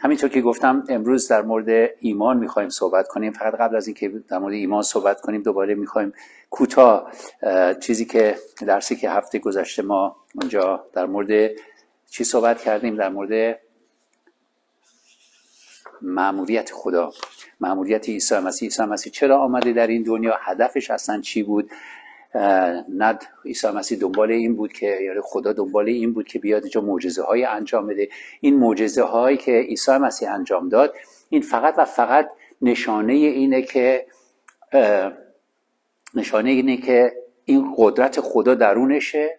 همینطور که گفتم امروز در مورد ایمان می‌خوایم صحبت کنیم. فقط قبل از اینکه در مورد ایمان صحبت کنیم دوباره می‌خوایم کوتاه چیزی که درسی که هفته گذشته ما اونجا در مورد چی صحبت کردیم؟ در مورد معمولیت خدا معمولیت عیسی مسیح. عیسی مسیح چرا آمده در این دنیا؟ هدفش اصلا چی بود؟ ند عیسی مسیح دنبال این بود که یعنی خدا دنبال این بود که بیاد اینجا معجزه های انجام بده. این معجزه هایی که عیسی مسیح انجام داد این فقط و فقط نشانه اینه که نشانه اینه که این قدرت خدا درونشه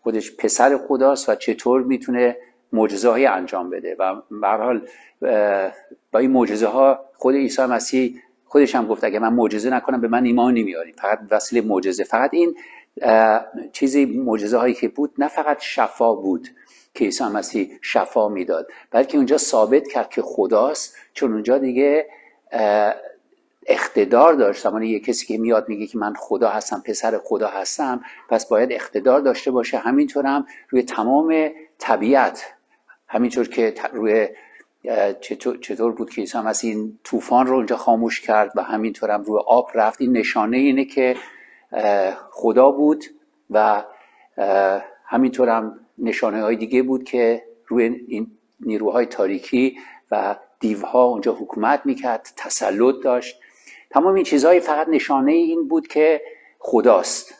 خودش پسر خداست و چطور می‌تونه معجزه های انجام بده. و به حال با این معجزه ها خود عیسی مسیح خودش هم گفت اگه من معجزه نکنم به من ایمان نمیاریم فقط وسیله معجزه. فقط این چیزی معجزه هایی که بود نه فقط شفا بود که عیسی مسیح شفا می‌داد بلکه اونجا ثابت کرد که خداست چون اونجا دیگه اقتدار داشت. زمانی یه کسی که میاد میگه که من خدا هستم پسر خدا هستم پس باید اقتدار داشته باشه. همینطور هم روی تمام طبیعت. همینطور که روی چطور, بود که عیسی مسیح این طوفان رو اونجا خاموش کرد و همینطور هم روی آب رفت. این نشانه اینه که خدا بود و همینطور هم نشانه های دیگه بود که روی این نیروهای تاریکی و دیوها اونجا حکومت می‌کرد تسلط داشت. تمام این چیزهایی فقط نشانه این بود که خداست.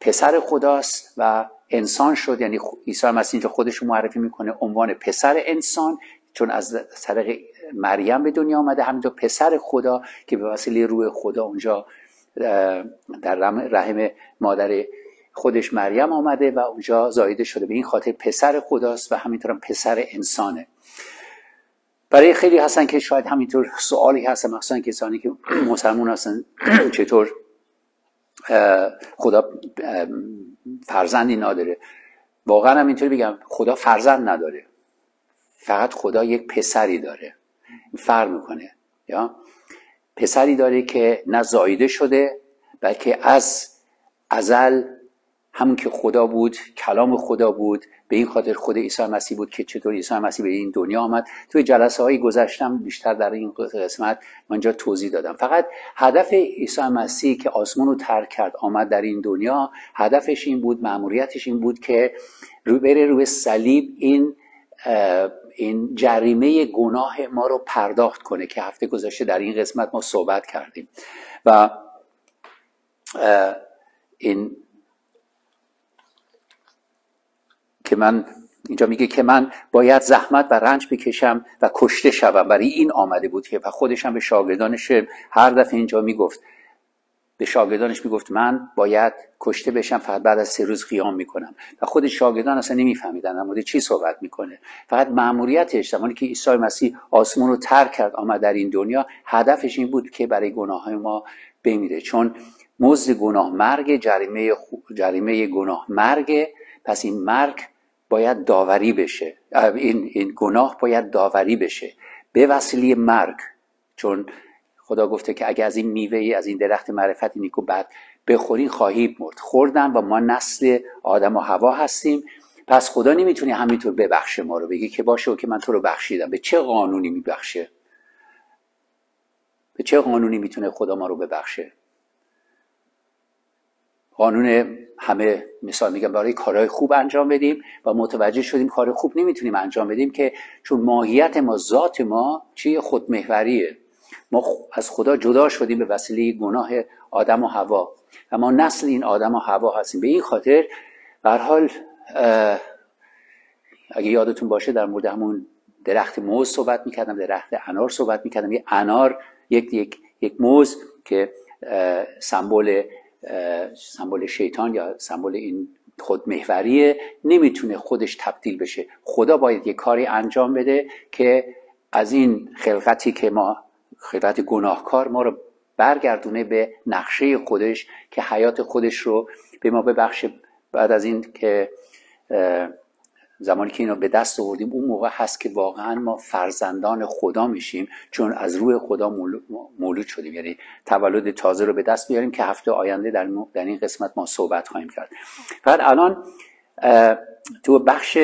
پسر خداست و انسان شد. یعنی عیسی مسیح اینجا خودش رو معرفی می‌کنه عنوان پسر انسان. چون از طریق مریم به دنیا آمده همینطور پسر خدا که به وسیله روح خدا اونجا در رحم مادر خودش مریم آمده و اونجا زایده شده. به این خاطر پسر خداست و همینطور هم پسر انسانه. برای خیلی هستن که شاید همینطور سوالی هست مخصوصا کسانی که مسلمون هستن چطور خدا فرزندی نداره. واقعا هم اینطوری بگم خدا فرزند نداره. فقط خدا یک پسری داره. فرق می‌کنه یا؟ پسری داره که نه زایده شده بلکه از ازل همون که خدا بود کلام خدا بود به این خاطر خود عیسی مسیح بود که چطور عیسی مسیح به این دنیا آمد. توی جلسه های گذشتم بیشتر در این قسمت من جا توضیح دادم. فقط هدف عیسی مسیح که آسمان رو ترک کرد آمد در این دنیا هدفش این بود معمولیتش این بود که رو بره روی صلیب این این جریمه گناه ما رو پرداخت کنه که هفته گذشته در این قسمت ما صحبت کردیم. و این که من اینجا میگه که من باید زحمت و رنج بکشم و کشته شوم. برای این آمده بود که و خودش هم به شاگردانش هر دفعه اینجا می‌گفت. به شاگردانش می‌گفت من باید کشته بشم فقط بعد از سه روز قیام می‌کنم. و خود شاگردان اصلا نمیفهمیدن در مورد چی صحبت می‌کنه. فقط مأموریتش زمانی که عیسی مسیح آسمون رو ترک کرد آمد در این دنیا هدفش این بود که برای گناه های ما بمیره. چون مزد گناه مرگ جریمه, جریمه گناه مرگ پس این مرگ باید داوری بشه. این, این گناه باید داوری بشه. به وسیله مرگ. چون خدا گفته که اگر از این میوه از این درخت معرفت نیکو بد بخوری خواهی مرد. خوردن و ما نسل آدم و هوا هستیم. پس خدا نمی‌تونه همینطور ببخشه ما رو. بگی که باشه و که من تو رو بخشیدم. به چه قانونی میبخشه؟ به چه قانونی می‌تونه خدا ما رو ببخشه؟ قانون همه مثال میگم برای کارهای خوب انجام بدیم و متوجه شدیم کار خوب نمی‌تونیم انجام بدیم که چون ماهیت ما ذات ما چی خودمحوریه. ما از خدا جدا شدیم به وسیله گناه آدم و هوا و ما نسل این آدم و هوا هستیم. به این خاطر به حال اگه یادتون باشه در مورد همون درخت موز صحبت می‌کردم درخت انار صحبت می‌کردم. یه انار یک یک یک موز که سمبل سمبل شیطان یا سمبل این خودمحوریه نمی‌تونه خودش تبدیل بشه. خدا باید یه کاری انجام بده که از این خلقتی که ما خلقت گناهکار ما رو برگردونه به نقشه خودش که حیات خودش رو به ما ببخشه. بعد از این که زمانی که اینو به دست آوردیم اون موقع هست که واقعا ما فرزندان خدا میشیم چون از روی خدا مولود شدیم. یعنی تولد تازه رو به دست بیاریم که هفته آینده در, در این قسمت ما صحبت خواهیم کرد. بعد الان تو بخش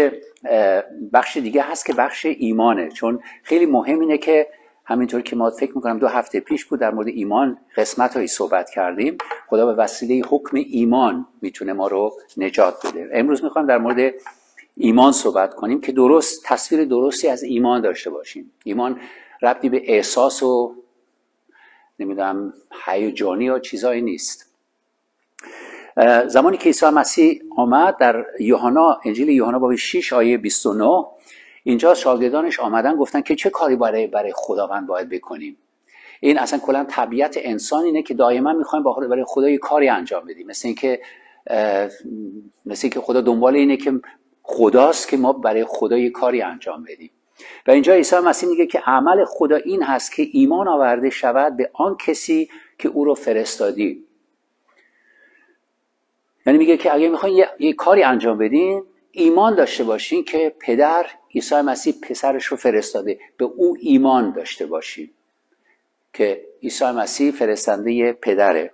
بخش دیگه هست که بخش ایمانه. چون خیلی مهم اینه که همینطور که ما فکر می‌کنم دو هفته پیش بود در مورد ایمان قسمت هایی صحبت کردیم خدا به وسیله حکم ایمان می‌تونه ما رو نجات بده. امروز می‌خوام در مورد ایمان صحبت کنیم که درست تصویر درستی از ایمان داشته باشیم. ایمان ربطی به احساس و نمی‌دونم هیجانی یا چیزایی نیست. زمانی که عیسی مسیح آمد در یوحنا انجیل یوحنا باب 6 آیه 29 اینجا شاگردانش آمدن گفتن که چه کاری برای برای خداوند باید بکنیم. این اصلا کلا طبیعت انسان اینه که دائما می‌خوایم با برای خدا یه کاری انجام بدیم. مثل اینکه مثل اینکه خدا دنبال اینه که خداست که ما برای خدا یه کاری انجام بدیم. و اینجا عیسی مسیح میگه که عمل خدا این هست که ایمان آورده شود به آن کسی که او رو فرستادی. یعنی میگه که اگه می‌خواین یه،, یه کاری انجام بدین ایمان داشته باشین که پدر عیسی مسیح پسرش رو فرستاده. به او ایمان داشته باشین که عیسی مسیح فرستنده پدره.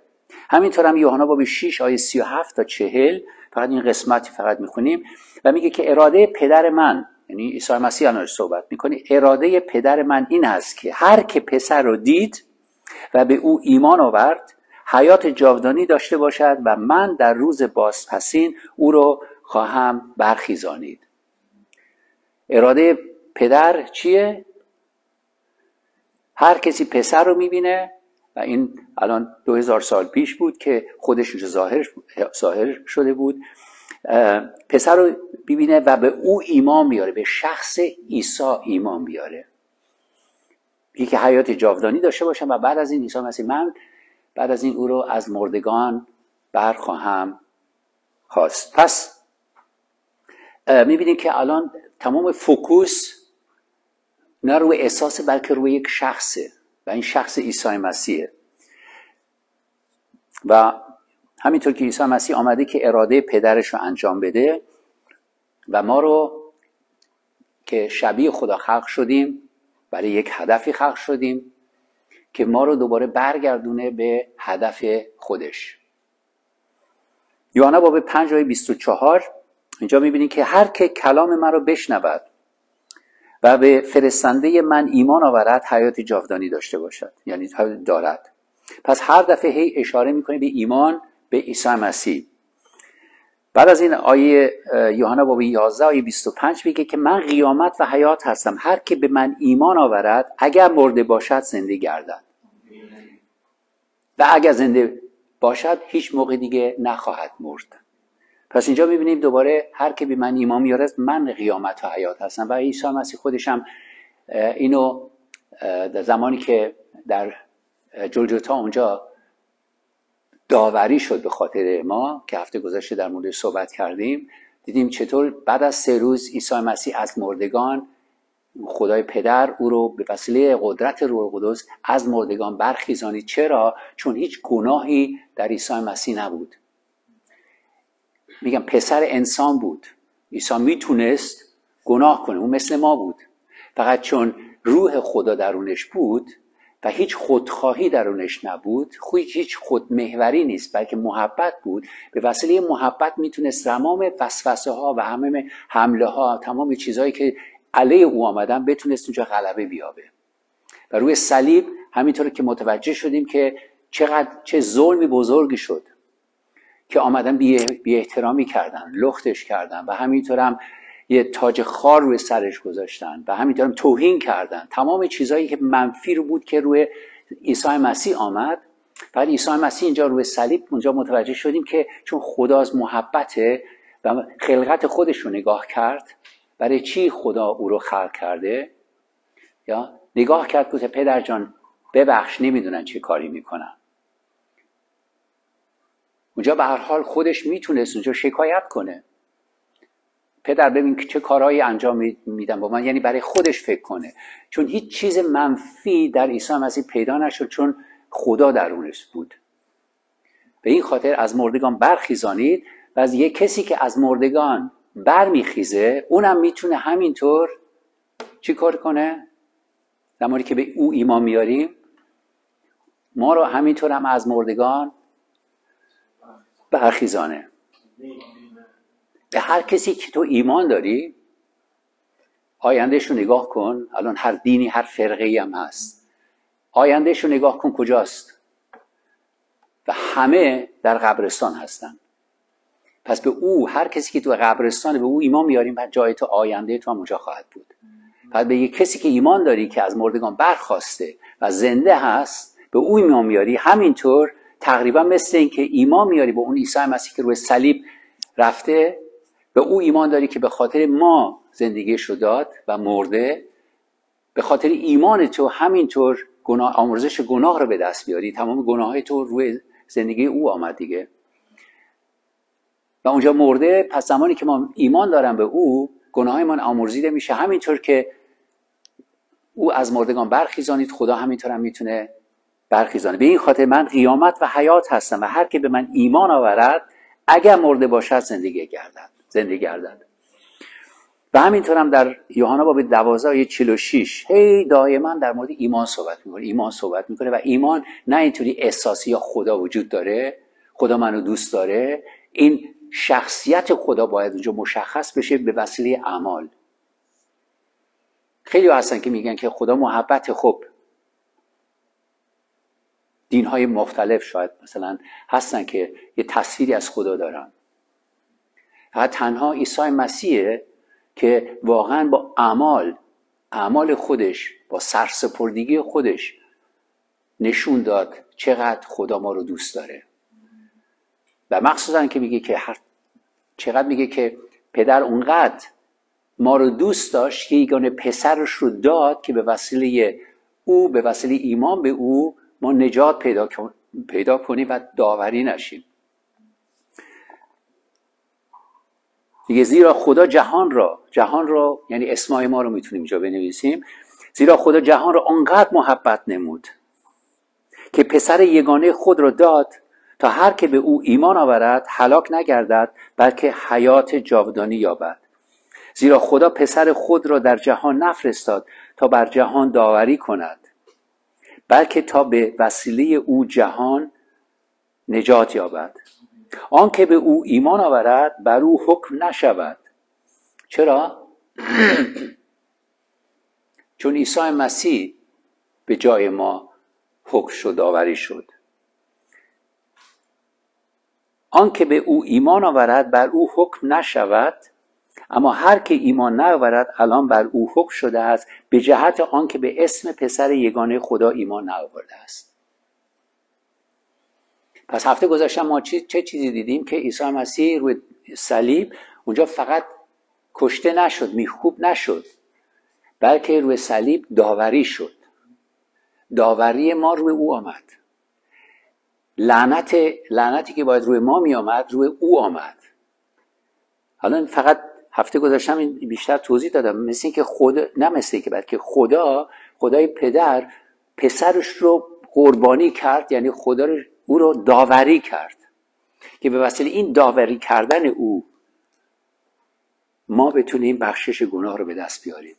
همینطور هم یوحنا باب 6 آیه 37 تا 40 فقط این قسمتی فقط می‌خونیم و میگه که اراده پدر من یعنی عیسی مسیح الان صحبت می‌کنه اراده پدر من این هست که هر که پسر رو دید و به او ایمان آورد حیات جاودانی داشته باشد و من در روز بازپسین او رو خواهم برخیزانید. اراده پدر چیه؟ هر کسی پسر رو می‌بینه و این الان دو هزار سال پیش بود که خودش ظاهر, ظاهر شده بود پسر رو ببینه و به او ایمان بیاره به شخص عیسی ایمان بیاره. که حیات جاودانی داشته باشم و بعد از این عیسی مسیح من بعد از این او رو از مردگان برخواهم خواست. پس می‌بینیم که الان تمام فوکوس نه روی احساس بلکه روی یک شخصه و این شخص عیسی مسیحه. و همینطور که عیسی مسیح آمده که اراده پدرش رو انجام بده و ما رو که شبیه خدا خلق شدیم برای یک هدفی خلق شدیم که ما رو دوباره برگردونه به هدف خودش. یوحنا باب 5 آیه 24 اینجا می‌بینید که هر که کلام من رو بشنود و به فرستنده من ایمان آورد حیات جاودانی داشته باشد یعنی دارد. پس هر دفعه هی اشاره می‌کنه به ایمان به عیسی مسیح. بعد از این آیه یوحنا باب 11 آیه 25 میگه که من قیامت و حیات هستم. هر که به من ایمان آورد اگر مرده باشد زنده گردد. و اگر زنده باشد هیچ موقع دیگه نخواهد مرد. پس اینجا می‌بینیم دوباره هر که به من ایمان میارد من قیامت و حیات هستم و عیسی مسیح خودش هم اینو در زمانی که در جلجتا اونجا داوری شد به خاطر ما که هفته گذشته در مورد صحبت کردیم دیدیم چطور بعد از سه روز عیسی مسیح از مردگان خدای پدر او رو به وسیله قدرت روح القدس از مردگان برخیزانید. چرا؟ چون هیچ گناهی در عیسی مسیح نبود. میگم پسر انسان بود. عیسی می‌تونست گناه کنه. اون مثل ما بود. فقط چون روح خدا درونش بود و هیچ خودخواهی درونش نبود هیچ هیچ خودمهوری نیست بلکه محبت بود. به وسیله محبت می‌تونست تمام وسوسه ها و همه حمله ها تمام چیزهایی که علیه او آمدن بتونست اونجا غلبه بیابه. و روی صلیب همینطور که متوجه شدیم که چقدر چه ظلمی بزرگی شد. که آمدن بی, احترامی کردن لختش کردن و همینطور هم یه تاج خار روی سرش گذاشتن و همینطور هم توهین کردن. تمام چیزهایی که منفی رو بود که روی عیسی مسیح آمد. بعد عیسی مسیح اینجا روی صلیب اونجا متوجه شدیم که چون خدا از محبته و خلقت خودش رو نگاه کرد برای چی خدا او رو خلق کرده؟ یا نگاه کرد که پدر جان ببخش نمی‌دونن چه کاری می‌کنن. اونجا به هر حال خودش می‌تونست اونجا شکایت کنه. پدر ببین چه کارهایی انجام میدم با من یعنی برای خودش فکر کنه. چون هیچ چیز منفی در عیسی مسیح پیدا نشد چون خدا درونش بود. به این خاطر از مردگان برخیزانید و از یک کسی که از مردگان برمیخیزه اونم می‌تونه همینطور چی کار کنه؟ زمانی که به او ایمان میاریم ما رو همینطور هم از مردگان برخیزانه به هر کسی که تو ایمان داری آیندهش رو نگاه کن الان هر دینی هر فرقه هم هست. آیندهش رو نگاه کن کجاست. و همه در قبرستان هستن. پس به او هر کسی که تو قبرستان به او ایمان میاریم و جای تو آینده تو هم اونجا خواهد بود. پس به یک کسی که ایمان داری که از مردگان برخواسته و زنده هست به او ایمان میاری همینطور تقریبا مثل اینکه ایمان میاری به اون عیسی مسیح که روی صلیب رفته به او ایمان داری که به خاطر ما زندگیش رو داد و مرده به خاطر ایمان تو همینطور گناه آمرزش گناه رو به دست بیاری. تمام گناه تو روی زندگی او آمد دیگه. و اونجا مرده پس زمانی که ما ایمان دارم به او گناه من آمرزیده میشه. همینطور که او از مردگان برخیزانید خدا همینطور هم می‌تونه برخیزانه. به این خاطر من قیامت و حیات هستم و هر که به من ایمان آورد اگر مرده باشد زندگی گردد زندگی گردد. و همینطور هم در یوحنا باب 12 46 هی دائما در مورد ایمان صحبت می‌کنه ایمان صحبت می‌کنه و ایمان نه اینطوری احساسی یا خدا وجود داره خدا منو دوست داره این شخصیت خدا باید اونجا مشخص بشه به وسیله اعمال. خیلی هستن که میگن که خدا محبت خوب دین های مختلف شاید مثلا هستن که یه تصویری از خدا دارن. فقط تنها عیسی مسیحه که واقعا با اعمال اعمال خودش با سرسپردگی خودش نشون داد چقدر خدا ما رو دوست داره. و مخصوصا که میگه که هر چقدر میگه که پدر اونقدر ما رو دوست داشت که یگانه پسرش رو داد که به وسیله او به وسیله ایمان به او ما نجات پیدا, پیدا کنیم و داوری نشیم. دیگه زیرا خدا جهان را جهان را یعنی اسمای ما رو می‌تونیم اینجا بنویسیم. زیرا خدا جهان را آنقدر محبت نمود که پسر یگانه خود را داد تا هر که به او ایمان آورد هلاک نگردد بلکه حیات جاودانی یابد. زیرا خدا پسر خود را در جهان نفرستاد تا بر جهان داوری کند. بلکه تا به وسیله او جهان نجات یابد. آنکه به او ایمان آورد بر او حکم نشود. چرا؟ چون عیسی مسیح به جای ما حکم شد آوری شد. آنکه به او ایمان آورد بر او حکم نشود اما هر که ایمان نیاورد الان بر او حکم شده است به جهت آنکه به اسم پسر یگانه خدا ایمان نیاورده است. پس هفته گذشته ما چه چیزی دیدیم که عیسی مسیح روی صلیب اونجا فقط کشته نشد میخوب نشد بلکه روی صلیب داوری شد. داوری ما روی او آمد. لعنت لعنتی که باید روی ما می آمد روی او آمد. حالا فقط هفته گذاشتم این بیشتر توضیح دادم. مثل که خدا نه مثل که بلکه خدا خدای پدر پسرش رو قربانی کرد یعنی خدا رو او رو داوری کرد. که به وسیله این داوری کردن او ما بتونیم بخشش گناه رو به دست بیاریم.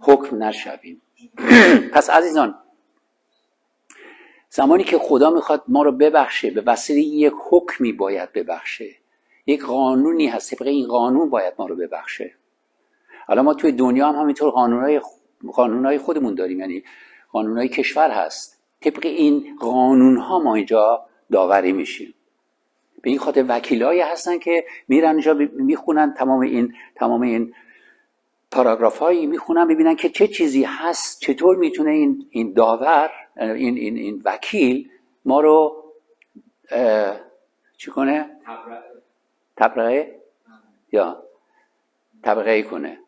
حکم نشویم. پس عزیزان زمانی که خدا می‌خواد ما رو ببخشه به وسیله یک حکمی باید ببخشه. یک قانونی هست طبق این قانون باید ما رو ببخشه. حالا ما توی دنیا هم همینطور قانونهای قانونهای خودمون داریم یعنی قانونهای کشور هست. طبق این قانون ها ما اینجا داوری میشیم. به این خاطر وکیلایی هستن که میرن اینجا می‌خونن تمام این تمام این پاراگراف هایی می‌خونن ببینن که چه چیزی هست چطور می‌تونه این این داور این این این وکیل ما رو چی کنه؟ تبرقه یا تبرقه کنه.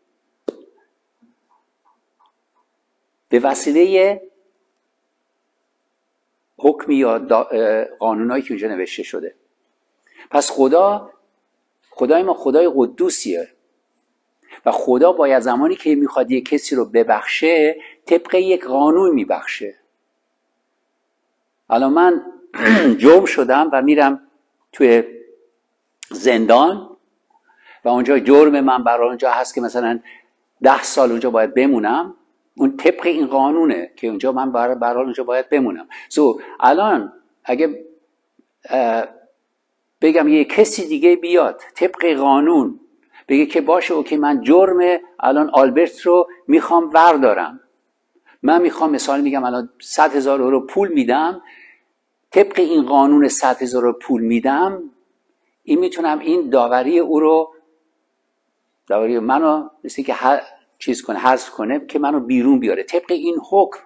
به وسیله حکمی یا قانونایی که اونجا نوشته شده. پس خدا خدای ما خدای قدوسیه. و خدا باید زمانی که می‌خواد یک کسی رو ببخشه طبق یک قانون میبخشه. الان من جرم شدم و میرم توی زندان. و اونجا جرم من برای اونجا هست که مثلا ده سال اونجا باید بمونم. اون طبق این قانونه که اونجا من برای اونجا باید بمونم. سو الان اگه بگم یه کسی دیگه بیاد طبق قانون بگه که باشه اوکی من جرم الان آلبرت رو می‌خوام وردارم. من می‌خوام مثال میگم الان 100 هزار اورو پول میدم. طبق این قانون 100 هزار اورو پول میدم این می‌تونم این داوری او رو داوری منو مثل که هر چیز کنه حذف کنه که منو بیرون بیاره. طبق این حکم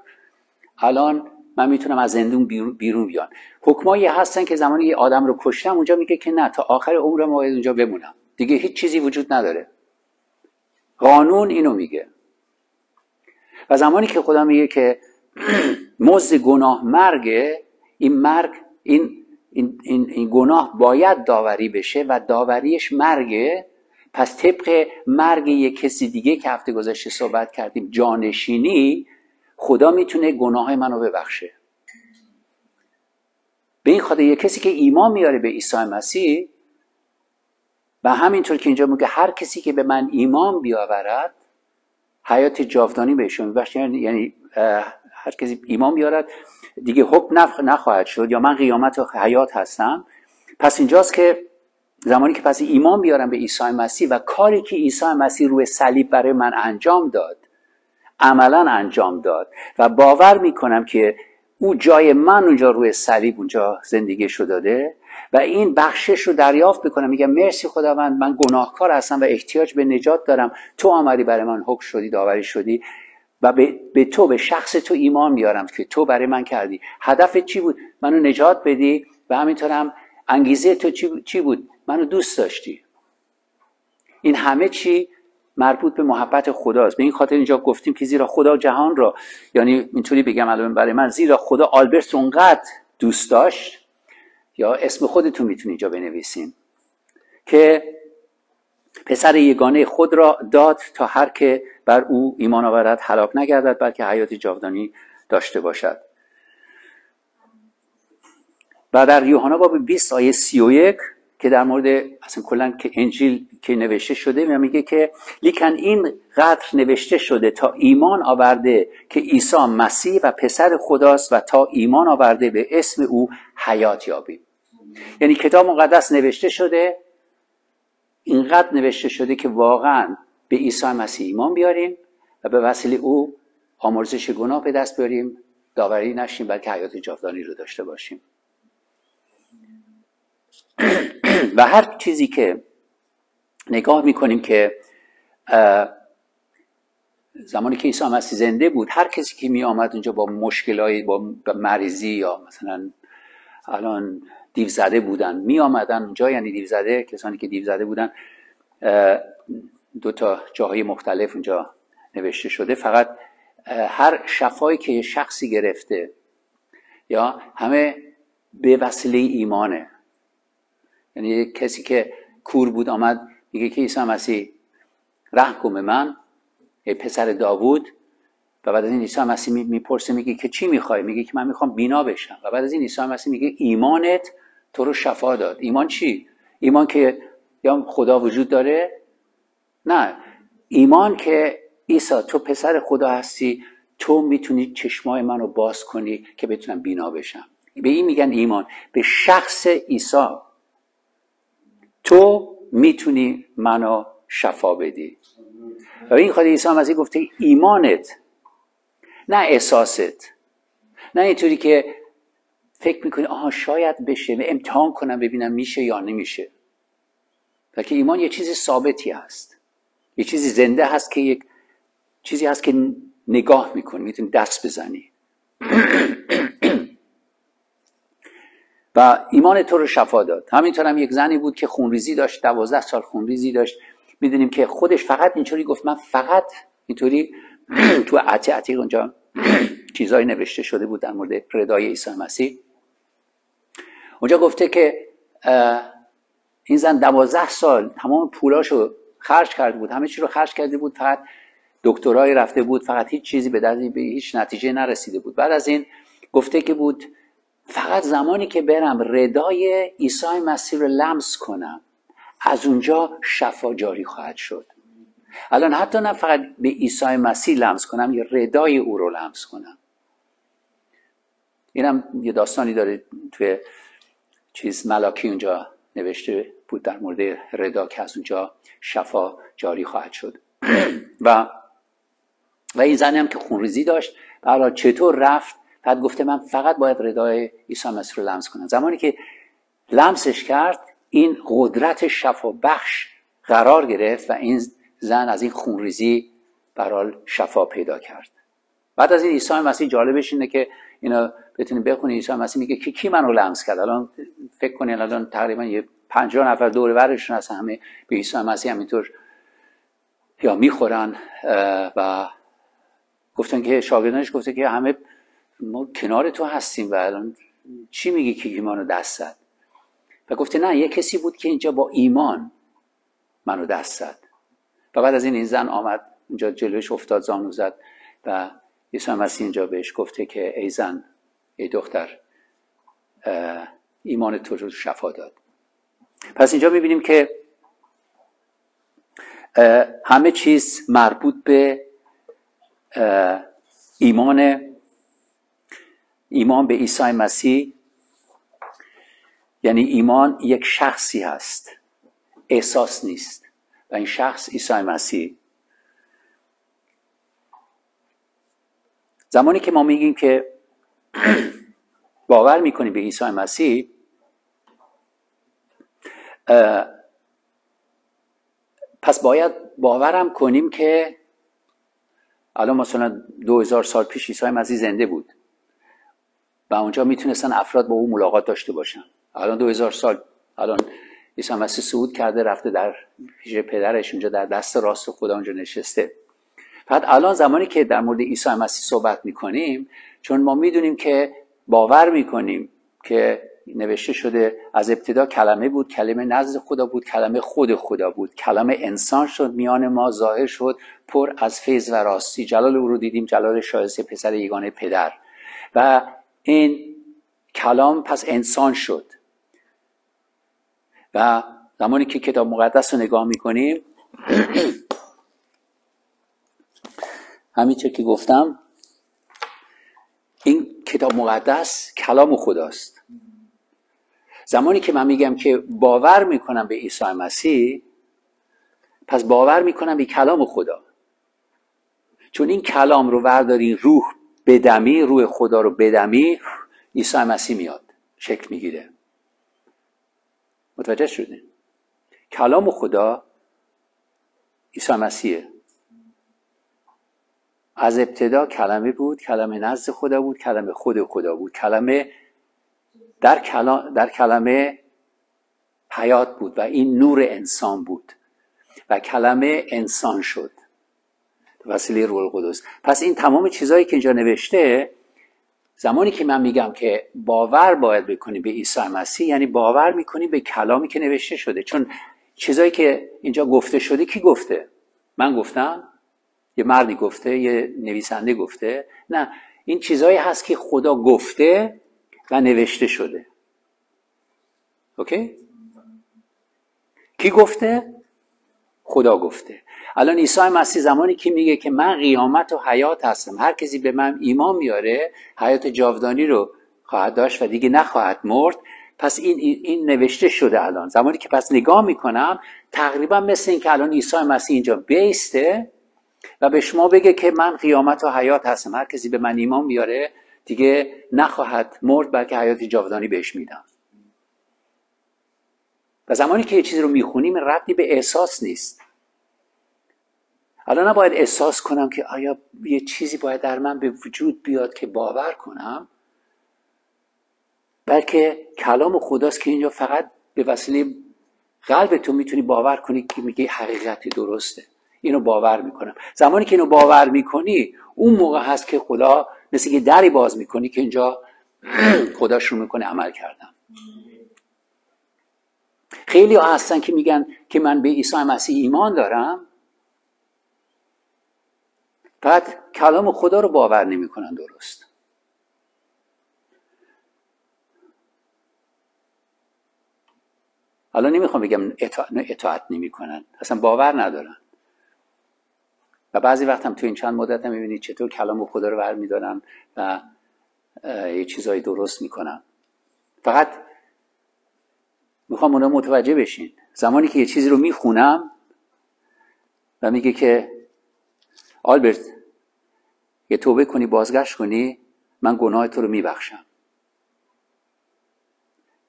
الان من می‌تونم از زندون بیرون, بیرون بیان حکمایی هستن که زمانی یه آدم رو کشتم اونجا میگه که نه تا آخر عمرم باید اونجا بمونم. دیگه هیچ چیزی وجود نداره. قانون اینو میگه. و زمانی که خدا میگه که مزد گناه مرگه این مرگ این این, این, این گناه باید داوری بشه و داوریش مرگه. پس طبق مرگ یک کسی دیگه که هفته گذشته صحبت کردیم جانشینی خدا می‌تونه گناه منو ببخشه. به این خاطر یک کسی که ایمان میاره به عیسی مسیح و همینطور که اینجا میگه هر کسی که به من ایمان بیاورد حیات جاودانی بهشون میبخشه. یعنی, یعنی هر کسی ایمان بیارد دیگه حکم نخواهد شد یا من قیامت و حیات هستم. پس اینجاست که زمانی که پس ایمان بیارم به عیسی مسیح و کاری که عیسی مسیح روی صلیب برای من انجام داد عملا انجام داد و باور می‌کنم که او جای من اونجا روی صلیب اونجا زندگی شو داده و این بخشش رو دریافت بکنم میگم مرسی خداوند من گناهکار هستم و احتیاج به نجات دارم. تو آمدی برای من حکم شدی داوری شدی. و به, به تو به شخص تو ایمان میارم که تو برای من کردی. هدف چی بود؟ منو نجات بدی و همینطورم انگیزه تو چی بود؟ منو دوست داشتی. این همه چی مربوط به محبت خداست. به این خاطر اینجا گفتیم که زیرا خدا جهان را یعنی اینطوری بگم الان برای من زیرا خدا آلبرت اونقدر دوست داشت یا اسم خودتون می‌تونی اینجا بنویسیم که پسر یگانه خود را داد تا هر که بر او ایمان آورد هلاک نگردد بلکه حیات جاودانی داشته باشد. و در یوحنا باب 20 آیه 31 که در مورد اصلا کلا که انجیل که نوشته شده میگه که لیکن این قدر نوشته شده تا ایمان آورده که عیسی مسیح و پسر خداست و تا ایمان آورده به اسم او حیات یابیم. یعنی کتاب مقدس نوشته شده اینقدر نوشته شده که واقعا به عیسی مسیح ایمان بیاریم و به وسیله او آمرزش گناه به دست بیاریم داوری نشیم بلکه حیات جاودانی رو داشته باشیم. و هر چیزی که نگاه می‌کنیم که زمانی که عیسی مسیح زنده بود هر کسی که می آمد اونجا با مشکلای با مریضی یا مثلا الان دیو زده بودن. می آمدن اونجا یعنی دیو زده کسانی که دیو زده بودن دو تا جاهای مختلف اونجا نوشته شده. فقط هر شفایی که شخصی گرفته یا همه به وسیله ایمانه. یعنی کسی که کور بود آمد میگه که عیسی مسیح رحم کن به من ای پسر داوود. و بعد از این عیسی مسیح می‌پرسه میگه که چی می‌خوای؟ میگه که من می‌خوام بینا بشم. و بعد از این عیسی مسیح میگه ایمانت تو رو شفا داد. ایمان چی؟ ایمان که یا خدا وجود داره؟ نه. ایمان که عیسی تو پسر خدا هستی تو می‌تونی چشمای منو باز کنی که بتونم بینا بشم. به این میگن ایمان. به شخص عیسی تو می‌تونی منو شفا بدی. و این خود عیسی مسیح گفته ایمانت نه احساست. نه اینطوری که فکر می‌کنی آها شاید بشه و امتحان کنم ببینم میشه یا نمیشه. بلکه ایمان یه چیزی ثابتی هست. یه چیزی زنده هست که یک چیزی هست که نگاه می‌کنی می‌تونی دست بزنی. و ایمان تو رو شفا داد. همینطور هم یک زنی بود که خونریزی داشت دوازده سال خونریزی داشت. می‌دونیم که خودش فقط اینطوری گفت من فقط اینطوری تو عتی عتیق اونجا چیزایی نوشته شده بود در مورد ردای عیسی مسیح. اونجا گفته که این زن دوازده سال تمام پولاشو خرج کرده بود. همه چی رو خرج کرده بود فقط دکترای رفته بود فقط هیچ چیزی به دردی به هیچ نتیجه نرسیده بود. بعد از این گفته که بود فقط زمانی که برم ردای عیسی مسیح رو لمس کنم از اونجا شفا جاری خواهد شد. الان حتی نه فقط به عیسی مسیح لمس کنم یا ردای او رو لمس کنم. اینم یه داستانی داره توی چیز ملاکی اونجا نوشته بود در مورد ردا که از اونجا شفا جاری خواهد شد. و و این زنی هم که خونریزی داشت برای چطور رفت؟ بعد گفته من فقط باید ردای عیسی مسیح رو لمس کنم. زمانی که لمسش کرد این قدرت شفا بخش قرار گرفت و این زن از این خونریزی برال شفا پیدا کرد. بعد از این عیسی مسیح جالبش اینه که اینا بتونید بخونید عیسی مسیح میگه که کی منو لمس کرد؟ الان فکر کنید الان تقریبا یه 50 نفر دور برشون هستن همه به عیسی مسیح همینطور یا می‌خورن و گفتن که شاگردانش گفته که همه ما کنار تو هستیم و الان چی میگی که ایمانو دست زد؟ و گفته نه یه کسی بود که اینجا با ایمان منو دست زد. و بعد از این این زن آمد اینجا جلوش افتاد زانو زد و عیسی مسیح اینجا بهش گفته که ای زن ای دختر ایمان تو رو شفا داد. پس اینجا می‌بینیم که همه چیز مربوط به ایمان ایمان به عیسی مسیح. یعنی ایمان یک شخصی هست. احساس نیست. و این شخص عیسی مسیح. زمانی که ما میگیم که باور می‌کنیم به عیسی مسیح؟ پس باید باورم کنیم که الان مثلا دو هزار سال پیش عیسی مسیح زنده بود و اونجا می‌تونستن افراد با او ملاقات داشته باشن. الان دو هزار سال الان عیسی مسیح صعود کرده رفته در پیش پدرش اونجا در دست راست خدا اونجا نشسته. بعد الان زمانی که در مورد عیسی مسیح صحبت می‌کنیم چون ما می‌دونیم که باور می‌کنیم که نوشته شده از ابتدا کلمه بود کلمه نزد خدا بود کلمه خود خدا بود. کلمه انسان شد میان ما ظاهر شد پر از فیض و راستی. جلال او رو دیدیم جلال شایسته پسر یگانه پدر. و این کلام پس انسان شد. و زمانی که کتاب مقدس رو نگاه می‌کنیم همینطور که گفتم این کتاب مقدس کلام خداست. زمانی که من میگم که باور می‌کنم به عیسی مسیح پس باور می‌کنم به کلام خدا. چون این کلام رو ورداری روح بدمی روح خدا رو بدمی عیسی مسیح میاد شکل می‌گیره. متوجه شدین؟ کلام خدا عیسی مسیحه. از ابتدا کلمه بود کلمه نزد خدا بود کلمه خود خدا بود. کلمه در, کلام در کلمه حیات بود و این نور انسان بود و کلمه انسان شد. وسیله روح القدس. پس این تمام چیزهایی که اینجا نوشته زمانی که من میگم که باور باید بکنی به عیسی مسیح یعنی باور می‌کنی به کلامی که نوشته شده. چون چیزایی که اینجا گفته شده کی گفته؟ من گفتم؟ یه مردی گفته یه نویسنده گفته. نه این چیزهایی هست که خدا گفته و نوشته شده. اوکی؟ کی گفته؟ خدا گفته. الان عیسی مسیح زمانی که میگه که من قیامت و حیات هستم. هر کسی به من ایمان میاره حیات جاودانی رو خواهد داشت و دیگه نخواهد مرد. پس این, این نوشته شده الان. زمانی که پس نگاه می‌کنم تقریبا مثل این که الان عیسی مسیح اینجا بیسته و به شما بگه که من قیامت و حیات هستم. هر کسی به من ایمان میاره دیگه نخواهد مرد بلکه حیات جاودانی بهش میدم. و زمانی که یه چیزی رو می‌خونیم ربطی به احساس نیست. الان نباید احساس کنم که آیا یه چیزی باید در من به وجود بیاد که باور کنم بلکه کلام خداست که اینجا فقط به وسیله قلب تو می‌تونی باور کنی که میگه حقیقت درسته. اینو باور می‌کنم. زمانی که اینو باور می‌کنی اون موقع هست که خدا مثل یه دری باز می‌کنی که اینجا خدا شروع می‌کنه عمل کردم خیلی ها هستن که میگن که من به عیسی مسیح ایمان دارم. فقط کلام خدا رو باور نمی‌کنن درست. حالا نمی‌خوام بگم اطاعت نمی‌کنن. اصلا باور ندارن. و بعضی وقت هم تو این چند مدت هم می‌بینید چطور کلام خدا رو ور میدارن و یه چیزایی درست می‌کنن. فقط می‌خوام اونا متوجه بشین. زمانی که یه چیزی رو می‌خونم و میگه که آلبرت یه توبه کنی بازگشت کنی من گناه تو رو میبخشم.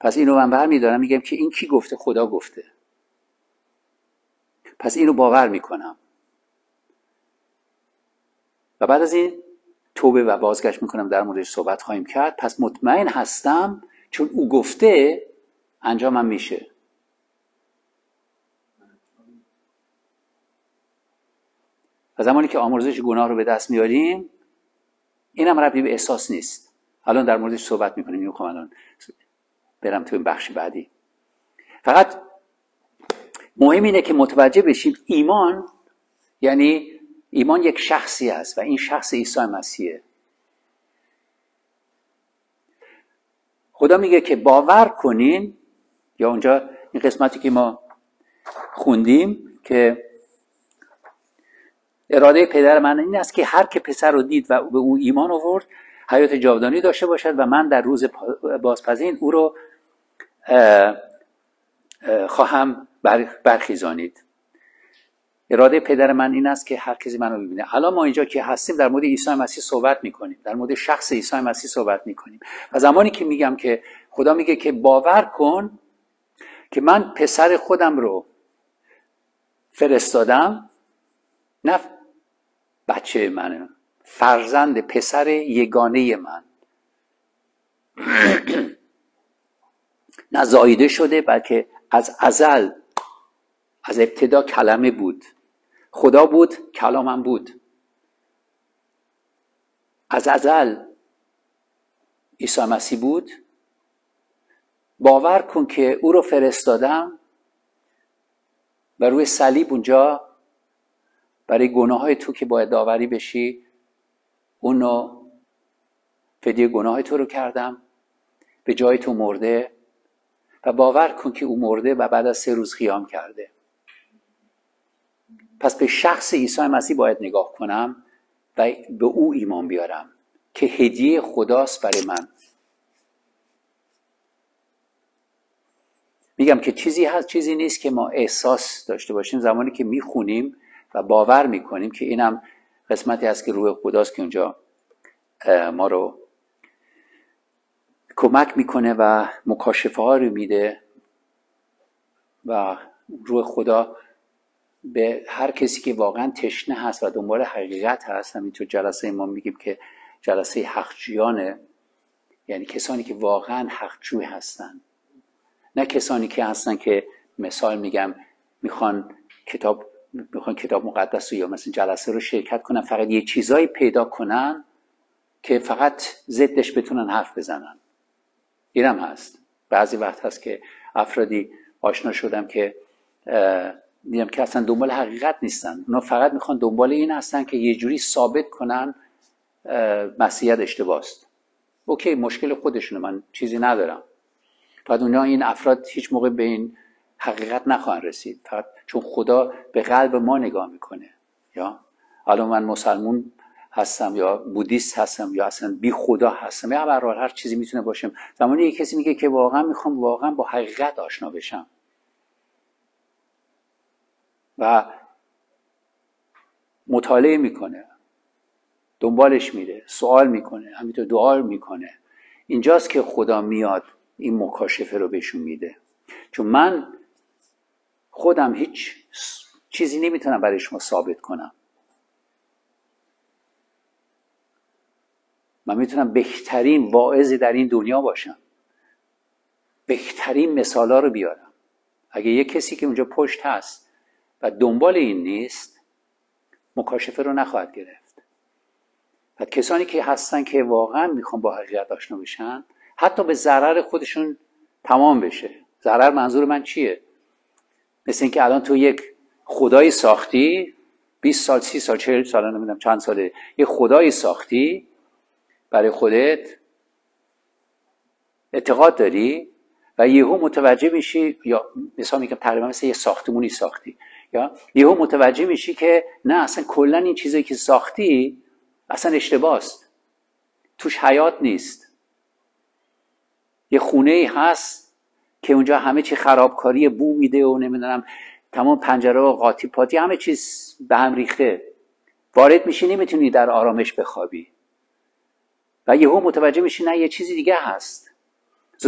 پس اینو من برمیدارم میگم که این کی گفته؟ خدا گفته. پس اینو باور می‌کنم. و بعد از این توبه و بازگشت می‌کنم در موردش صحبت خواهیم کرد. پس مطمئن هستم چون او گفته انجامم میشه. و زمانی که آمرزش گناه رو به دست میاریم اینم ربطی به احساس نیست. الان در موردش صحبت می‌کنیم می‌خوام الان برم تو این بخش بعدی. فقط مهم اینه که متوجه بشیم ایمان یعنی ایمان یک شخصی است و این شخص عیسی مسیحه. خدا میگه که باور کنین یا اونجا این قسمتی که ما خوندیم که اراده پدر من این است که هر که پسر رو دید و به او ایمان آورد حیات جاودانی داشته باشد و من در روز بازپزین او رو خواهم برخیزانید. اراده پدر من این است که هر کسی منو ببینه. الان ما اینجا که هستیم در مورد عیسی مسیح صحبت می‌کنیم. در مورد شخص عیسی مسیح صحبت می‌کنیم. و زمانی که میگم که خدا میگه که باور کن که من پسر خودم رو فرستادم نه بچه من فرزند پسر یگانه من. نه زایده شده بلکه از ازل از ابتدا کلمه بود. خدا بود کلامم بود. از ازل عیسی مسیح بود. باور کن که او رو فرستادم و روی صلیب اونجا برای گناه های تو که باید داوری بشی اونو فدیه گناه تو رو کردم به جای تو مرده. و باور کن که او مرده و بعد از سه روز خیام کرده. پس به شخص عیسی مسیح باید نگاه کنم و به او ایمان بیارم که هدیه خداست برای من. میگم که چیزی هست چیزی نیست که ما احساس داشته باشیم زمانی که می‌خونیم و باور می‌کنیم که اینم قسمتی هست که روح خداست که اونجا ما رو کمک می‌کنه و مکاشفه ها رو میده و روح خدا به هر کسی که واقعا تشنه هست و دنبال حقیقت هست همینطور جلسه ما میگیم که جلسه حقجویانه یعنی کسانی که واقعا حقجوی هستن. نه کسانی که هستن که مثال میگم می‌خوان کتاب می‌خوان کتاب مقدس رو یا مثل جلسه رو شرکت کنن فقط یه چیزایی پیدا کنن که فقط ضدش بتونن حرف بزنن. اینم هست. بعضی وقت هست که افرادی آشنا شدم که میگم که اصلا دنبال حقیقت نیستن. اونا فقط می‌خوان دنبال این هستن که یه جوری ثابت کنن مسیحیت اشتباست اوکی مشکل خودشونه من چیزی ندارم. فقط اونها این افراد هیچ موقع به این حقیقت نخواهند رسید. فقط چون خدا به قلب ما نگاه می‌کنه یا الان من مسلمون هستم یا بودیست هستم یا اصلا بی خدا هستم. یا برحال هر چیزی می‌تونه باشم. زمانی یک کسی میگه که واقعا می‌خوام واقعا با حقیقت آشنا بشم. و مطالعه می‌کنه. دنبالش میره سوال می‌کنه همینطور دعا می‌کنه. اینجاست که خدا میاد این مکاشفه رو بهشون میده. چون من خودم هیچ چیزی نمی‌تونم برای شما ثابت کنم. من می‌تونم بهترین واعظی در این دنیا باشم. بهترین مثالا رو بیارم. اگه یه کسی که اونجا پشت هست و دنبال این نیست مکاشفه رو نخواهد گرفت. و کسانی که هستن که واقعا می‌خوان با حقیقت آشنا بشن حتی به ضرر خودشون تمام بشه. ضرر منظور من چیه؟ مثل اینکه الان تو یک خدایی ساختی 20 سال 30 سال 40 سال نمی‌دونم چند ساله یه خدایی ساختی برای خودت اعتقاد داری و یهو متوجه میشی یا مثلا میگم تقریبا مثل یه ساختمونی ساختی. یا یهو متوجه میشی که نه اصلا کلا این چیزی که ساختی اصلا اشتباست. توش حیات نیست. یه خونه ای هست که اونجا همه چی خرابکاری بو میده و نمی‌دونم تمام پنجره و قاطی پاتی همه چیز به هم ریخته. وارد میشی نمی‌تونی در آرامش بخوابی. و یهو متوجه میشی نه یه چیزی دیگه هست.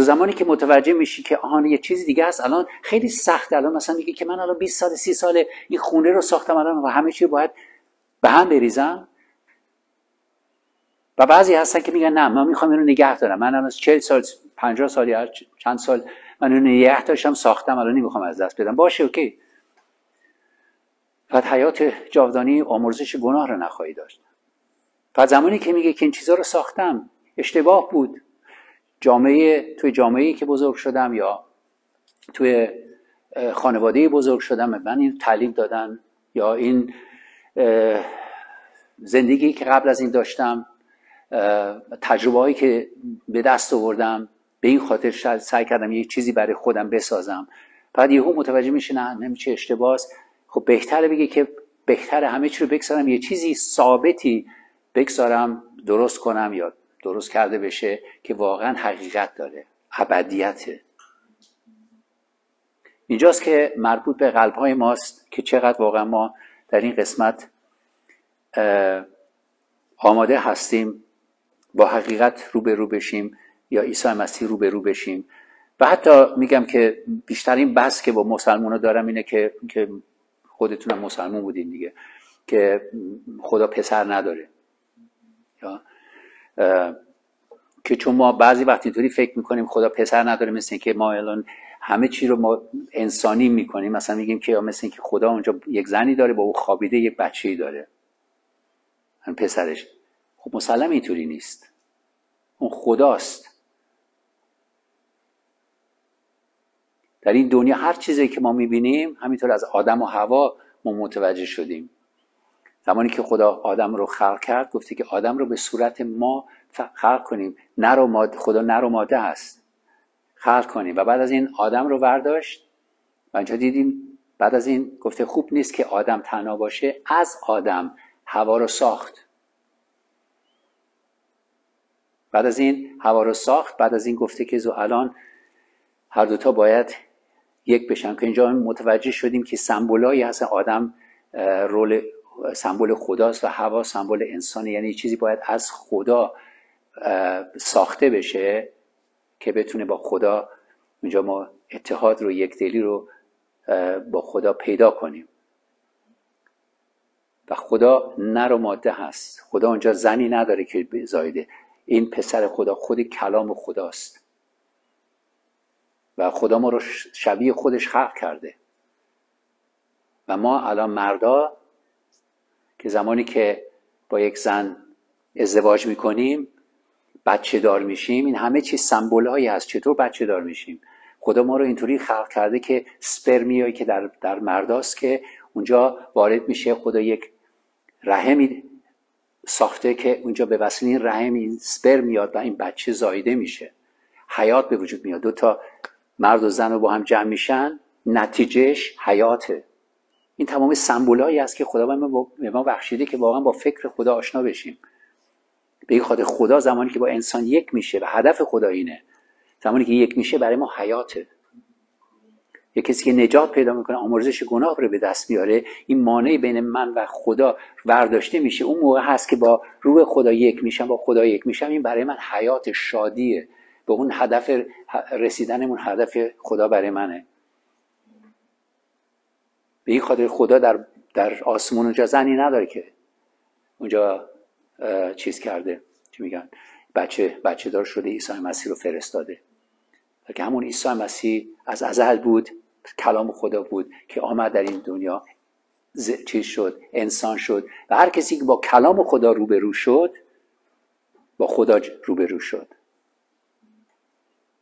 زمانی که متوجه میشی که آهان یه چیزی دیگه هست الان خیلی سخت الان مثلا میگه که من الان 20 سال 30 سال این خونه رو ساختم الان و همه چی باید به هم بریزم؟ و بعضی هستن که میگن نه من می‌خوام اینو نگه دارم. من الان 40 سال 50 سال یا چند سال من اینو نگه داشتم ساختم الان نمی‌خوام از دست بدم. باشه اوکی. فقط حیات جاودانی آمرزش گناه رو نخواهی داشت. فقط زمانی که میگه که این چیزها رو ساختم اشتباه بود. جامعه توی جامعه که بزرگ شدم یا توی خانواده بزرگ شدم من این تعلیم دادن یا این زندگی که قبل از این داشتم تجربه هایی که به دست آوردم به این خاطر سعی کردم یه چیزی برای خودم بسازم. بعد یهو متوجه میشه نه نمیشه اشتباه خب بهتره بگه که بهتره همه چی رو بگذارم یه چیزی ثابتی بگذارم درست کنم یا درست کرده بشه که واقعا حقیقت داره. ابدیته. اینجاست که مربوط به قلب های ماست که چقدر واقعا ما در این قسمت آماده هستیم با حقیقت روبرو بشیم یا عیسی مسیح روبرو بشیم. و حتی میگم که بیشترین بحث که با مسلمان دارم اینه که, که خودتونم مسلمان بودین دیگه که خدا پسر نداره. یا که چون ما بعضی وقتی اینطوری فکر می‌کنیم خدا پسر نداره مثل که ما الان همه چی رو ما انسانی می‌کنیم. مثلا میگیم که مثل که خدا اونجا یک زنی داره با او خوابیده یک بچه‌ای داره. پسرش. خب مسلم اینطوری نیست. اون خداست. در این دنیا هر چیزی که ما می‌بینیم همینطور از آدم و هوا ما متوجه شدیم. زمانی که خدا آدم رو خلق کرد گفته که آدم رو به صورت ما خلق کنیم. نر و ماده خدا نر و ماده هست خلق کنیم. و بعد از این آدم رو برداشت و اینجا دیدیم بعد از این گفته خوب نیست که آدم تنها باشه از آدم هوا رو ساخت. بعد از این هوا رو ساخت بعد از این گفته که زو الان هر دوتا باید یک بشن. که اینجا متوجه شدیم که سمبولایی هست آدم رول سمبل خداست و هوا سمبل انسانی یعنی چیزی باید از خدا ساخته بشه که بتونه با خدا اونجا ما اتحاد رو یک دلی رو با خدا پیدا کنیم. و خدا نر و ماده هست. خدا اونجا زنی نداره که زایده. این پسر خدا خود کلام خداست. و خدا ما رو شبیه خودش خلق کرده. و ما الان مردا که زمانی که با یک زن ازدواج می‌کنیم بچه دار میشیم این همه چیز سمبول هایی هست. چطور بچه دار میشیم؟ خدا ما رو اینطوری خلق کرده که سپرمیایی که در, در مرداست که اونجا وارد میشه. خدا یک رحمی ساخته که اونجا به وسیله این رحم این سپر میاد و این بچه زایده میشه. حیات به وجود میاد. دو تا مرد و زن رو با هم جمع میشن. نتیجهش حیاته. این تمام سمبولایی است که خدا به ما بخشیده که واقعا با فکر خدا آشنا بشیم. به این خاطر خدا زمانی که با انسان یک میشه و هدف خدا اینه زمانی که یک میشه برای ما حیاته. یه کسی که نجات پیدا می‌کنه آمرزش گناه رو به دست میاره این مانع بین من و خدا برداشته میشه. اون موقع هست که با روح خدا یک میشم با خدا یک میشم. این برای من حیات شادیه. به اون هدف رسیدنمون هدف خدا برای منه. به این خاطر خدا در, در آسمون اونجا زنی نداره که اونجا چیز کرده. چی میگن؟ بچه بچه دار شده عیسی مسیح رو فرستاده. که همون عیسی مسیح از ازل بود کلام خدا بود که آمد در این دنیا چیز شد انسان شد و هر کسی که با کلام خدا روبرو شد با خدا روبرو شد.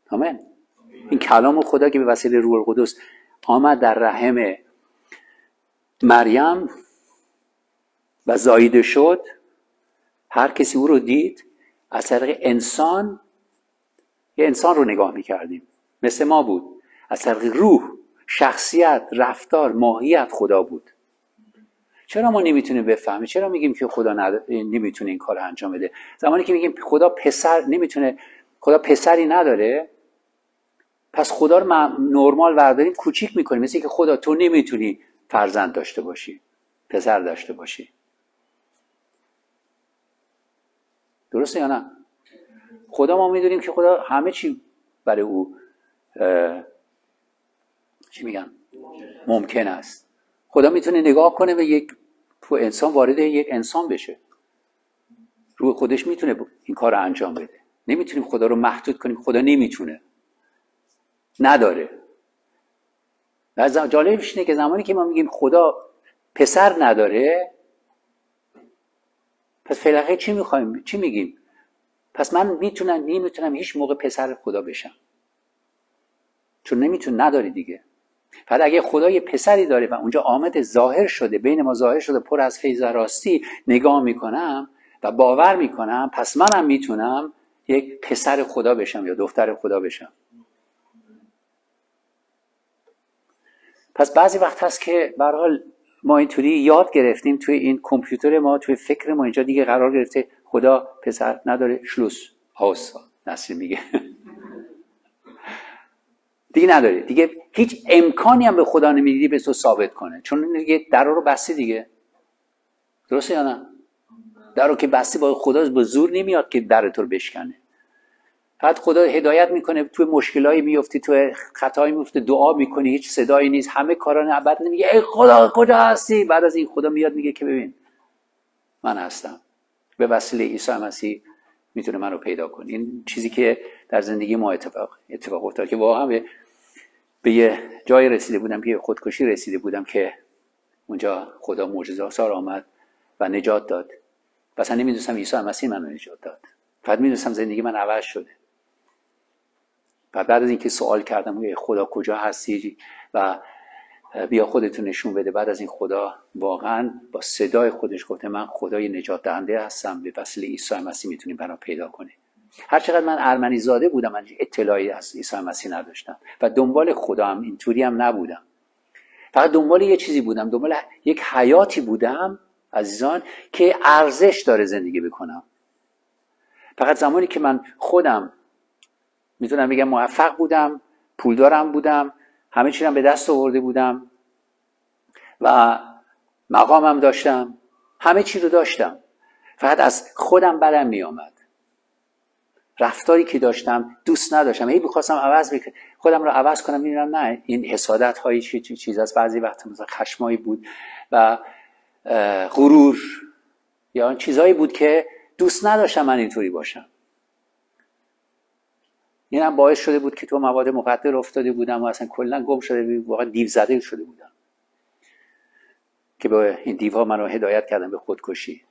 آمین. این کلام خدا که به وسیله روح القدس آمد در رحم مریم و زایده شد. هر کسی او رو دید از طریق انسان یه انسان رو نگاه می‌کردیم. مثل ما بود. از طریق روح شخصیت رفتار ماهیت خدا بود. چرا ما نمی‌تونیم بفهمیم؟ چرا میگیم که خدا نمی‌تونه این کار انجام بده؟ زمانی که میگیم خدا پسر نمی‌تونه خدا پسری نداره پس خدا رو نرمال ورداریم کوچیک می‌کنیم. مثل که خدا تو نمی‌تونی فرزند داشته باشی پسر داشته باشی. درسته یا نه؟ خدا ما می‌دونیم که خدا همه چی برای او چی میگن؟ ممکن است. خدا می‌تونه نگاه کنه و یک انسان وارد یک انسان بشه. روی خودش می‌تونه این کار رو انجام بده. نمی‌تونیم خدا رو محدود کنیم. خدا نمی‌تونه. نداره. و جالبش اینه که زمانی که ما میگیم خدا پسر نداره پس فلقه چی می‌خوایم؟ چی میگیم؟ پس من می‌تونم نمی‌تونم هیچ موقع پسر خدا بشم. چون نمیتون نداری دیگه. فقط اگه خدا یه پسری داره و اونجا آمد ظاهر شده بین ما ظاهر شده پر از فیض راستی نگاه می‌کنم و باور می‌کنم پس منم می‌تونم یک پسر خدا بشم یا دختر خدا بشم. پس بعضی وقت هست که به حال ما اینطوری یاد گرفتیم توی این کامپیوتر ما توی فکر ما اینجا دیگه قرار گرفته خدا پسر نداره. شلوس. هاوس نصری میگه. دیگه نداره. دیگه هیچ امکانی هم به خدا نمیدی به تو ثابت کنه. چون دیگه در رو بستی دیگه. درسته یا نه؟ در که بستی با خدا به زور نمیاد که در تو بشکنه. فقط خدا هدایت می‌کنه توی مشکلایی میفتی توی خطایی میفته دعا می‌کنی هیچ صدایی نیست همه کاران عبد نمیگه ای خدا کجا هستی؟ بعد از این خدا میاد میگه که ببین من هستم. به وسیله عیسی مسیح می‌تونه منو پیدا کنه. این چیزی که در زندگی ما اتفاق اتفاق افتاد که واقعا به, به یه جای رسیده بودم که خودکشی رسیده بودم که اونجا خدا معجزه آسار آمد و نجات داد. پس نمی‌دونستم عیسی مسیح منو نجات داد. فقط می‌دونستم زندگی من عوض شده. و بعد از اینکه سوال کردم خدا کجا هستی و بیا خودتون نشون بده. بعد از این خدا واقعا با صدای خودش گفته من خدای نجات دهنده هستم. به وسیله عیسی مسیح می‌تونیم برام پیدا کنه هر چقدر من ارمنی زاده بودم من اطلاعی از عیسی مسیح نداشتم و دنبال خدا هم اینطوری هم نبودم. فقط دنبال یه چیزی بودم دنبال یک حیاتی بودم عزیزان که ارزش داره زندگی بکنم. فقط زمانی که من خودم می‌تونم بگم موفق بودم پولدارم بودم همه چی به دست آورده بودم و مقامم داشتم همه چی رو داشتم. فقط از خودم بدم می آمد رفتاری که داشتم دوست نداشتم. هی بخواستم عوض بکنم خودم رو عوض کنم می‌بینم نه. این حسادت هایی چیز از بعضی وقت مثلا خشمایی بود و غرور یا چیزهایی بود که دوست نداشتم من اینطوری باشم. این هم باعث شده بود که تو مواد مقدر افتاده بودم و اصلا کلا گم شده بود واقعا دیو زده شده بودم که به این دیوها منو هدایت کردن به خودکشی.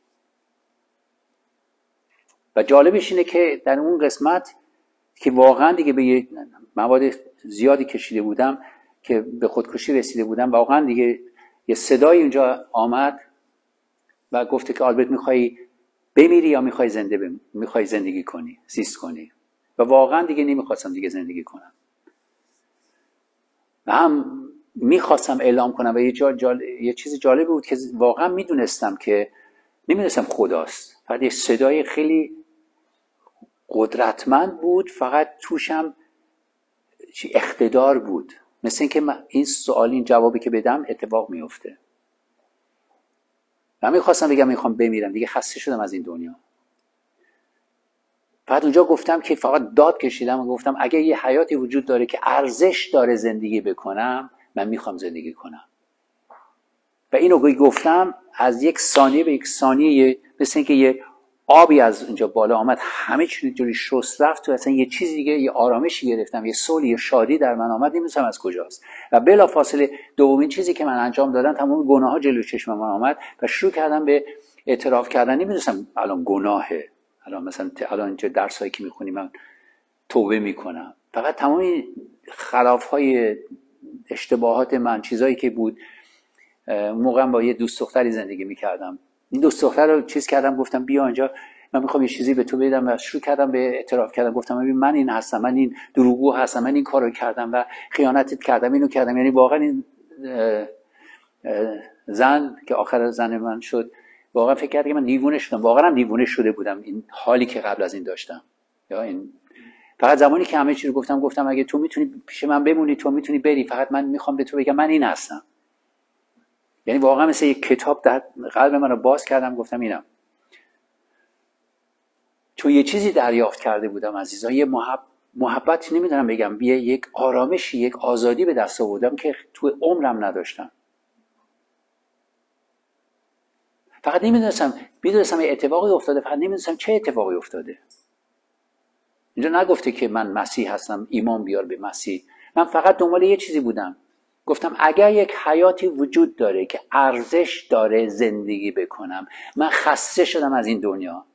و جالبش اینه که در اون قسمت که واقعا دیگه به مواد زیادی کشیده بودم که به خودکشی رسیده بودم واقعا دیگه یه صدای اونجا آمد و گفته که آلبرت می‌خوای بمیری یا می‌خوای زنده می‌خوای زندگی کنی زیست کنی؟ واقعا دیگه نمی‌خواستم دیگه زندگی کنم. و هم می‌خواستم اعلام کنم و یه, جال... یه چیز جالب بود که واقعا می‌دونستم که نمی‌دونستم خداست. فقط یه صدای خیلی قدرتمند بود فقط توشم اقتدار بود. مثل اینکه این سوال این جوابی که بدم اتفاق میفته و می‌خواستم بگم می‌خوام بمیرم دیگه خسته شدم از این دنیا. بعد اونجا گفتم که فقط داد کشیدم و گفتم اگه یه حیاتی وجود داره که ارزش داره زندگی بکنم من می‌خوام زندگی کنم. و اینو گفتم از یک ثانیه به یک ثانیه مثل اینکه یه آبی از اونجا بالا آمد همه چیز جوری شست رفت و اصلا یه چیز دیگه یه آرامشی گرفتم یه صلح یه شادی در من آمد نمی‌دونم از کجاست. و بلا فاصله دومین چیزی که من انجام دادم تمام گناه ها جلو چشم من آمد و شروع کردم به اعتراف کردن. نمی‌دونستم الان گناهه. الان مثلا الان اینجا درس هایی که می‌خونی من توبه می‌کنم. فقط تمام خلاف های اشتباهات من چیزایی که بود موقع با یه دوست دختری زندگی می‌کردم. این دوست دختر رو چیز کردم گفتم بیا اینجا من می‌خوام یه چیزی به تو بدم و شروع کردم به اعتراف کردم. گفتم من این هستم من این دروغگو هستم من این کارو کردم و خیانتت کردم اینو کردم. یعنی واقعا این زن که آخر زن من شد واقعا فکر کردم که من دیوونه شدم. واقعا هم دیوونه شده بودم این حالی که قبل از این داشتم. یا این فقط زمانی که همه چی رو گفتم گفتم اگه تو می‌تونی پیش من بمونی تو می‌تونی بری. فقط من می‌خوام به تو بگم من این هستم. یعنی واقعا مثل یک کتاب در قلب من رو باز کردم گفتم اینم. چون یه چیزی دریافت کرده بودم عزیزا. یه محب... محبت نمی‌دونم بگم. یه یک آرامشی یک آزادی به دست آوردم که تو عمرم نداشتم. فقط نمی‌دونستم می‌دونستم اتفاقی افتاده فقط نمی‌دونستم چه اتفاقی افتاده. اینجا نگفته که من مسیح هستم ایمان بیار به مسیح. من فقط دنبال یه چیزی بودم. گفتم اگر یک حیاتی وجود داره که ارزش داره زندگی بکنم من خسته شدم از این دنیا.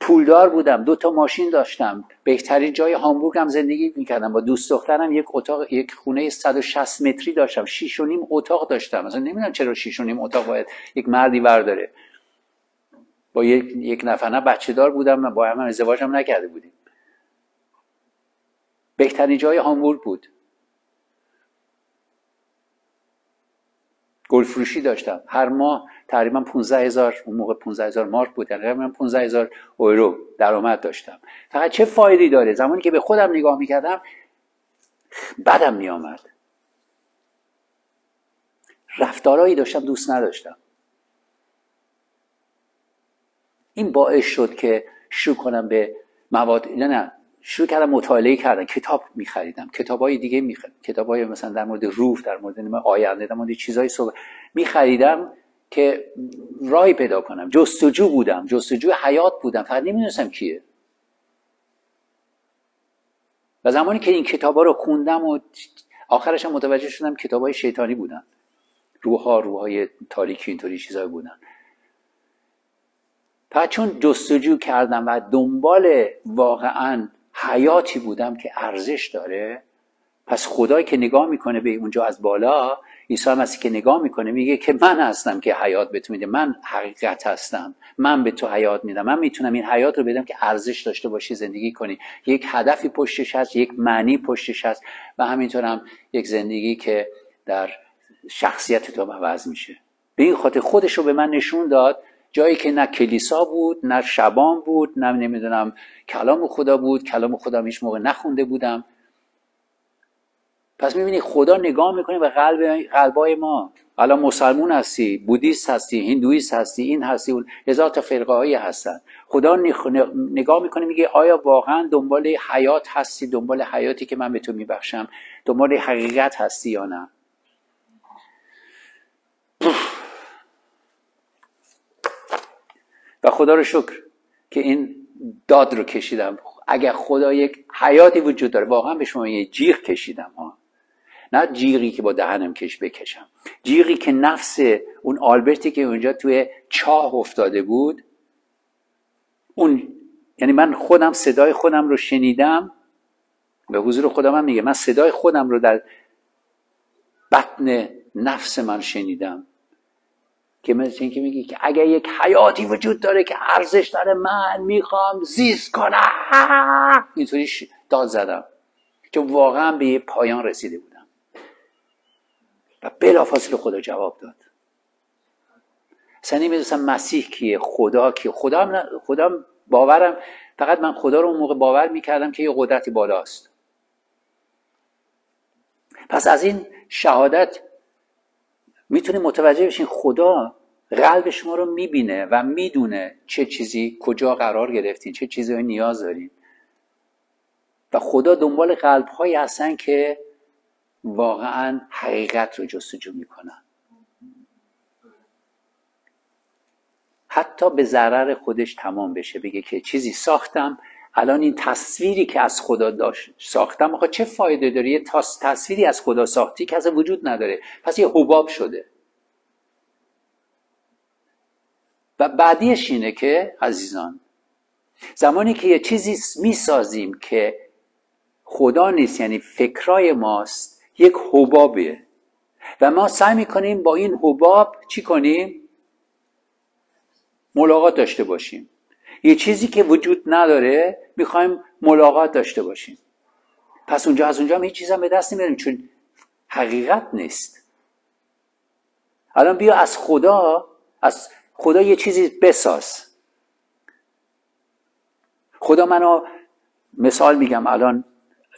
پولدار بودم دو تا ماشین داشتم. بهترین جای هامبورگ هم زندگی می‌کردم. با دوست دخترم یک اتاق یک خونه 160 متری داشتم. شیش و نیم اتاق داشتم. مثلا نمی‌دونم چرا شیش و نیم اتاق باید یک مردی برداره با یک, یک نفر بچه دار بودم با هم ازدواجم نکرده بودیم. بهترین جای هامبورگ بود. گل فروشی داشتم. هر ماه تقریبا 15 هزار اون موقع 15 هزار مارک بود. من 15 هزار یورو درآمد داشتم. فقط چه فایدی داره؟ زمانی که به خودم نگاه می‌کردم بدم میآمد. رفتارهایی داشتم دوست نداشتم. این باعث شد که شروع کنم به مواد نه نه. شروع کردم مطالعه کردم کتاب میخریدم کتاب های دیگه میخریدم کتاب های مثلا در مورد روح در مورد آینده در مورد چیزهای صبح میخریدم که رای پیدا کنم. جستجو بودم جستجو حیات بودم فقط نمی‌دونستم کیه. و زمانی که این کتاب ها رو خوندم و آخرش هم متوجه شدم کتاب های شیطانی بودن. روح ها روح های تاریکی اینطوری چیزهای بودن. پس چون جستجو کردم و دنبال واقعا حیاتی بودم که ارزش داره. پس خدایی که نگاه می‌کنه به اونجا از بالا عیسی مسیح که نگاه می‌کنه میگه که من هستم که حیات به تو میده. من حقیقت هستم. من به تو حیات میدم. من می‌تونم این حیات رو بدم که ارزش داشته باشی زندگی کنی. یک هدفی پشتش هست یک معنی پشتش هست و همینطور هم یک زندگی که در شخصیت تو عوض میشه. به این خاطر خودش رو به من نشون داد. جایی که نه کلیسا بود نه شبان بود نه نمی‌دونم کلام خدا بود کلام خدا هیچ موقع نخونده بودم. پس می‌بینی خدا نگاه می‌کنه به قلب قلبای ما. الان مسلمون هستی بودیست هستی هندویست هستی این هستی اون هزار تا فرقه هستن. خدا نگاه می‌کنه میگه آیا واقعا دنبال حیات هستی؟ دنبال حیاتی که من به تو میبخشم؟ دنبال حقیقت هستی یا نه؟ و خدا رو شکر که این داد رو کشیدم. اگر خدا یک حیاتی وجود داره واقعا به شما یه جیغ کشیدم ها. نه جیغی که با دهنم کش بکشم. جیغی که نفس اون آلبرتی که اونجا توی چاه افتاده بود. اون یعنی من خودم صدای خودم رو شنیدم به حضور خودم من میگه من صدای خودم رو در بطن نفس من شنیدم. که مثل اینکه میگی که اگر یک حیاتی وجود داره که ارزش داره من می‌خوام زیست کنم. اینطوری داد زدم. که واقعا به یه پایان رسیده بودم. و بلافاصله خدا جواب داد. اصلا نمی‌دونستم مسیح کیه خدا کیه. خدا هم خدا باورم. فقط من خدا رو اون موقع باور می‌کردم که یه قدرتی بالاست. پس از این شهادت می‌تونیم متوجه بشین خدا قلب شما رو می‌بینه و می‌دونه چه چیزی کجا قرار گرفتین چه چیزی نیاز دارین. و خدا دنبال قلب هایی هستن که واقعا حقیقت رو جستجو می‌کنن. حتی به ضرر خودش تمام بشه بگه که چیزی ساختم الان این تصویری که از خدا داشت ساختم آقا چه فایده داره؟ یه تصویری از خدا ساختی که اصلا وجود نداره. پس یه حباب شده. و بعدیش اینه که عزیزان زمانی که یه چیزی می‌سازیم که خدا نیست یعنی فکرای ماست یک حبابه. و ما سعی می‌کنیم با این حباب چی کنیم؟ ملاقات داشته باشیم. یه چیزی که وجود نداره می‌خوایم ملاقات داشته باشیم. پس اونجا از اونجا هم هیچ چیز هم به دست نمیاریم چون حقیقت نیست. الان بیا از خدا از خدا یه چیزی بساز. خدا منو مثال میگم الان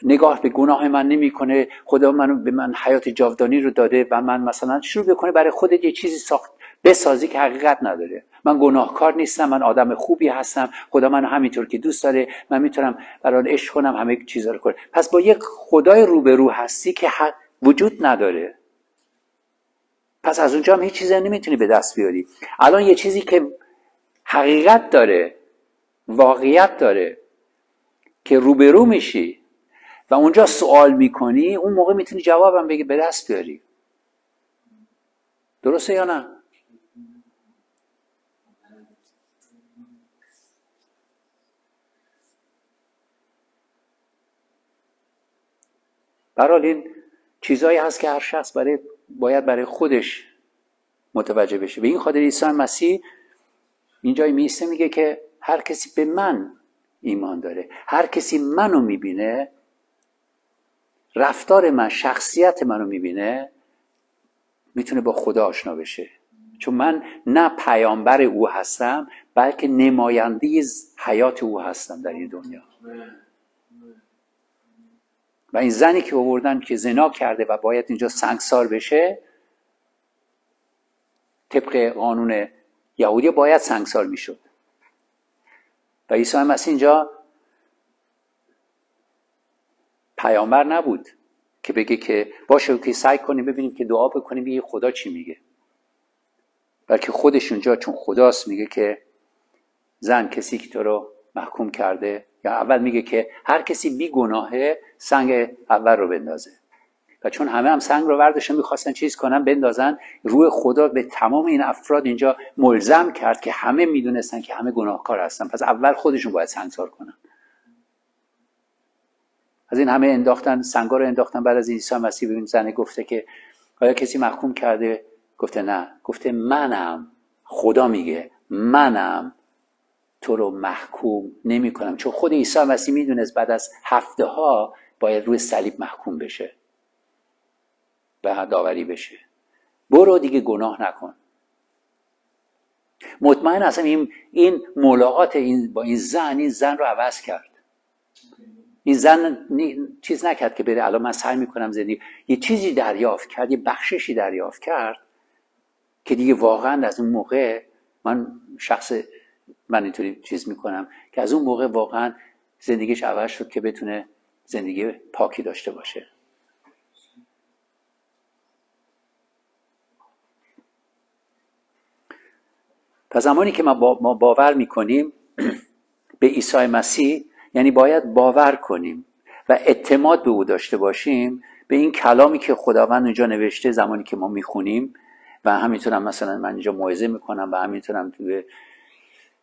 نگاه به گناه من نمی‌کنه خدا منو به من حیات جاودانی رو داده و من مثلا شروع بکنه برای خودت یه چیزی ساخت. بسازی که حقیقت نداره. من گناهکار نیستم من آدم خوبی هستم. خدا منو همینطور که دوست داره من می‌تونم برای عشق کنم همه چیزا رو کنم. پس با یک خدای روبرو هستی که وجود نداره. پس از اونجا هم هیچ چیزی نمی‌تونی به دست بیاری. الان یه چیزی که حقیقت داره واقعیت داره که روبرو میشی و اونجا سوال می‌کنی اون موقع می‌تونی جوابم بگی به دست بیاری. درسته یا نه؟ برحال این چیزهایی هست که هر شخص برای باید برای خودش متوجه بشه. به این خاطر عیسی مسیح اینجا میسته میگه که هر کسی به من ایمان داره هر کسی منو می‌بینه رفتار من شخصیت منو می‌بینه می‌تونه با خدا آشنا بشه. چون من نه پیامبر او هستم بلکه نماینده حیات او هستم در این دنیا. و این زنی که آوردن که زنا کرده و باید اینجا سنگسار بشه طبق قانون یهودی باید سنگسار می‌شد. و عیسی مسیح اینجا پیامبر نبود که بگه که باشه که سعی کنیم ببینیم که دعا بکنیم بگه خدا چی میگه. بلکه خودش اونجا چون خداست میگه که زن کسی که تو رو محکوم کرده اول میگه که هر کسی بی گناهه سنگ اول رو بندازه. و چون همه هم سنگ رو ورداشتن می‌خواستن چیز کنن بندازن روح خدا به تمام این افراد اینجا ملزم کرد که همه می‌دونستن که همه گناهکار هستن. پس اول خودشون باید سنگسار کنن. از این همه انداختن سنگا رو انداختن بعد از عیسی مسیح ببین زنه گفته که آیا کسی محکوم کرده؟ گفته نه. گفته منم. خدا میگه منم. تو رو محکوم نمی کنم چون خود عیسی مسیح می‌دونست بعد از هفته ها باید روی صلیب محکوم بشه. به داوری بشه. برو دیگه گناه نکن. مطمئن هستم این این ملاقات این با این زن این زن رو عوض کرد. این زن چیز نکرد که بره. الان من سعی می‌کنم زندگی یه چیزی دریافت کرد یه بخششی دریافت کرد که دیگه واقعا از اون موقع من شخص من اینطوری چیز می‌کنم که از اون موقع واقعا زندگیش عوض شد که بتونه زندگی پاکی داشته باشه. پس زمانی که ما, ما باور می‌کنیم به عیسی مسیح یعنی باید باور کنیم و اعتماد به او داشته باشیم به این کلامی که خداوند اونجا نوشته زمانی که ما می‌خونیم و همینطورم مثلا من اینجا موعظه می‌کنم و همینطورم توی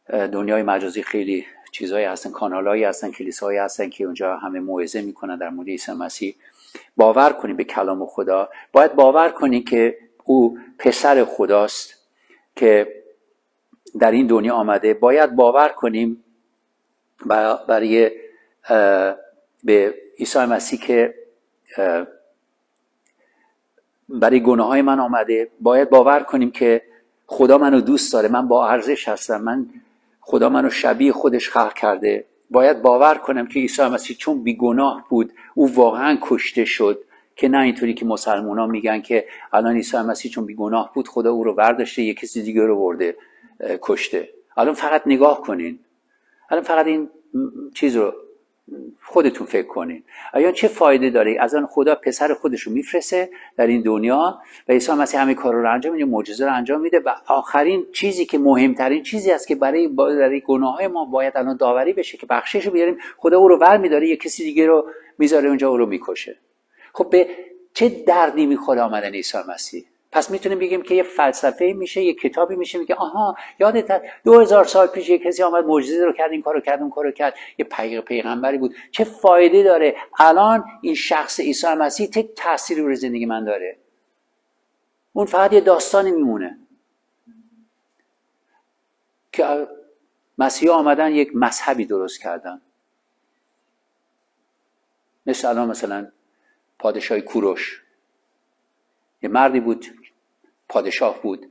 دنیای مجازی خیلی چیزهایی هستن کانالهایی هستن کلیساهایی هستن که اونجا همه موعظه می‌کنن در مورد عیسی مسیح. باور کنیم به کلام خدا. باید باور کنیم که او پسر خداست که در این دنیا آمده. باید باور کنیم برای به عیسی مسیح که برای گناه های من آمده. باید باور کنیم که خدا منو دوست داره. من با ارزش هستم. من خدا منو شبیه خودش خلق کرده. باید باور کنم که عیسی مسیح چون بیگناه بود او واقعا کشته شد که نه اینطوری که مسلمان میگن که الان عیسی مسیح چون بیگناه بود خدا او رو برداشته یه کسی دیگه رو برده کشته. الان فقط نگاه کنین. الان فقط این چیز رو خودتون فکر کنین. آیا چه فایده داره؟ از آن خدا پسر خودش رو میفرسته در این دنیا و عیسی مسیح همه کار رو انجام میده معجزه رو انجام میده و آخرین چیزی که مهمترین چیزی است که برای برای گناه های ما باید الان داوری بشه که بخشش رو بیاریم خدا او رو ور میداره یه کسی دیگه رو می‌ذاره اونجا او رو می‌کشه. خب به چه دردی می‌خوره آمدن عیسی مسیح؟ پس می‌تونیم بگیم که یه فلسفه میشه یه کتابی میشه میگه آها یادت دو هزار سال پیش یه کسی آمد معجزه رو کرد این کارو کرد اون کارو کرد یه پیغمبری بود. چه فایده داره؟ الان این شخص عیسی مسیح تک تأثیری روی زندگی من داره؟ اون فقط یه داستانی میمونه. که مسیح آمدن یک مذهبی درست کردن. مثل الان مثلا پادشاه کوروش. یه مردی بود پادشاه بود.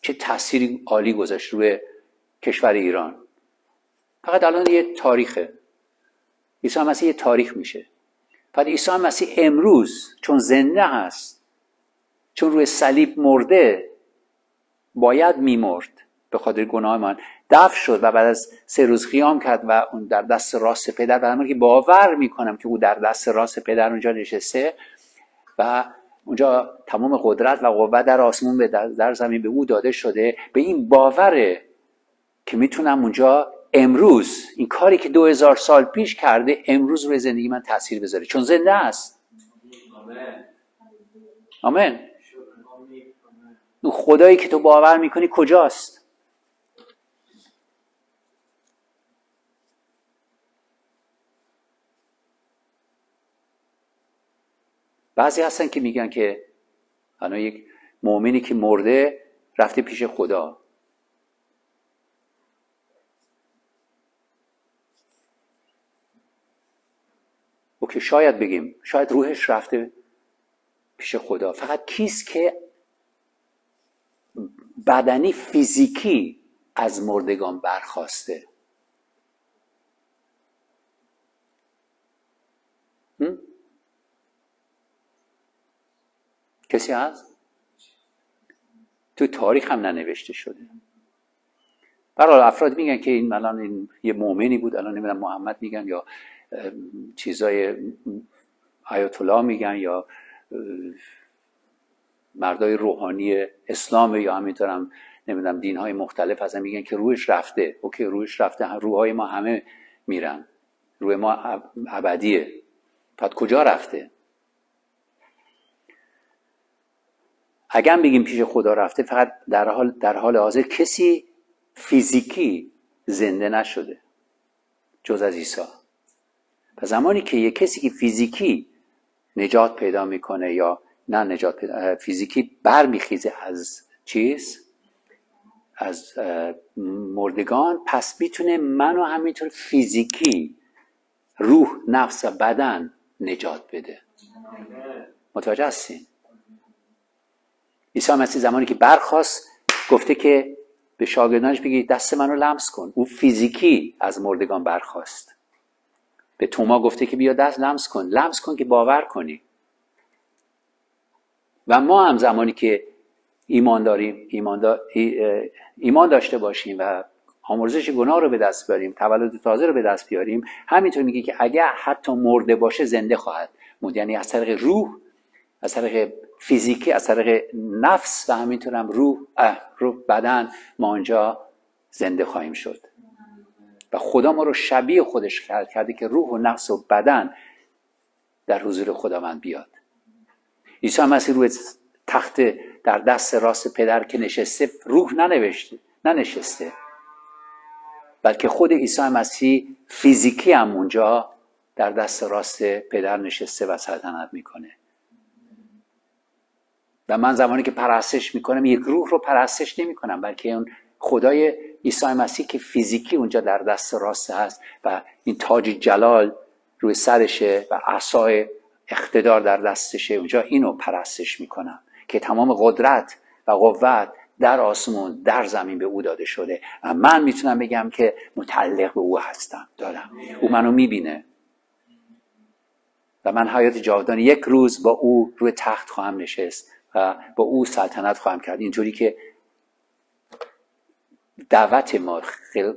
چه تأثیری عالی گذاشت روی کشور ایران. فقط الان یه تاریخه. عیسی مسیح تاریخ میشه. فقط عیسی مسیح امروز چون زنده هست چون روی صلیب مرده باید میمرد به خاطر گناه من. دفع شد و بعد از سه روز خیام کرد و اون در دست راست پدر و که باور می‌کنم که او در دست راست پدر اونجا نشسته و اونجا تمام قدرت و قوت در آسمون به در زمین به او داده شده. به این باوره که می‌تونم اونجا امروز این کاری که دو هزار سال پیش کرده امروز روی زندگی من تاثیر بذاره. چون زنده است. آمین. خدایی که تو باور می‌کنی کجاست؟ بعضی هستن که میگن که الان یک مؤمنی که مرده رفته پیش خدا. که شاید بگیم شاید روحش رفته پیش خدا. فقط کیست که بدنی فیزیکی از مردگان برخواسته؟ کسی هست؟ تو تاریخ هم ننوشته شده. برای افراد میگن که این الان این یه مؤمنی بود الان نمی‌دونم محمد میگن یا چیزای آیت الله میگن یا مردای روحانی اسلام یا همینطورم نمی‌دونم دین های مختلف هستن میگن که روحش رفته. اوکی روحش رفته. روحای ما همه میرن. روح ما ابدیه. پس کجا رفته؟ اگر بگیم پیش خدا رفته فقط در حال در حال حاضر کسی فیزیکی زنده نشده جز از عیسی. و زمانی که یه کسی که فیزیکی نجات پیدا می‌کنه یا نه نجات پیدا فیزیکی برمیخیزه از چیز؟ از مردگان. پس می‌تونه منو همینطور فیزیکی روح نفس و بدن نجات بده. متوجه هستین؟ عیسی مسیح زمانی که برخواست گفته که به شاگردانش بگی دست منو لمس کن. او فیزیکی از مردگان برخواست به توما گفته که بیا دست لمس کن. لمس کن که باور کنی. و ما هم زمانی که ایمان داریم ایمان, ایمان داشته باشیم و آمرزش گناه رو به دست بیاریم تولد تازه رو به دست بیاریم همینطور میگه که اگر حتی مرده باشه زنده خواهد موند. یعنی از طریق روح از طریق فیزیکی از طریق نفس و همینطور هم روح روح بدن ما آنجا زنده خواهیم شد. و خدا ما رو شبیه خودش خلق کرده که روح و نفس و بدن در حضور خداوند بیاد. عیسی مسیح روی تخت در دست راست پدر که نشسته روح ننوشته ننشسته. بلکه خود عیسی مسیح فیزیکی هم اونجا در دست راست پدر نشسته و سلطنت می‌کنه. و من زمانی که پرستش می‌کنم یک روح رو پرستش نمی‌کنم بلکه اون خدای عیسی مسیح که فیزیکی اونجا در دست راست هست و این تاج جلال روی سرشه و عصای اقتدار در دستشه اونجا اینو پرستش می‌کنم که تمام قدرت و قوت در آسمون در زمین به او داده شده. و من می‌تونم بگم که متعلق به او هستم دارم. او منو می‌بینه. و من حیات جاودانی یک روز با او روی تخت خواهم نشست. با او سلطنت خواهم کرد. اینطوری که دعوت ما خل...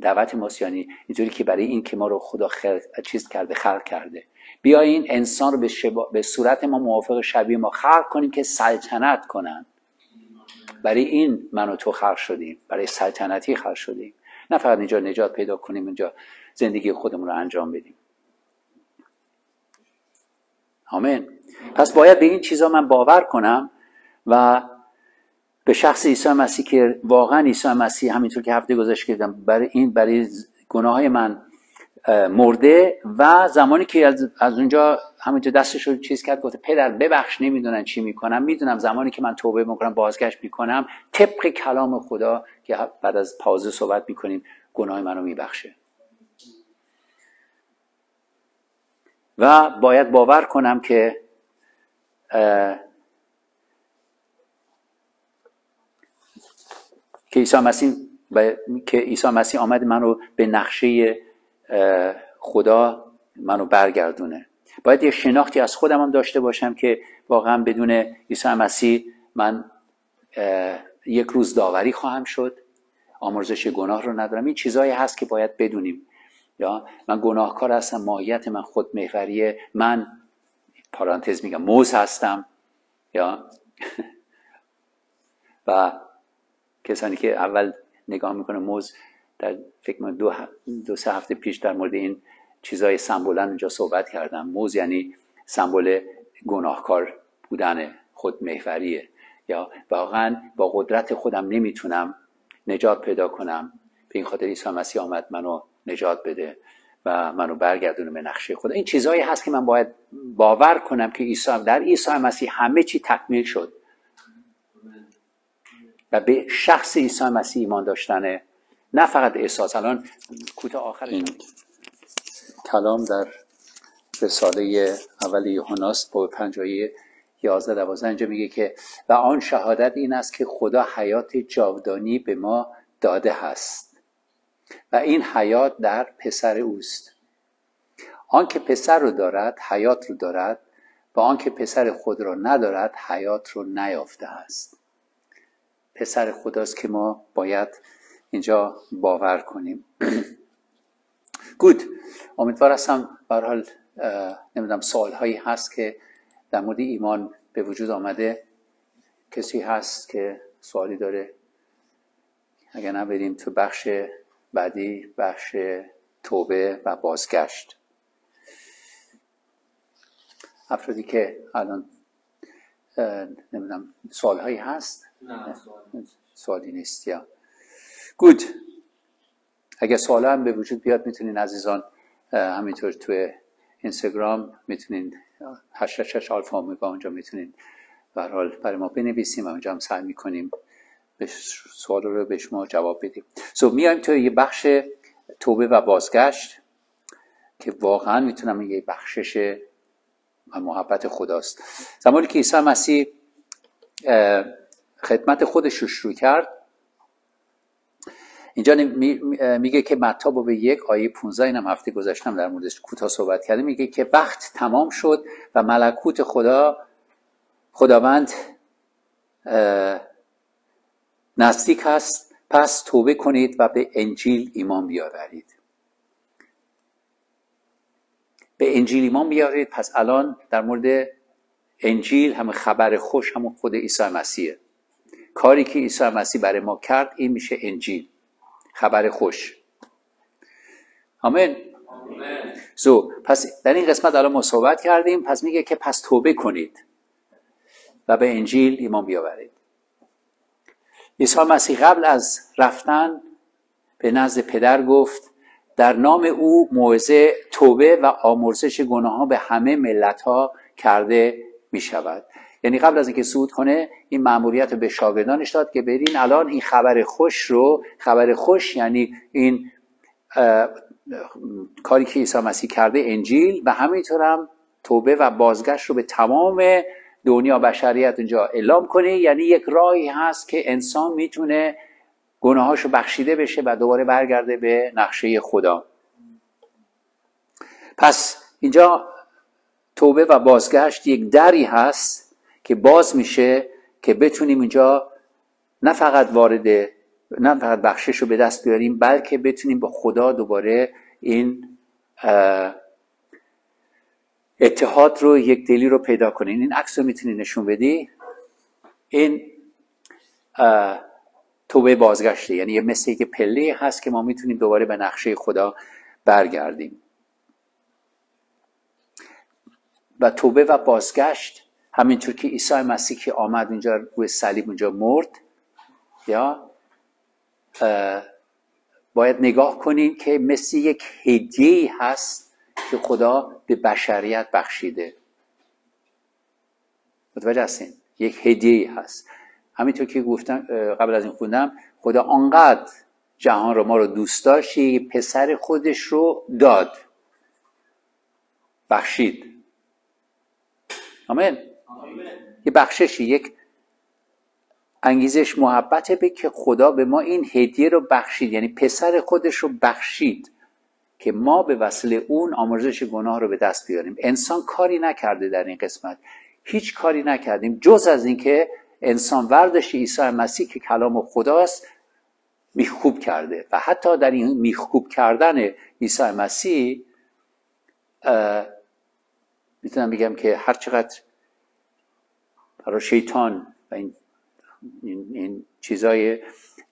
دعوت ماست یعنی اینطوری که برای این که ما رو خدا خل... چیز کرده خلق کرده. بیایین انسان رو به, به صورت ما موافق شبیه ما خلق کنیم که سلطنت کنن. برای این من و تو خلق شدیم. برای سلطنتی خلق شدیم. نه فقط اینجا نجات پیدا کنیم اینجا زندگی خودمون رو انجام بدیم. آمین. پس باید به این چیزا من باور کنم و به شخص عیسی مسیح که واقعا عیسی مسیح همینطور که هفته گذشته کردم برای این برای گناه های من مرده و زمانی که از, از اونجا همینطور دستش رو چیز کرد گفته پدر ببخش نمی‌دونن چی می‌کنم. می‌دونم زمانی که من توبه می‌کنم بازگشت می‌کنم طبق کلام خدا که بعد از پازه صحبت می‌کنیم گناه منو میبخشه. و باید باور کنم که که عیسی مسیح که عیسی مسیح آمد من رو به نقشه خدا منو برگردونه. باید یه شناختی از خودم هم داشته باشم که واقعا بدون عیسی مسیح من یک روز داوری خواهم شد. آمرزش گناه رو ندارم. این چیزایی هست که باید بدونیم. یا من گناهکار هستم ماهیت من خود محوریه من پارانتز میگم موز هستم یا؟ و کسانی که اول نگاه می‌کنه موز در فکر دو, دو سه هفته پیش در مورد این چیزای سمبولن اونجا صحبت کردم. موز یعنی سمبل گناهکار بودن خود محوریه یا واقعا با قدرت خودم نمی‌تونم نجات پیدا کنم. به این خاطر عیسی مسیح آمد منو نجات بده و منو برگردونه به نقشه خدا. این چیزهایی هست که من باید باور کنم که عیسی در عیسی مسیح همه چی تکمیل شد. و به شخص عیسی مسیح ایمان داشتنه. نه فقط احساس. الان کوتاه آخر این کلام در رساله اول یوحناست با پنجایی یازده دوازده اینجا میگه که و آن شهادت این است که خدا حیات جاودانی به ما داده هست. و این حیات در پسر اوست. آنکه پسر رو دارد حیات رو دارد و آنکه پسر خود را ندارد حیات رو نیافته است. پسر خداست که ما باید اینجا باور کنیم. گود امیدوار هستم حال نمی‌دونم سوال هایی هست که در مورد ایمان به وجود آمده. کسی هست که سوالی داره؟ اگر نه بریم تو بخش بعدی بخش توبه و بازگشت. افرادی که الان نمی‌دونم سوال هایی هست؟ نه سوالی نیست. یا. گود اگر سوال هم به وجود بیاد می‌تونین عزیزان همینطور توی اینستاگرام می‌تونین شش آلفا اومگا اونجا می‌تونین حال برای ما بنویسیم و اونجا هم سعی می‌کنیم سوال رو به شما جواب بدیم. سو so, میایم توی یه بخش توبه و بازگشت که واقعا می‌تونم یه بخشش محبت خداست. زمانی که عیسی مسیح خدمت خودش رو شروع کرد اینجا میگه که مطاب به یک آیه 15 اینم هفته گذاشتم در موردش کوتاه صحبت کرده میگه که وقت تمام شد و ملکوت خدا خداوند نزدیک هست پس توبه کنید و به انجیل ایمان بیاورید. به انجیل ایمان بیاورید پس الان در مورد انجیل همه خبر خوش همون خود عیسی مسیحه کاری که عیسی مسیح برای ما کرد این میشه انجیل خبر خوش. آمین. زو پس در این قسمت الان ما صحبت کردیم پس میگه که پس توبه کنید و به انجیل ایمان بیاورید. عیسی مسیح قبل از رفتن به نزد پدر گفت در نام او موعظه توبه و آمرزش گناه ها به همه ملت ها کرده می شود یعنی قبل از اینکه صعود کنه این مأموریت رو به شاگردانش داد که برین الان این خبر خوش رو خبر خوش یعنی این کاری که عیسی مسیح کرده انجیل و همینطور هم توبه و بازگشت رو به تمام دنیا بشریت اونجا اعلام کنه یعنی یک راهی هست که انسان می‌تونه گناهاشو بخشیده بشه و دوباره برگرده به نقشه خدا. پس اینجا توبه و بازگشت یک دری هست که باز میشه که بتونیم اینجا نه فقط وارد نه فقط بخشش رو به دست بیاریم بلکه بتونیم با خدا دوباره این اتحاد رو یک دلی رو پیدا کنیم این عکس رو می‌تونی نشون بدی؟ این توبه بازگشته. یعنی یه مثل که پله هست که ما می‌تونیم دوباره به نقشه خدا برگردیم. و توبه و بازگشت همینطور که عیسی مسیح که آمد اونجا روی صلیب اونجا مرد یا باید نگاه کنیم که مثل یک هدیه هست که خدا به بشریت بخشیده. متوجه هستین؟ یک هدیه هست. همینطور که گفتم قبل از این خوندم خدا آنقدر جهان رو ما رو دوست داشت پسر خودش رو داد. بخشید. آمین. یه بخششی یک انگیزش محبته به که خدا به ما این هدیه رو بخشید. یعنی پسر خودش رو بخشید. که ما به وسیله اون آمرزش گناه رو به دست بیاریم. انسان کاری نکرده در این قسمت. هیچ کاری نکردیم. جز از اینکه انسان وردش عیسی مسیح که کلام خداست میخوب کرده. و حتی در این میخوب کردن عیسی مسیح می‌تونم بگم که هر چقدر برای شیطان و این, این, این چیزای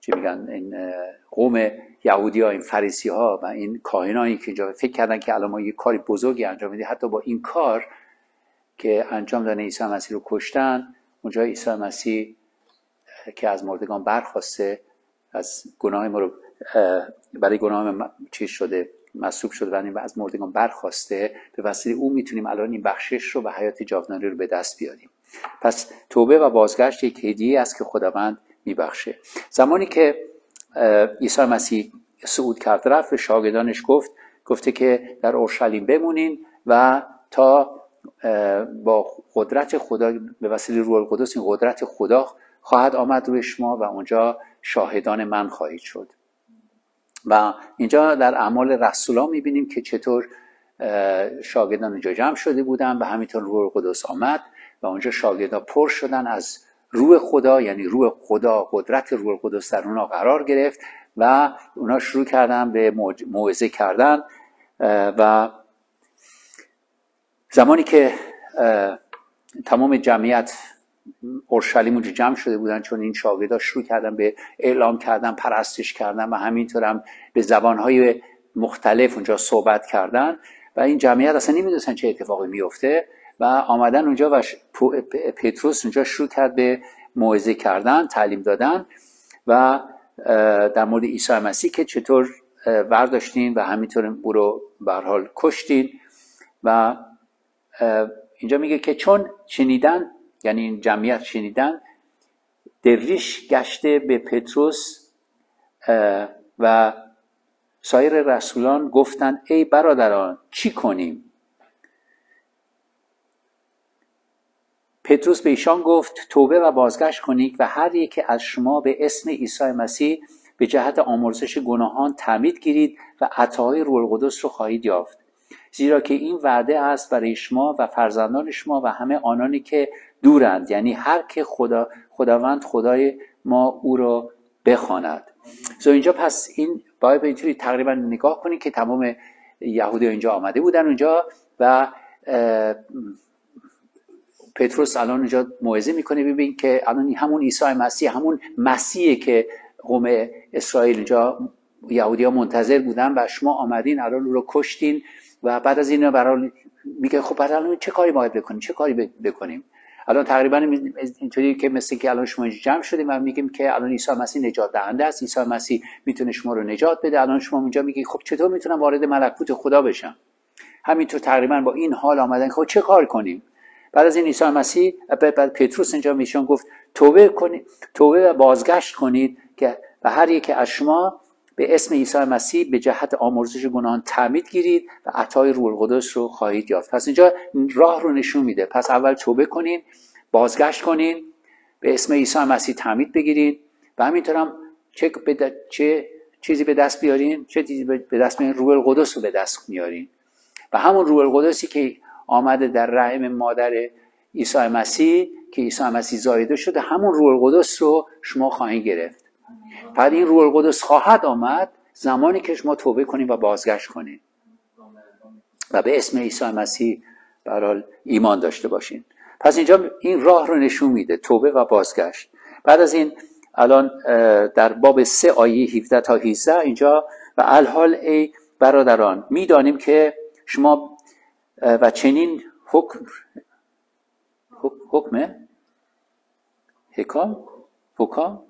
چی میگن این قوم یهودی ها این فریسی ها و این کاهنایی که اینجا فکر کردن که الان ما یه کاری بزرگی انجام میدیم حتی با این کار که انجام دادن عیسی مسیح رو کشتن اونجا عیسی مسیح که از مردگان برخواسته از گناه ما رو برای گناه چیز شده مصوب شده و از مردگان برخواسته به وسیله او می‌تونیم الان این بخشش رو و حیات جاودانه رو به دست بیاریم. پس توبه و بازگشت یک هدیه است که خداوند میبخشه. زمانی که عیسی مسیح صعود کرد. رفت به شاگردانش گفت گفته که در اورشلیم بمونین و تا با قدرت خدا به وسیله روح القدس این قدرت خدا خواهد آمد روی شما و اونجا شاهدان من خواهید شد. و اینجا در اعمال رسولا می‌بینیم که چطور شاگردان اینجا جمع شده بودن و همینطور روح القدس آمد و اونجا شاگردان پر شدن از روح خدا یعنی روح خدا قدرت روح القدس در اونا قرار گرفت و اونا شروع کردن به موعظه کردن و زمانی که تمام جمعیت اورشلیم اونجا جمع شده بودن چون این شاگردا شروع کردن به اعلام کردن پرستش کردن و همینطور هم به زبانهای مختلف اونجا صحبت کردن و این جمعیت اصلا نمی‌دونستن چه اتفاقی میفته و آمدن اونجا و پتروس اونجا شروع کرد به موعظه کردن تعلیم دادن و در مورد عیسی مسیح که چطور برداشتین و همینطور او رو به حال کشتین و اینجا میگه که چون شنیدن یعنی این جمعیت شنیدن دریش گشته به پتروس و سایر رسولان گفتند ای برادران چی کنیم؟ پتروس به ایشان گفت توبه و بازگشت کنید و هر یک از شما به اسم عیسی مسیح به جهت آمرزش گناهان تعمید گیرید و عطاهای روح القدس رو خواهید یافت. زیرا که این وعده است برای شما و فرزندان شما و همه آنانی که دورند یعنی هر که خدا خداوند خدای ما او را بخواند. سو اینجا پس این باید به اینطوری تقریبا نگاه کنید که تمام یهودی اینجا آمده بودن اونجا و پتروس الان اینجا موعظه می‌کنه. ببین که الان همون عیسی مسیح همون مسیحه که قوم اسرائیل اینجا یهودی ها منتظر بودن و شما آمدین الان رو کشتین و بعد از این برای میگه خب بعد الان چه کاری باید بکنیم؟ چه کاری بکنیم؟ الان تقریبا اینطوری که مثل که الان شما جمع شدیم و میگیم که الان عیسی مسیح نجات دهنده است. عیسی مسیح می‌تونه شما رو نجات بده. الان شما اینجا میگی خب چطور می‌تونم وارد ملکوت خدا بشم؟ همینطور تقریبا با این حال آمدن خب چه کار کنیم؟ بعد از این عیسی مسیح بعد پتروس اینجا میشون گفت توبه کنید توبه و بازگشت کنید که و هر یک از شما به اسم عیسی مسیح به جهت آمرزش گناهان تعمید گیرید و عطای روح القدس رو خواهید یافت. پس اینجا راه رو نشون میده. پس اول توبه کنین بازگشت کنین به اسم عیسی مسیح تعمید بگیرید و همینطور هم چه, چه چیزی به دست بیارین چه چیزی به دست بیارین؟ روح القدس رو به دست میارین. و همون روح القدسی که آمده در رحم مادر عیسی مسیح که عیسی مسیح زایده شده همون روح القدس رو شما خواهید گرفت. بعد این روح القدس خواهد آمد زمانی که شما توبه کنید و بازگشت کنید. و به اسم عیسی مسیح برال ایمان داشته باشین. پس اینجا این راه رو نشون میده توبه و بازگشت. بعد از این الان در باب سه آیه 17 تا 18 اینجا و الحال ای برادران می‌دانیم که شما و چنین حکم حکمه؟ حکام؟ حکام؟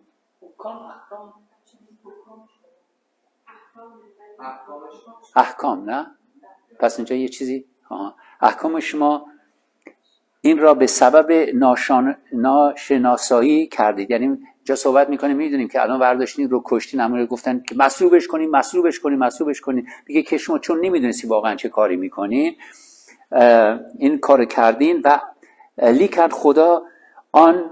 احکام. نه؟ پس اینجا یه چیزی؟ احکام شما این را به سبب ناشان... ناشناسایی کردید. یعنی اینجا صحبت می‌کنیم می‌دونیم که الان برداشتین رو کشتین همون گفتن که مصلوبش کنیم مصلوبش کنیم مصلوبش کنیم میگه که شما چون نمی‌دونستی واقعا چه کاری می‌کنین این کار کردین و لیکن خدا آن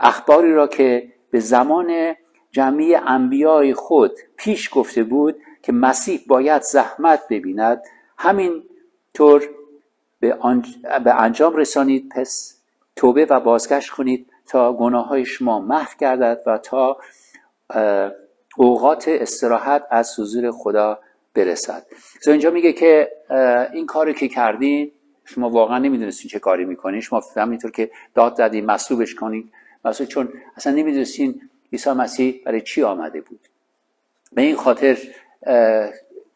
اخباری را که به زمان جمعی انبیای خود پیش گفته بود که مسیح باید زحمت ببیند همین طور به, به انجام رسانید. پس توبه و بازگشت کنید تا گناه های شما محو گردد و تا اوقات استراحت از حضور خدا برسد. اینجا میگه که این کاری که کردین شما واقعا نمی‌دونستین چه کاری می‌کنین. شما همینطور که داد زدین مصلوبش کنین. مصلوب چون اصلا نمی‌دونستین عیسی مسیح برای چی آمده بود. به این خاطر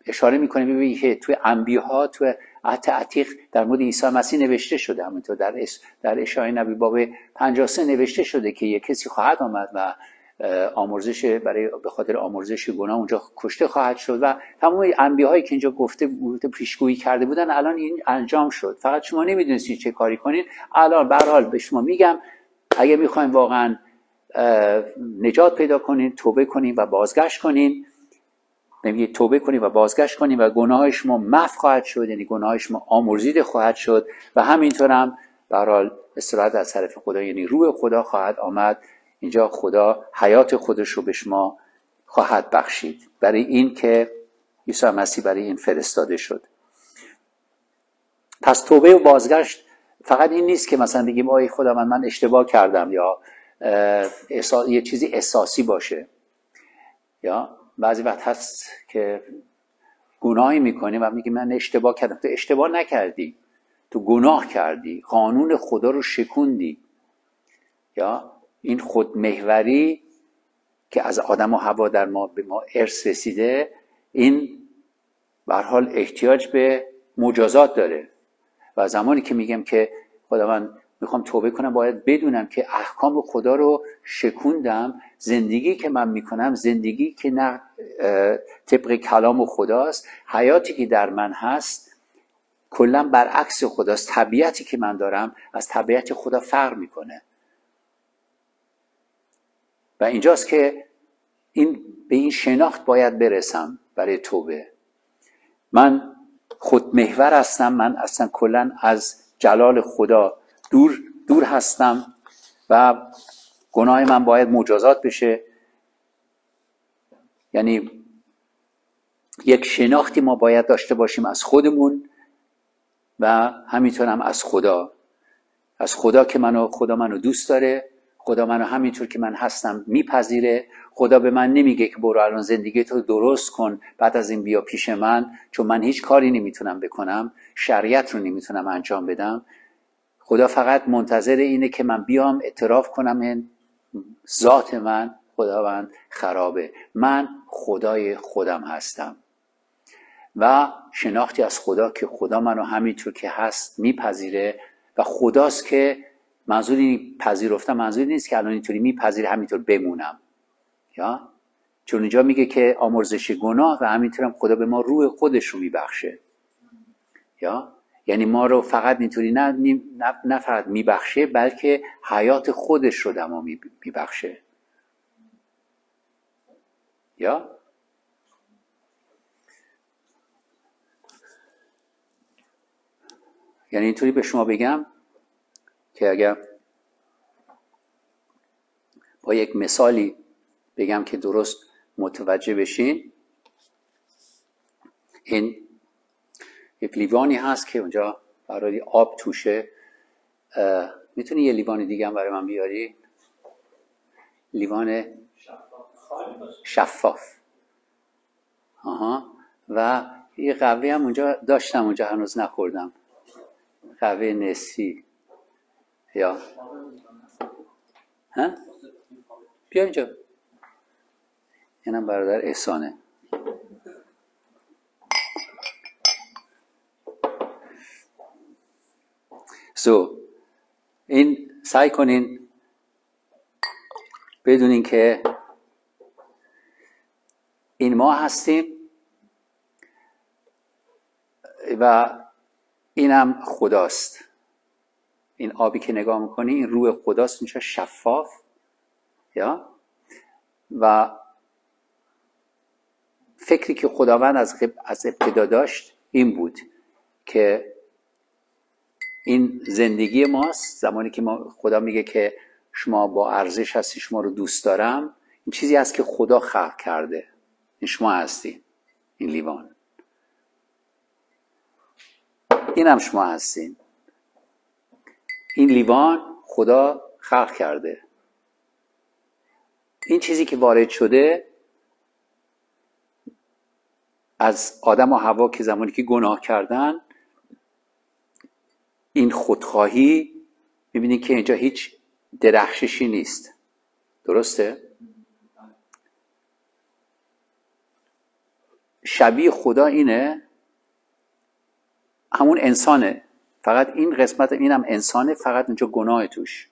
اشاره می‌کنیم. ببینید که توی انبیاء توی عهد عتیق در مورد عیسی مسیح نوشته شده. همینطور در در اشعای نبی باب 53 نوشته شده که یک کسی خواهد آمد و آمرزش برای به خاطر آمرزش گناه اونجا کشته خواهد شد و تمام انبیاء که اینجا گفته بود پیشگویی کرده بودن الان این انجام شد. فقط شما نمی‌دونستید چه کاری کنید الان به حال به شما میگم اگه می‌خوایم واقعا نجات پیدا کنین توبه کنین و بازگشت کنین نمیگه توبه کنیم و بازگشت کنیم و گناه شما مف خواهد شد یعنی گناه شما آمرزیده خواهد شد و همینطور هم برحال استراحت از طرف خدا یعنی روح خدا خواهد آمد. اینجا خدا حیات خودش رو به شما خواهد بخشید. برای این که عیسی مسیح برای این فرستاده شد. پس توبه و بازگشت فقط این نیست که مثلا بگیم آی خدا من من اشتباه کردم یا یه چیزی احساسی باشه. یا بعضی وقت هست که گناهی می‌کنی و میگی من اشتباه کردم. تو اشتباه نکردی. تو گناه کردی. قانون خدا رو شکوندی. یا این خودمهوری که از آدم و هوا در ما به ما ارث رسیده این به حال احتیاج به مجازات داره. و زمانی که میگم که خدا من می‌خوام توبه کنم باید بدونم که احکام خدا رو شکوندم زندگی که من می‌کنم زندگی که نه طبق کلام خداست حیاتی که در من هست کلا برعکس خداست طبیعتی که من دارم از طبیعت خدا فرق می‌کنه. و اینجاست که این به این شناخت باید برسم برای توبه. من خودمحور هستم من اصلا کلا از جلال خدا دور دور هستم و گناه من باید مجازات بشه. یعنی یک شناختی ما باید داشته باشیم از خودمون و همینطور هم از خدا. از خدا که منو خدا منو دوست داره. خدا منو همینطور که من هستم میپذیره. خدا به من نمیگه که برو الان زندگی تو درست کن بعد از این بیا پیش من چون من هیچ کاری نمی‌تونم بکنم شریعت رو نمی‌تونم انجام بدم. خدا فقط منتظر اینه که من بیام اعتراف کنم این ذات من خداوند خرابه. من خدای خودم هستم. و شناختی از خدا که خدا منو همینطور که هست میپذیره و خداست که منظوری پذیرفتم منظوری نیست که الان اینطوری میپذیره همینطور بمونم. یا؟ چون اینجا میگه که آمرزش گناه و همینطورم خدا به ما روح خودش رو میبخشه. یا؟ یعنی ما رو فقط اینطوری نه, نه فقط میبخشه بلکه حیات خودش رو دما میبخشه. یا؟ یعنی اینطوری به شما بگم که اگر با یک مثالی بگم که درست متوجه بشین این یک لیوانی هست که اونجا برای آب توشه. می‌تونی یه لیوان دیگه هم برای من بیاری؟ لیوان شفاف. آها. و یه قهوه هم اونجا داشتم اونجا هنوز نخوردم. قهوه نسی. یا؟ ها؟ بیا اینجا. اینم برادر احسانه. سو این سعی کنین بدونین که این ما هستیم و اینم خداست. این آبی که نگاه می‌کنی این روح خداست میشه شفاف یا؟ و فکری که خداوند از, از ابتدا داشت این بود که این زندگی ماست. زمانی که ما خدا میگه که شما با ارزش هستی شما رو دوست دارم. این چیزی است که خدا خلق کرده. این شما هستی این لیوان. این هم شما هستین. این لیوان خدا خلق کرده. این چیزی که وارد شده از آدم و هوا که زمانی که گناه کردن این خودخواهی می‌بینید که اینجا هیچ درخششی نیست. درسته؟ شبیه خدا اینه همون انسانه. فقط این قسمت اینم انسانه فقط اینجا گناه توش.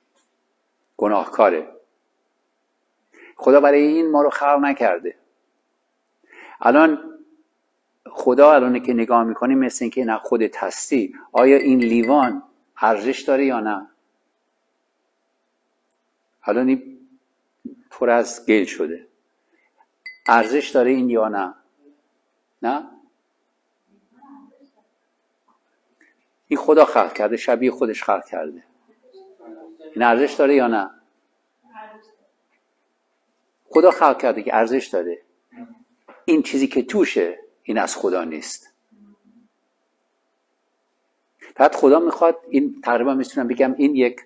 گناهکاره. خدا برای این ما رو خلق نکرده. الان خدا الان که نگاه می‌کنیم مثل اینکه نه خودت هستی آیا این لیوان ارزش داره یا نه؟ الان این پر از گل شده. ارزش داره این یا نه؟ نه؟ این خدا خلق کرده شبیه خودش خلق کرده. این ارزش داره یا نه؟ خدا خلق کرده که ارزش داره. این چیزی که توشه این از خدا نیست. بعد خدا می‌خواد این تقریبا می‌تونم بگم این یک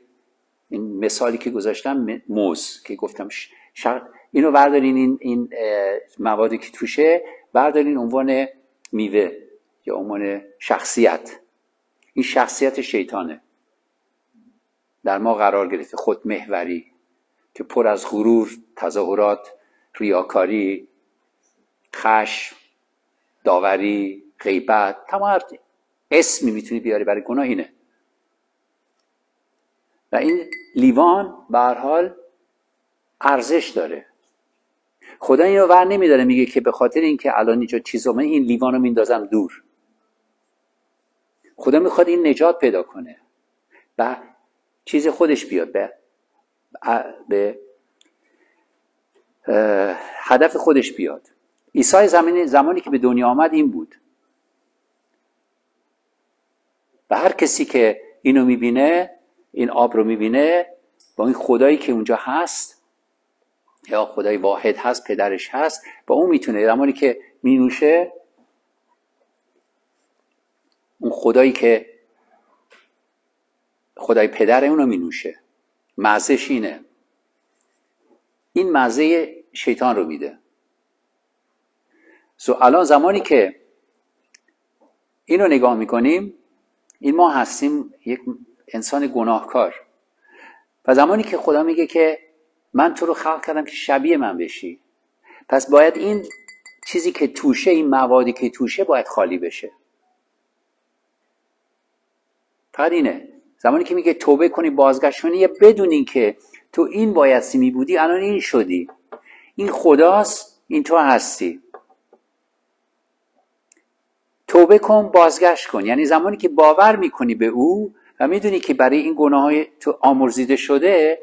این مثالی که گذاشتم موز که گفتم اینو بردارین این, این موادی که توشه بردارین عنوان میوه یا عنوان شخصیت. این شخصیت شیطانه. در ما قرار گرفته خودمهوری که پر از غرور تظاهرات ریاکاری خشم داوری غیبت تمام اسمی می‌تونی بیاری برای گناه اینه. و این لیوان به حال ارزش داره. خدا اینو ور نمیداره میگه که به خاطر اینکه الان اینجا چیز من این لیوان رو میندازم دور. خدا می‌خواد این نجات پیدا کنه و چیز خودش بیاد به به هدف خودش بیاد. عیسی زمانی, زمانی که به دنیا آمد این بود. و هر کسی که اینو می‌بینه این آب رو می‌بینه با این خدایی که اونجا هست یا خدای واحد هست پدرش هست با اون می‌تونه زمانی که مینوشه اون خدایی که خدای پدر اونو مینوشه. مزهش اینه. این مزه شیطان رو میده. سو الان زمانی که اینو نگاه می‌کنیم این ما هستیم یک انسان گناهکار. و زمانی که خدا میگه که من تو رو خلق کردم که شبیه من بشی پس باید این چیزی که توشه این موادی که توشه باید خالی بشه. فقط اینه. زمانی که میگه توبه کنی بازگشت کنی یه بدون که تو این بایستی می بودی الان این شدی. این خداست این تو هستی. توبه کن بازگشت کن. یعنی زمانی که باور می‌کنی به او و می‌دونی که برای این گناه های تو آمرزیده شده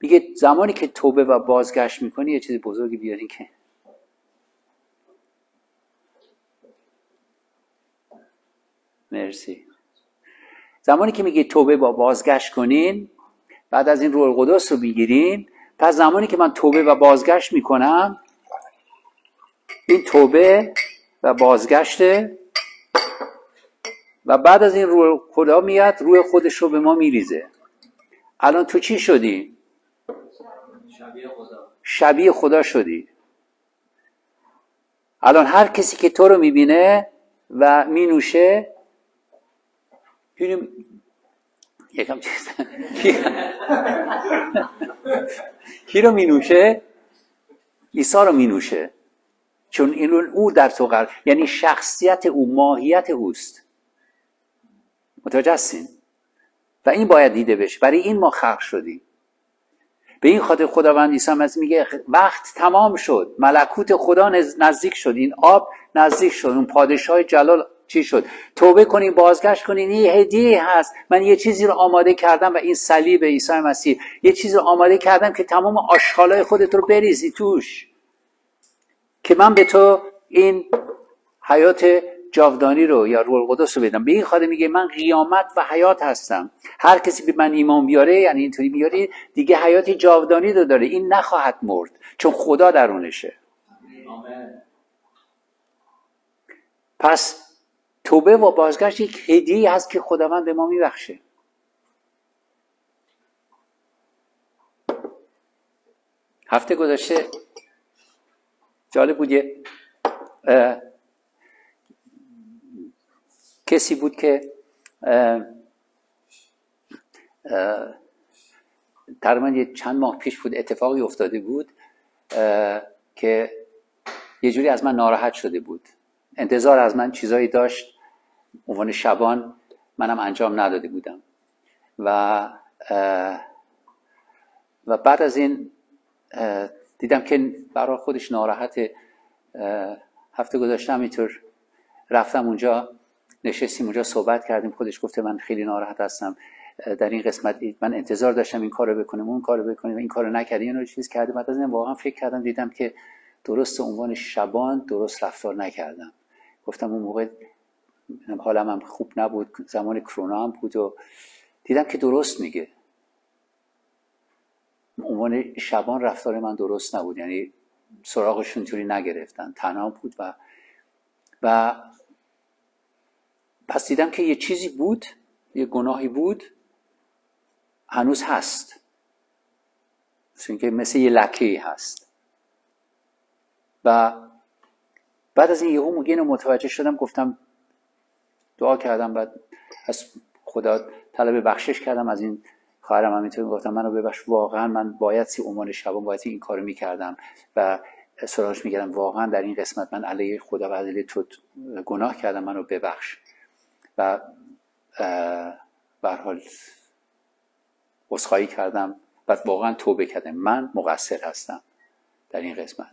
میگه زمانی که توبه و بازگشت می‌کنی یه چیز بزرگی بیاری که. مرسی. زمانی که میگه توبه با بازگشت کنین بعد از این روح القدس رو بگیرین پس زمانی که من توبه و بازگشت می‌کنم این توبه و بازگشته و بعد از این روح خدا میاد روح خودش رو به ما میریزه. الان تو چی شدی؟ شبیه خدا. شبیه خدا شدی. الان هر کسی که تو رو می‌بینه و مینوشه یکم چیز. کی رو مینوشه؟ عیسی رو مینوشه. چون این او در تو قرار یعنی شخصیت او ماهیت اوست. متوجه هستین؟ و این باید دیده بشه. برای این ما خلق شدیم. به این خاطر خداوند عیسی مسیح میگه وقت تمام شد. ملکوت خدا نزدیک شد. این آب نزدیک شد. اون پادشاه جلال چی شد؟ توبه کنین بازگشت کنین این هدیه هست. من یه چیزی رو آماده کردم و این صلیب عیسی مسیح. یه چیزی رو آماده کردم که تمام آشغالای خودت رو بریزی توش. که من به تو این حیات جاودانی رو یا روح القدس رو بدم. به این خاطر میگه من قیامت و حیات هستم. هر کسی به من ایمان بیاره یعنی اینطوری بیاره دیگه حیات جاودانی رو داره. این نخواهد مرد چون خدا درونشه. پس توبه و بازگشت یک هدیه هست که خداوند به ما میبخشه. هفته گذشته جالب بود یه کسی بود که تقریبا چند ماه پیش بود اتفاقی افتاده بود که یه جوری از من ناراحت شده بود. انتظار از من چیزایی داشت. عنوان شبان منم انجام نداده بودم. و و بعد از این دیدم که برای خودش ناراحت هفته گذاشته اینطور رفتم اونجا نشستیم اونجا صحبت کردیم. خودش گفته من خیلی ناراحت هستم در این قسمت من انتظار داشتم این کارو بکنم اون کارو بکنیم این کارو نکردیم اینو چیز کردیم بعد از این واقعا فکر کردم دیدم که درست عنوان شبان درست رفتار نکردم. گفتم اون موقع حالم هم خوب نبود زمان کرونا هم بود و دیدم که درست میگه. عنوان شبان رفتار من درست نبود یعنی سراغشون توری نگرفتن تنها بود و و پس دیدم که یه چیزی بود یه گناهی بود هنوز هست. مثل که مثل یه لکه هست. و بعد از این یهو اینو متوجه شدم گفتم دعا کردم بعد از خدا طلب بخشش کردم از این خواهرم همینطور گفتم منو ببخش. واقعا من باید سی عنوان شبان باید این کارو می‌کردم و سراغش میگردم واقعا در این قسمت من علیه خدا و علیه تو گناه کردم منو ببخش. و به حال کردم و واقعا توبه کردم. من مقصر هستم در این قسمت.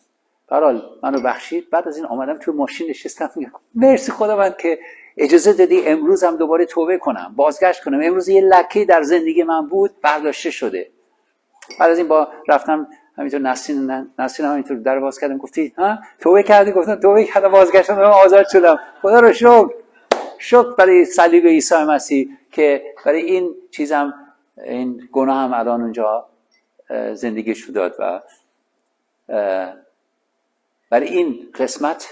برحال منو بخشید. بعد از این آمدم توی ماشین نشستم. میگم مرسی خدا من که اجازه دادی امروز هم دوباره توبه کنم. بازگشت کنم. امروز یه لکه در زندگی من بود برداشته شده. بعد از این با رفتم همینطور نسین نسین همینطور در باز کردم. گفتی ها؟ توبه کردی؟ گفتم توبه کردم بازگشتم آزاد شدم. خدا رو شکر. شکر برای صلیب عیسی مسیح که برای این چیزم این گناه هم الان اونجا زندگیش داد و برای این قسمت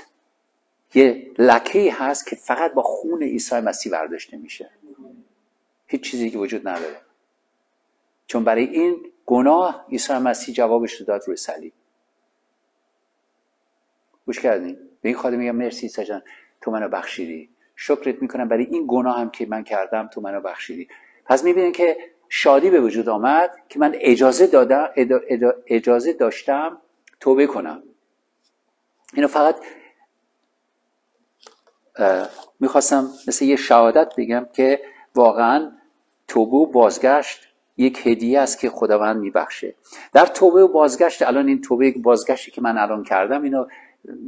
یه لکه هست که فقط با خون عیسی مسیح برداشته میشه هیچ چیزی که وجود نداره. چون برای این گناه عیسی مسیح جوابش رو داد روی صلیب. گوش کردین؟ به این خاطر میگم مرسی عیسی جان تو منو بخشیدی. شکرت می‌کنم برای این گناه هم که من کردم تو منو بخشیدی. پس می‌بینین که شادی به وجود آمد که من اجازه دادم اجازه داشتم توبه کنم. اینو فقط می‌خواستم مثل یه شهادت بگم که واقعا توبه و بازگشت یک هدیه است که خداوند میبخشه. در توبه و بازگشت الان این توبه بازگشتی که من الان کردم اینو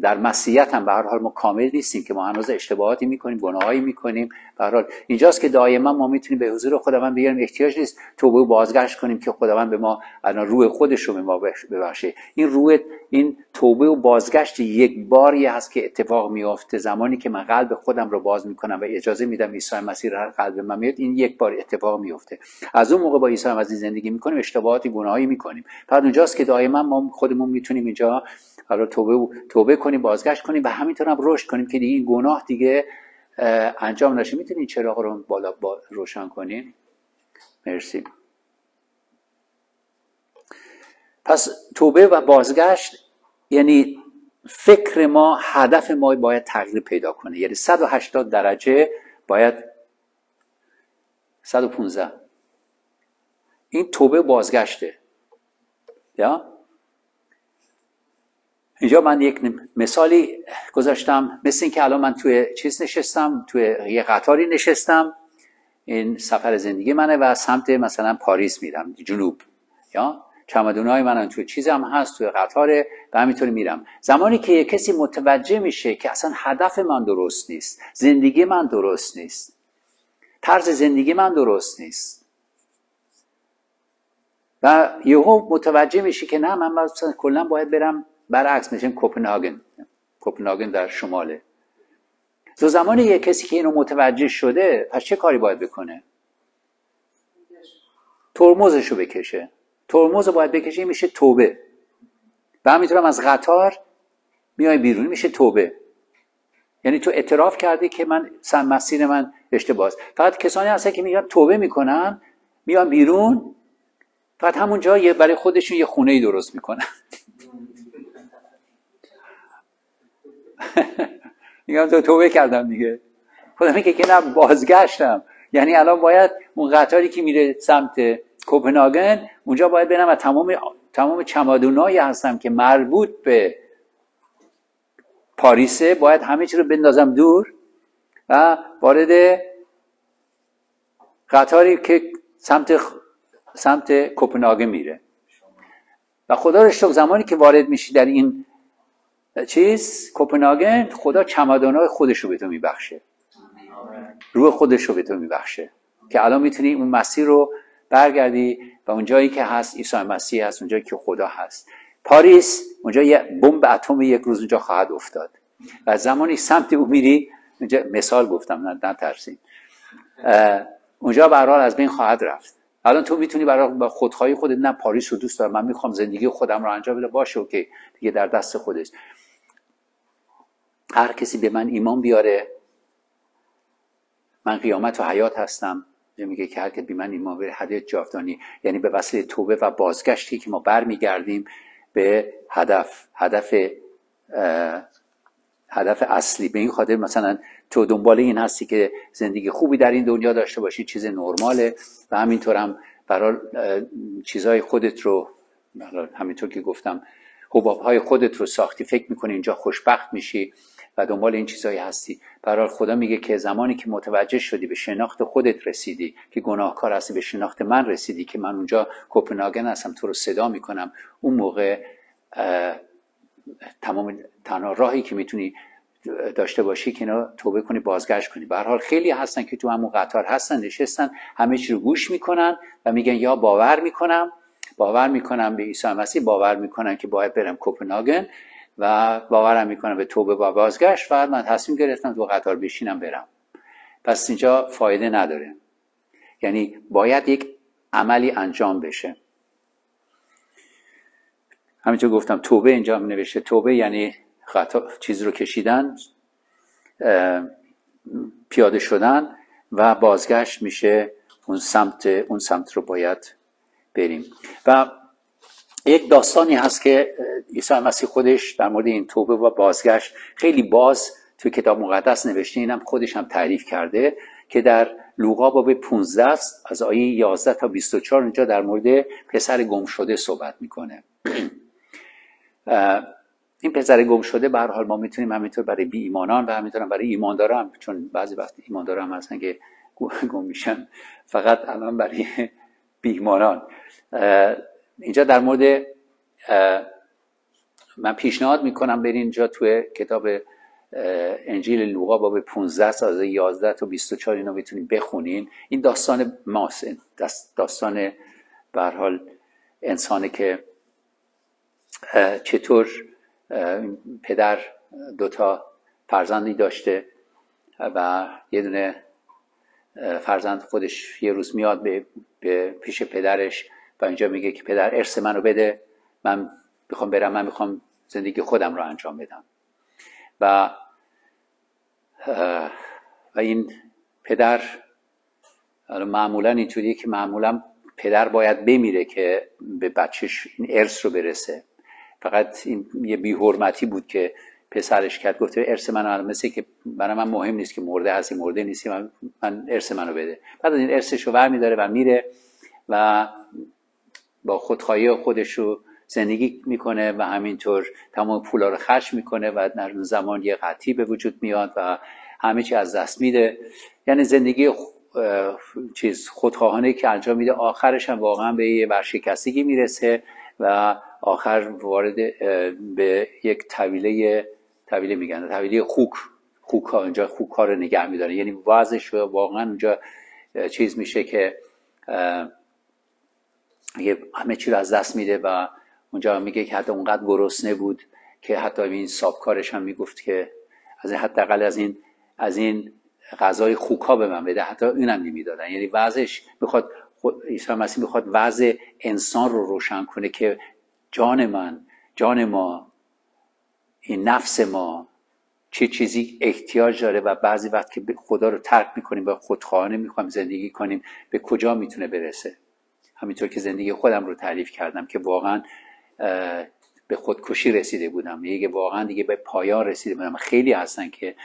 در مسیحیت هم به هر حال ما کامل نیستیم که ما هنوز اشتباهاتی می‌کنیم گناهایی می‌کنیم. به هر حال اینجاست که دائما ما می‌تونیم به حضور خداوند بیاریم. احتیاج نیست توبه و بازگشت کنیم که خداوند به ما الان روح خودش رو به ما ببخشه. این روح این توبه و بازگشت یک باری هست که اتفاق میافته. زمانی که من قلب خودم رو باز می‌کنم و اجازه میدم عیسی مسیح رو قلب من میاد این یک بار اتفاق میافته. از اون موقع با عیسی مسیح زندگی می‌کنیم اشتباهاتی گناهایی می‌کنیم. بعد اونجاست که دائما ما خودمون می‌تونیم اینجا حالا توبه توبه کنیم بازگشت کنیم و همینطور هم رشد کنیم که این گناه دیگه انجام نشه. می‌تونین چراغ رو بالا با روشن کنین مرسی. پس توبه و بازگشت یعنی فکر ما هدف ما باید تغییر پیدا کنه. یعنی 180 درجه باید 115 این توبه بازگشته. یا؟ اینجا من یک مثالی گذاشتم مثل اینکه الان من توی چیز نشستم توی یه قطاری نشستم. این سفر زندگی منه و سمت مثلا پاریس میرم جنوب. یا چمدونای من توی چیزم هست توی قطاره و همینطوری میرم. زمانی که یه کسی متوجه میشه که اصلا هدف من درست نیست زندگی من درست نیست طرز زندگی من درست نیست. و یهو متوجه میشه که نه من کلا باید برم برعکس میشیم کوپنهاگن. کوپنهاگن در شماله. تو زمان یه کسی که اینو متوجه شده پس چه کاری باید بکنه؟ ترمزش رو بکشه. ترمز باید بکشه میشه توبه. و همینطور از قطار میای بیرون میشه توبه. یعنی تو اعتراف کردی که من سن مسیر من اشتباهه فقط کسانی هستن که میگن توبه می‌کنن میان بیرون. فقط همونجا یه برای خودشون یه خونه ای درست می‌کنن. میگم تو توبه کردم دیگه. خدا میگه که نه بازگشتم. یعنی الان باید اون قطاری که میره سمت کوپنهاگن اونجا باید برم و تمام تمام چمادونایی هستم که مربوط به پاریسه باید همه چی رو بندازم دور و وارد قطاری که سمت سمت کوپنهاگن میره. و خدا رو زمانی که وارد میشی در این چیز؟ کوپنهاگن خدا چمدانهای خودش رو به تو میبخشه. روح خودش رو به تو میبخشه. که الان می‌تونی اون مسیر رو برگردی و اون جایی که هست عیسی مسیح هست اون جایی که خدا هست. پاریس اونجا یه بمب اتم یک روز اونجا خواهد افتاد. و زمانی سمت او میری اونجا مثال گفتم نه نترسین اونجا بهرحال از بین خواهد رفت. الان تو می‌تونی برای خودخواهی خودت نه پاریس رو دوست دارم من می‌خوام زندگی خودم رو انجام بده باشه okay دیگه در دست خودش. هر کسی به من ایمان بیاره من قیامت و حیات هستم. میگه که هر که به من ایمان بیاره حیات جاودانی. یعنی به وسیله توبه و بازگشتی که ما برمیگردیم به هدف هدف هدف اصلی. به این خاطر مثلا تو دنبال این هستی که زندگی خوبی در این دنیا داشته باشی چیز نرماله و همینطور هم برای چیزهای خودت رو همینطور که گفتم حباب های خودت رو ساختی. فکر می‌کنی اینجا خوشبخت میشی. و دنبال این چیزهایی هستی. برای خدا میگه که زمانی که متوجه شدی به شناخت خودت رسیدی که گناهکار هستی به شناخت من رسیدی که من اونجا کوپنهاگن هستم تو رو صدا می‌کنم. اون موقع تمام تنها راهی که می‌تونی داشته باشی که اینا توبه کنی بازگشت کنی. به حال خیلی هستن که تو همون قطار هستن نشستن همه چی رو گوش می‌کنن و میگن یا باور می‌کنم باور می‌کنم به عیسی مسیح باور می‌کنم که باید برم کوپنهاگن. و باورم می‌کنم به توبه و بازگشت و من تصمیم گرفتم تو قطار بشینم برم. پس اینجا فایده نداره. یعنی باید یک عملی انجام بشه. همینطور گفتم توبه اینجا نوشته. توبه یعنی خطا چیز رو کشیدن پیاده شدن و بازگشت میشه اون سمت اون سمت رو باید بریم. و یک داستانی هست که عیسی مسیح خودش در مورد این توبه و بازگشت خیلی باز توی کتاب مقدس نوشته اینم خودش هم تعریف کرده که در لوقا باب 15 است از آیه 11 تا 24 اینجا در مورد پسر گم شده صحبت می‌کنه. این پسر گم شده به حال ما می‌تونیم همینطور برای بی ایمانان و همینطور برای ایمانداران چون بعضی وقت ایمانداران هم هستن که گم میشن فقط الان برای بی ایمانان اینجا در مورد من پیشنهاد می‌کنم برین اینجا توی کتاب انجیل لوقا باب 15 از 11 تا 24 اینو می‌تونید بخونین. این داستان ماست داستان به حال انسانه که چطور پدر دوتا فرزندی داشته و یه دونه فرزند خودش یه روز میاد به, پیش پدرش اینجا میگه که پدر ارث منو بده من می‌خوام برم من می‌خوام زندگی خودم رو انجام بدم. و و این پدر معمولا اینطوریه که معمولا پدر باید بمیره که به بچهش این ارث رو برسه. فقط این یه بیحرمتی بود که پسرش کرد گفته ارث منو مثل که برای من مهم نیست که مرده هستی مرده نیستی من, من ارث منو بده. بعد این ارثش رو برمیداره و میره و با خودخواهی خودش رو زندگی می‌کنه و همینطور تمام پولا رو خرج می‌کنه و در زمان یه قطعی به وجود میاد و همه چی از دست میده. یعنی زندگی چیز خودخواهانه که انجام میده آخرش هم واقعا به یه ورشکستگی می‌رسه و آخر وارد به یک طویله طویله میگن طویله خوک خوک ها اینجا خوک رو نگه میداره. یعنی وضعش واقعا اونجا چیز میشه که همه چی رو از دست میده و اونجا میگه که حتی اونقدر گرسنه بود که حتی این سابکارش هم می‌گفت که از حداقل از این از این غذای خوکا به من بده. حتی اینم نمی‌دادن. یعنی وضعش می‌خواد عیسی مسیح می‌خواد وضع انسان رو روشن کنه که جان من جان ما این نفس ما چه چیزی احتیاج داره و بعضی وقت که خدا رو ترک می‌کنیم و خودخواهانه می‌خوایم زندگی کنیم به کجا می‌تونه برسه؟ همینطور که زندگی خودم رو تعریف کردم که واقعا به خودکشی رسیده بودم. دیگه واقعا دیگه به پایان رسیده بودم. خیلی هستن که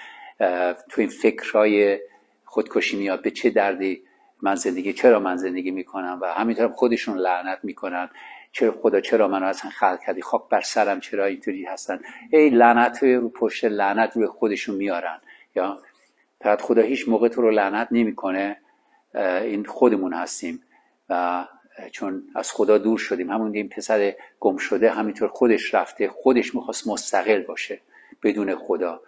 تو این فکرهای خودکشی میاد. به چه دردی من زندگی چرا من زندگی می‌کنم؟ و همینطور خودشون لعنت می‌کنن. چرا خدا چرا منو اصلا خلق کردی؟ خاک بر سرم چرا اینطوری هستن؟ ای لعنت رو پشت لعنت روی خودشون میارن. یا فقط خدا هیچ موقع تو رو لعنت نمی‌کنه. این خودمون هستیم. و چون از خدا دور شدیم. همون این پسر گم شده همینطور خودش رفته خودش می‌خواست مستقل باشه بدون خدا.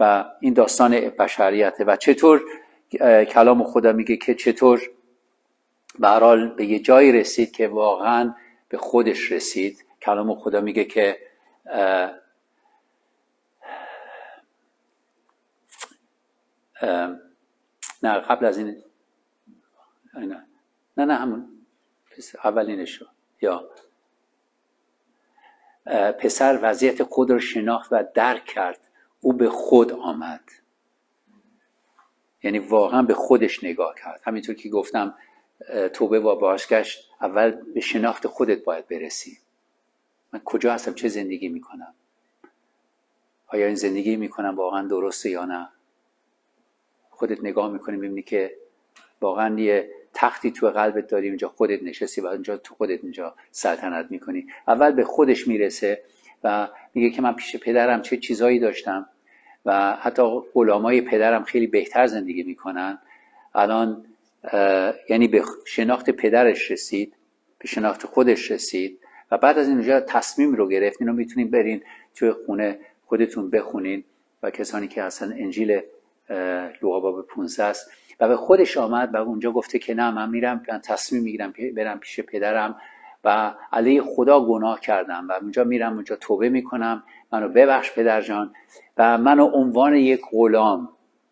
و این داستان بشریته و چطور کلام خدا میگه که چطور برحال به یه جایی رسید که واقعا به خودش رسید. کلام خدا میگه که نه قبل از این نه نه همون. اولینشو. یا. پسر وضعیت خود رو شناخت و درک کرد. او به خود آمد. یعنی واقعا به خودش نگاه کرد. همینطور که گفتم توبه و بازگشت اول به شناخت خودت باید برسی. من کجا هستم؟ چه زندگی می‌کنم؟ آیا این زندگی می‌کنم واقعا درسته یا نه؟ خودت نگاه می‌کنی ببینی که واقعا یه تختی تو قلبت داری اونجا خودت نشستی و اونجا تو خودت اونجا سلطنت می‌کنی. اول به خودش می‌رسه و میگه که من پیش پدرم چه چیزایی داشتم و حتی غلامای پدرم خیلی بهتر زندگی می‌کنن. الان یعنی به شناخت پدرش رسید به شناخت خودش رسید و بعد از اینجا تصمیم رو گرفت. اینو می‌تونین برین توی خونه خودتون بخونین و کسانی که اصلا انجیل لوقا باب 15 است و به خودش آمد و اونجا گفته که نه من میرم من تصمیم می‌گیرم برم پیش پدرم و علیه خدا گناه کردم و اونجا میرم اونجا توبه می‌کنم. منو ببخش پدر جان و منو عنوان یک غلام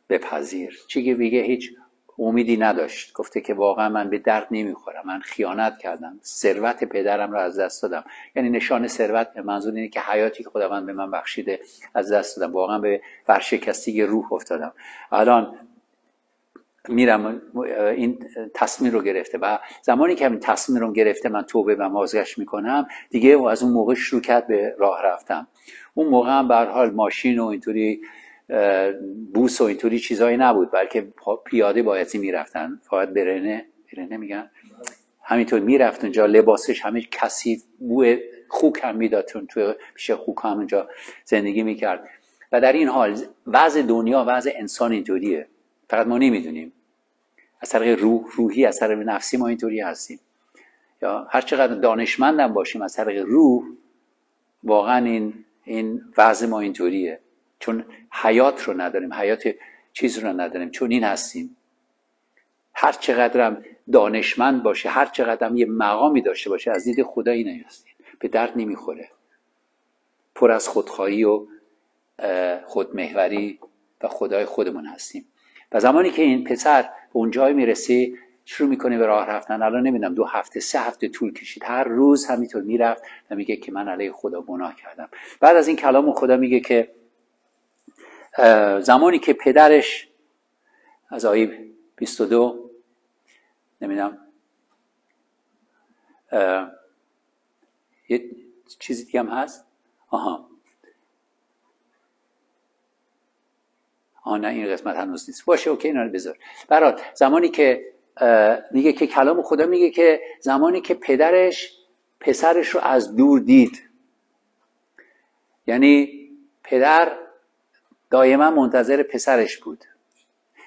بپذیر. چی که میگه؟ هیچ امیدی نداشت. گفته که واقعا من به درد نمی‌خورم. من خیانت کردم. ثروت پدرم رو از دست دادم. یعنی نشان ثروت منظور اینه که حیاتی که خداوند به من بخشیده از دست دادم. واقعا به ورشکستی روح افتادم. الان میرم این تصمیم رو گرفته و زمانی که این تصمیم رو گرفته من توبه و مازگشت می‌کنم دیگه از اون موقع شروع کرد به راه رفتم اون موقع هم به حال ماشین و اینطوری بوس و اینطوری چیزایی نبود بلکه پیاده بایدی می‌رفتن. فقط برنه برنه میگن. همینطور می‌رفت اونجا لباسش همه کثیف بو خوک هم می‌داد چون تو پیش خوک هم اونجا زندگی می‌کرد. و در این حال وضع دنیا وضع انسان اینطوریه. فقط ما نمی‌دونیم. از طریق روح روحی از طریق نفسی ما اینطوری هستیم. یا هر چقدر دانشمندم باشیم از طریق روح واقعا این این وضع ما اینطوریه. چون حیات رو نداریم حیات چیز رو نداریم چون این هستیم. هر چقدرم دانشمند باشه هر چقدرم یه مقامی داشته باشه از دید خدایی نیستیم. به درد نمی‌خوره. پر از خودخواهی و خودمهوری و خدای خودمون هستیم. و زمانی که این پسر به اون جای می‌رسه شروع می‌کنه به راه رفتن. الان نمی‌دونم دو هفته سه هفته طول کشید. هر روز همینطور می‌رفت و میگه که من علیه خدا گناه کردم. بعد از این کلام خدا میگه که زمانی که پدرش از آیه 22 نمی‌دونم یه چیزی دیگه هم هست؟ آها. آه نه این قسمت هنوز نیست. باشه اوکی اینا رو بذار. برات زمانی که میگه که کلام خدا میگه که زمانی که پدرش پسرش رو از دور دید. یعنی پدر دائما منتظر پسرش بود.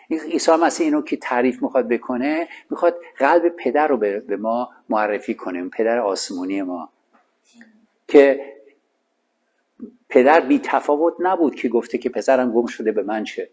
عیسی مسیح اینو که تعریف می‌خواد بکنه می‌خواد قلب پدر رو به ما معرفی کنه. پدر آسمونی ما. که پدر بی تفاوت نبود که گفته که پسرم گم شده به من چه.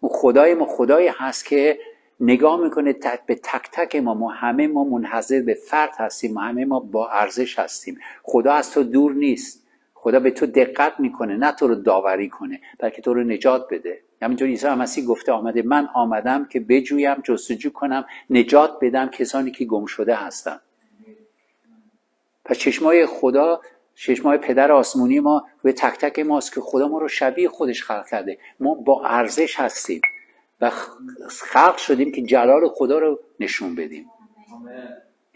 اون خدای ما خدایی هست که نگاه می‌کنه تک به تک تک ما. ما همه ما منحضر به فرد هستیم. ما همه ما با ارزش هستیم. خدا از تو دور نیست. خدا به تو دقت می‌کنه نه تو رو داوری کنه بلکه تو رو نجات بده. همینطور عیسی مسیح گفته آمده من آمدم که بجویم جستجو کنم نجات بدم کسانی که گم شده هستن. پس چشمای خدا چشمای پدر آسمونی ما روی تک تک ماست که خدا ما رو شبیه خودش خلق کرده. ما با ارزش هستیم و خلق شدیم که جلال خدا رو نشون بدیم.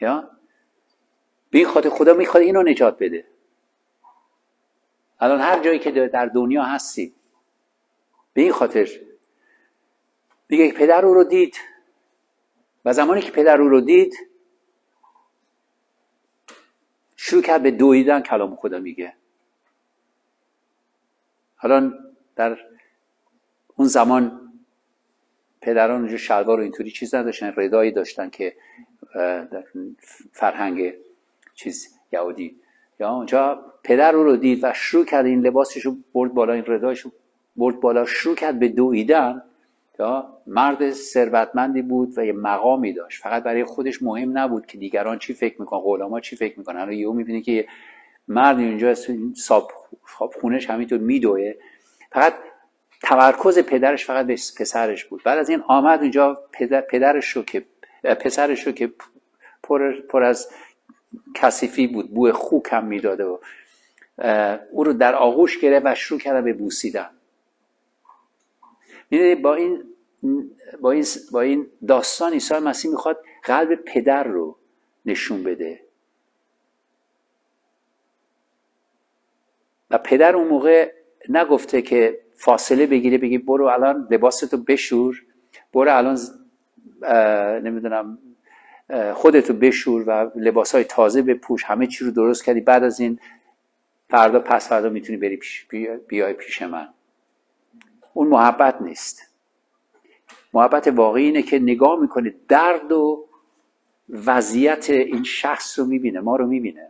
یا؟ به خاطر خدا می‌خواد اینو نجات بده. الان هر جایی که در دنیا هستی به این خاطر میگه پدر او رو دید. و زمانی که پدر او رو دید شروع کرد به دویدن کلام خدا میگه. حالا در اون زمان پدران اونجا شلوار و اینطوری چیز نداشتن ردایی داشتن که در فرهنگ چیز یهودی. یا اونجا پدر رو دید و شروع کرد این لباسش رو برد بالا این ردایش رو برد بالا شروع کرد به دویدن. مرد ثروتمندی بود و یه مقامی داشت. فقط برای خودش مهم نبود که دیگران چی فکر می‌کنن غلاما چی فکر می‌کنن. الان یهو می‌بینه که مرد اینجا صاحب خونش همینطور میدوه. فقط تمرکز پدرش فقط به پسرش بود. بعد از این آمد اونجا پدر پدرش رو که پسرش رو که پر, پر از کثیفی بود بوی خوک هم می‌داده و او رو در آغوش گرفت و شروع کرده به بوسیدن. با این با این با این داستان عیسی مسیح می‌خواد قلب پدر رو نشون بده. و پدر اون موقع نگفته که فاصله بگیره بگی برو الان لباستو بشور برو الان نمی‌دونم خودتو بشور و لباس های تازه بپوش همه چی رو درست کردی. بعد از این فردا پس فردا می‌تونی بری پیش بیای پیش من. اون محبت نیست. محبت واقعی اینه که نگاه می‌کنه درد و وضعیت این شخص رو می‌بینه ما رو می‌بینه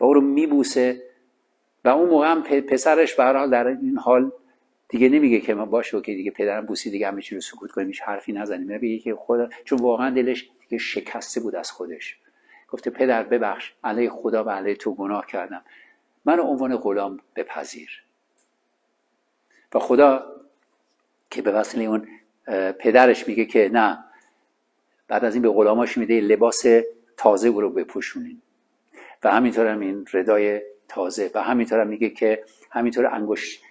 و او رو میبوسه و اون موقع هم پسرش برحال در این حال دیگه نمیگه که من باشه که دیگه پدرم بوسی دیگه همه رو سکوت کنیم هیچ حرفی نزنیم. میگه که خدا چون واقعا دلش دیگه شکسته بود از خودش. گفته پدر ببخش علیه خدا و علیه تو گناه کردم. من عنوان غلام بپذیر. و خدا که به وسیله اون پدرش میگه که نه بعد از این به غلاماش میده لباس تازه رو بپوشونین. و همینطور هم این ردای تازه. و همینطور هم میگه که همینطور انگشت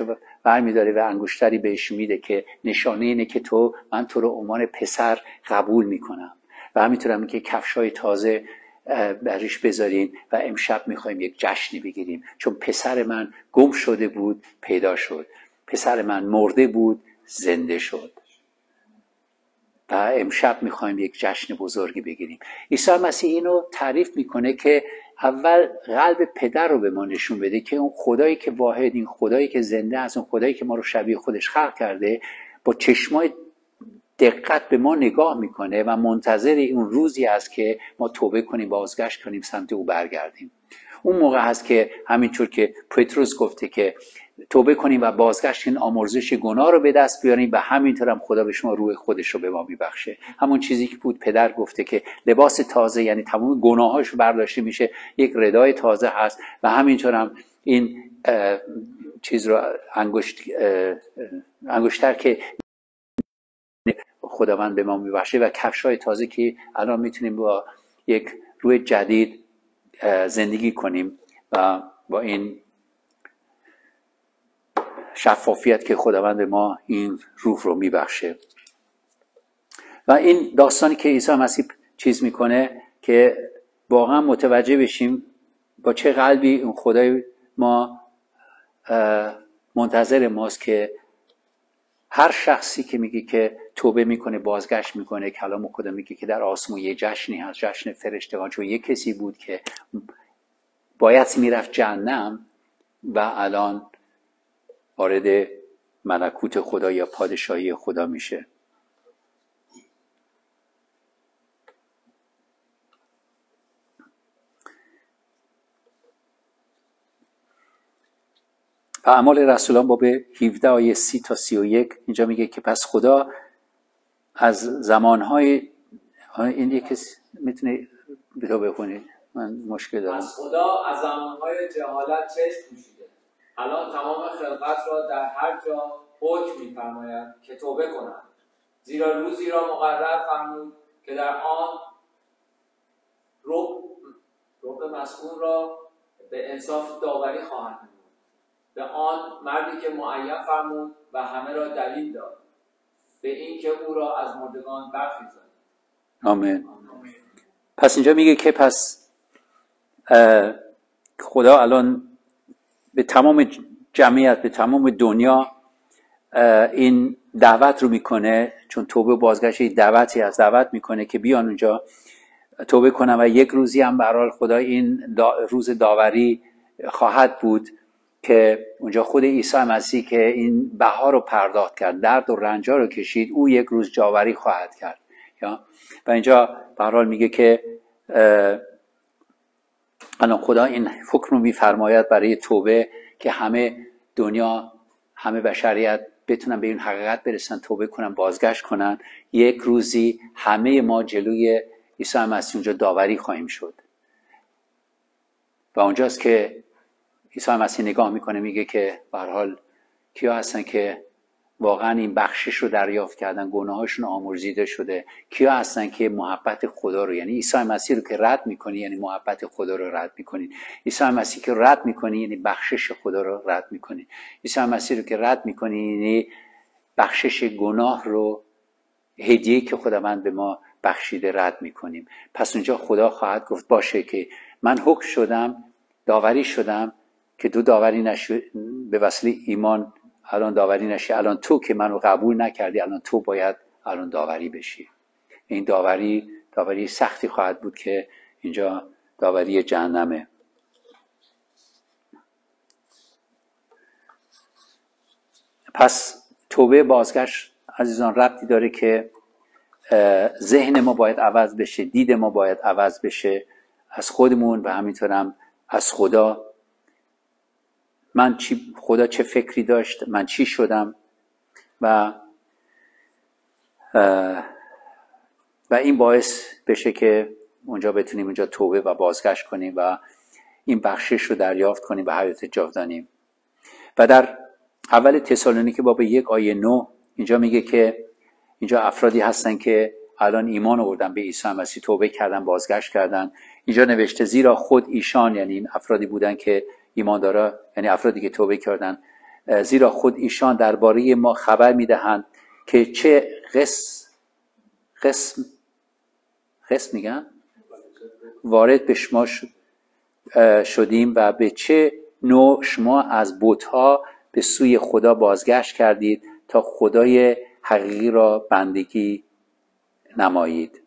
رو برمیداره و انگشتری بهش میده که نشانه اینه که تو من تو رو عنوان پسر قبول می‌کنم. و همینطور هم که کفشای تازه برش بذارین و امشب می‌خوایم یک جشنی بگیریم. چون پسر من گم شده بود پیدا شد. پسر من مرده بود زنده شد. و امشب می‌خوایم یک جشن بزرگی بگیریم. عیسی مسیح اینو تعریف می‌کنه که اول قلب پدر رو به ما نشون بده که اون خدایی که واحد این خدایی که زنده است اون خدایی که ما رو شبیه خودش خلق کرده با چشمای دقت به ما نگاه می‌کنه و منتظر اون روزی است که ما توبه کنیم بازگشت کنیم سمت او برگردیم. اون موقع هست که همینطور که پتروس گفته که توبه کنیم و بازگشت این آمرزش گناه رو به دست بیاریم و همینطور هم خدا به شما روح خودش رو به ما میبخشه. همون چیزی که بود پدر گفته که لباس تازه یعنی تمام گناهاش برداشته میشه یک ردای تازه هست و همینطور هم این چیز رو انگشت انگشتر که خداوند به ما میبخشه و کفش های تازه که الان می‌تونیم با یک روی جدید زندگی کنیم و با این شفافیت که خداوند ما این روح رو میبخشه. و این داستانی که عیسی مسیح چیز می‌کنه که واقعا متوجه بشیم با چه قلبی اون خدای ما منتظر ماست که هر شخصی که میگه که توبه می‌کنه بازگشت می‌کنه کلام خدا میگه که در آسمون یه جشنی هست جشن فرشتگان چون یه کسی بود که باید می‌رفت جهنم و الان وارد ملکوت خدا یا پادشاهی خدا میشه. و اعمال رسولان باب 17 آیه 30 تا 31 اینجا میگه که پس خدا از زمانهای این یکی می‌تونه به تو بخونید. من مشکل دارم. از خدا از زمانهای جهالت چشم الان تمام خلقت را در هر جا حکم میفرماید که توبه کنند. زیرا روزی را مقرر فرمود که در آن رب رب مسئول را به انصاف داوری خواهند بود به آن مردی که معین فرمود و همه را دلیل داد. به این که او را از مردگان برخیزد آمین. پس اینجا میگه که پس خدا الان به تمام جمعیت به تمام دنیا این دعوت رو می‌کنه چون توبه بازگشت دعوتی از دعوت می‌کنه که بیان اونجا توبه کنم و یک روزی هم برای خدا این روز داوری خواهد بود که اونجا خود عیسی مسیح که این بها رو پرداخت کرد درد و رنجا رو کشید او یک روز جاوری خواهد کرد. یا؟ و اینجا به میگه که الان خدا این حکم رو میفرماید برای توبه که همه دنیا همه بشریت بتونن به این حقیقت برسن توبه کنن بازگشت کنن. یک روزی همه ما جلوی عیسی مسیح اونجا داوری خواهیم شد. و اونجاست که عیسی مسیح نگاه می‌کنه میگه که به حال کیا هستن که واقعا این بخشش رو دریافت کردن گناهاشون آمرزیده شده. کیا هستن که محبت خدا رو یعنی عیسی مسیح رو که رد می‌کنی یعنی محبت خدا رو رد می‌کنی. عیسی مسیح که رد می‌کنی یعنی بخشش خدا رو رد می‌کنی. عیسی مسیح رو که رد می‌کنی یعنی بخشش گناه رو هدیه که خداوند به ما بخشیده رد می‌کنیم. پس اونجا خدا خواهد گفت باشه که من حکم شدم داوری شدم که دو داوری نشو به وسیله ایمان الان داوری نشی الان تو که منو قبول نکردی الان تو باید الان داوری بشی. این داوری داوری سختی خواهد بود که اینجا داوری جهنمه. پس توبه بازگشت عزیزان ربطی داره که ذهن ما باید عوض بشه دید ما باید عوض بشه. از خودمون و همینطورم از خدا من چی خدا چه فکری داشت من چی شدم و و این باعث بشه که اونجا بتونیم اونجا توبه و بازگشت کنیم و این بخشش رو دریافت کنیم و حیات جاودانیم و در اول تسالونیک باب یک آیه نو اینجا میگه که اینجا افرادی هستن که الان ایمان آوردن به عیسی مسیح توبه کردن بازگشت کردن. اینجا نوشته زیرا خود ایشان یعنی این افرادی بودن که ایمان داره یعنی افرادی که توبه کردن زیرا خود ایشان درباره ما خبر می‌دهند که چه قسم قسم قسم میگن؟ وارد به شما شدیم و به چه نوع شما از بوتها به سوی خدا بازگشت کردید تا خدای حقیقی را بندگی نمایید.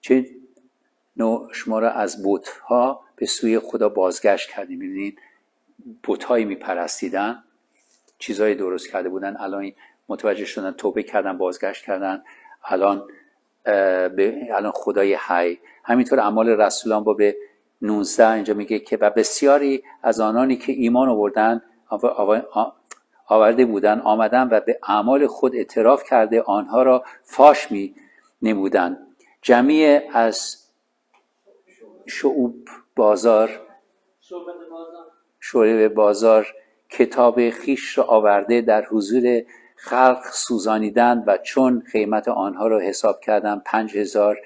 چه نوع شما را از ها به سوی خدا بازگشت کردیم؟ ببینید بتهایی میپرستیدن چیزهایی درست کرده بودن الان متوجه شدن توبه کردن بازگشت کردن الان به الان خدای حی. همینطور اعمال رسولان با به 19 اینجا میگه که و بسیاری از آنانی که ایمان آوردن آورده بودن آمدن و به اعمال خود اعتراف کرده آنها را فاش می نمودن. جمعی از شعوب بازار شعوب بازار کتاب خیش را آورده در حضور خلق سوزانیدن و چون قیمت آنها را حساب کردن پنج هزار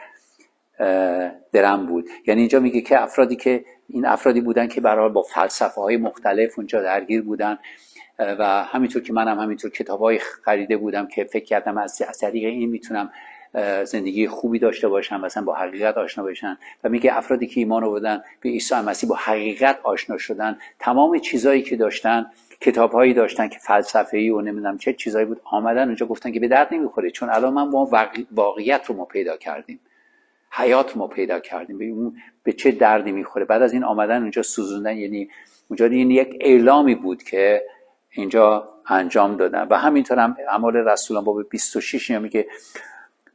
درم بود. یعنی اینجا میگه که افرادی که این افرادی بودن که برای با فلسفه های مختلف اونجا درگیر بودن و همینطور که منم همینطور کتاب های خریده بودم که فکر کردم از طریق این می‌تونم زندگی خوبی داشته باشن مثلا با حقیقت آشنا بشن و میگه افرادی که ایمان آوردن به عیسی مسیح با حقیقت آشنا شدن تمام چیزایی که داشتن کتابهایی داشتن که فلسفه ای و نمی‌دونم چه چیزایی بود آمدن اونجا گفتن که به درد نمی‌خوره چون الان من با واقعیت رو ما پیدا کردیم. حیات ما پیدا کردیم. به, به چه دردی می‌خوره؟ بعد از این آمدن اونجا سوزوندن یعنی اونجا این یک اعلامی بود که اینجا انجام دادن. و همینطور هم اعمال رسولان باب 26 میگه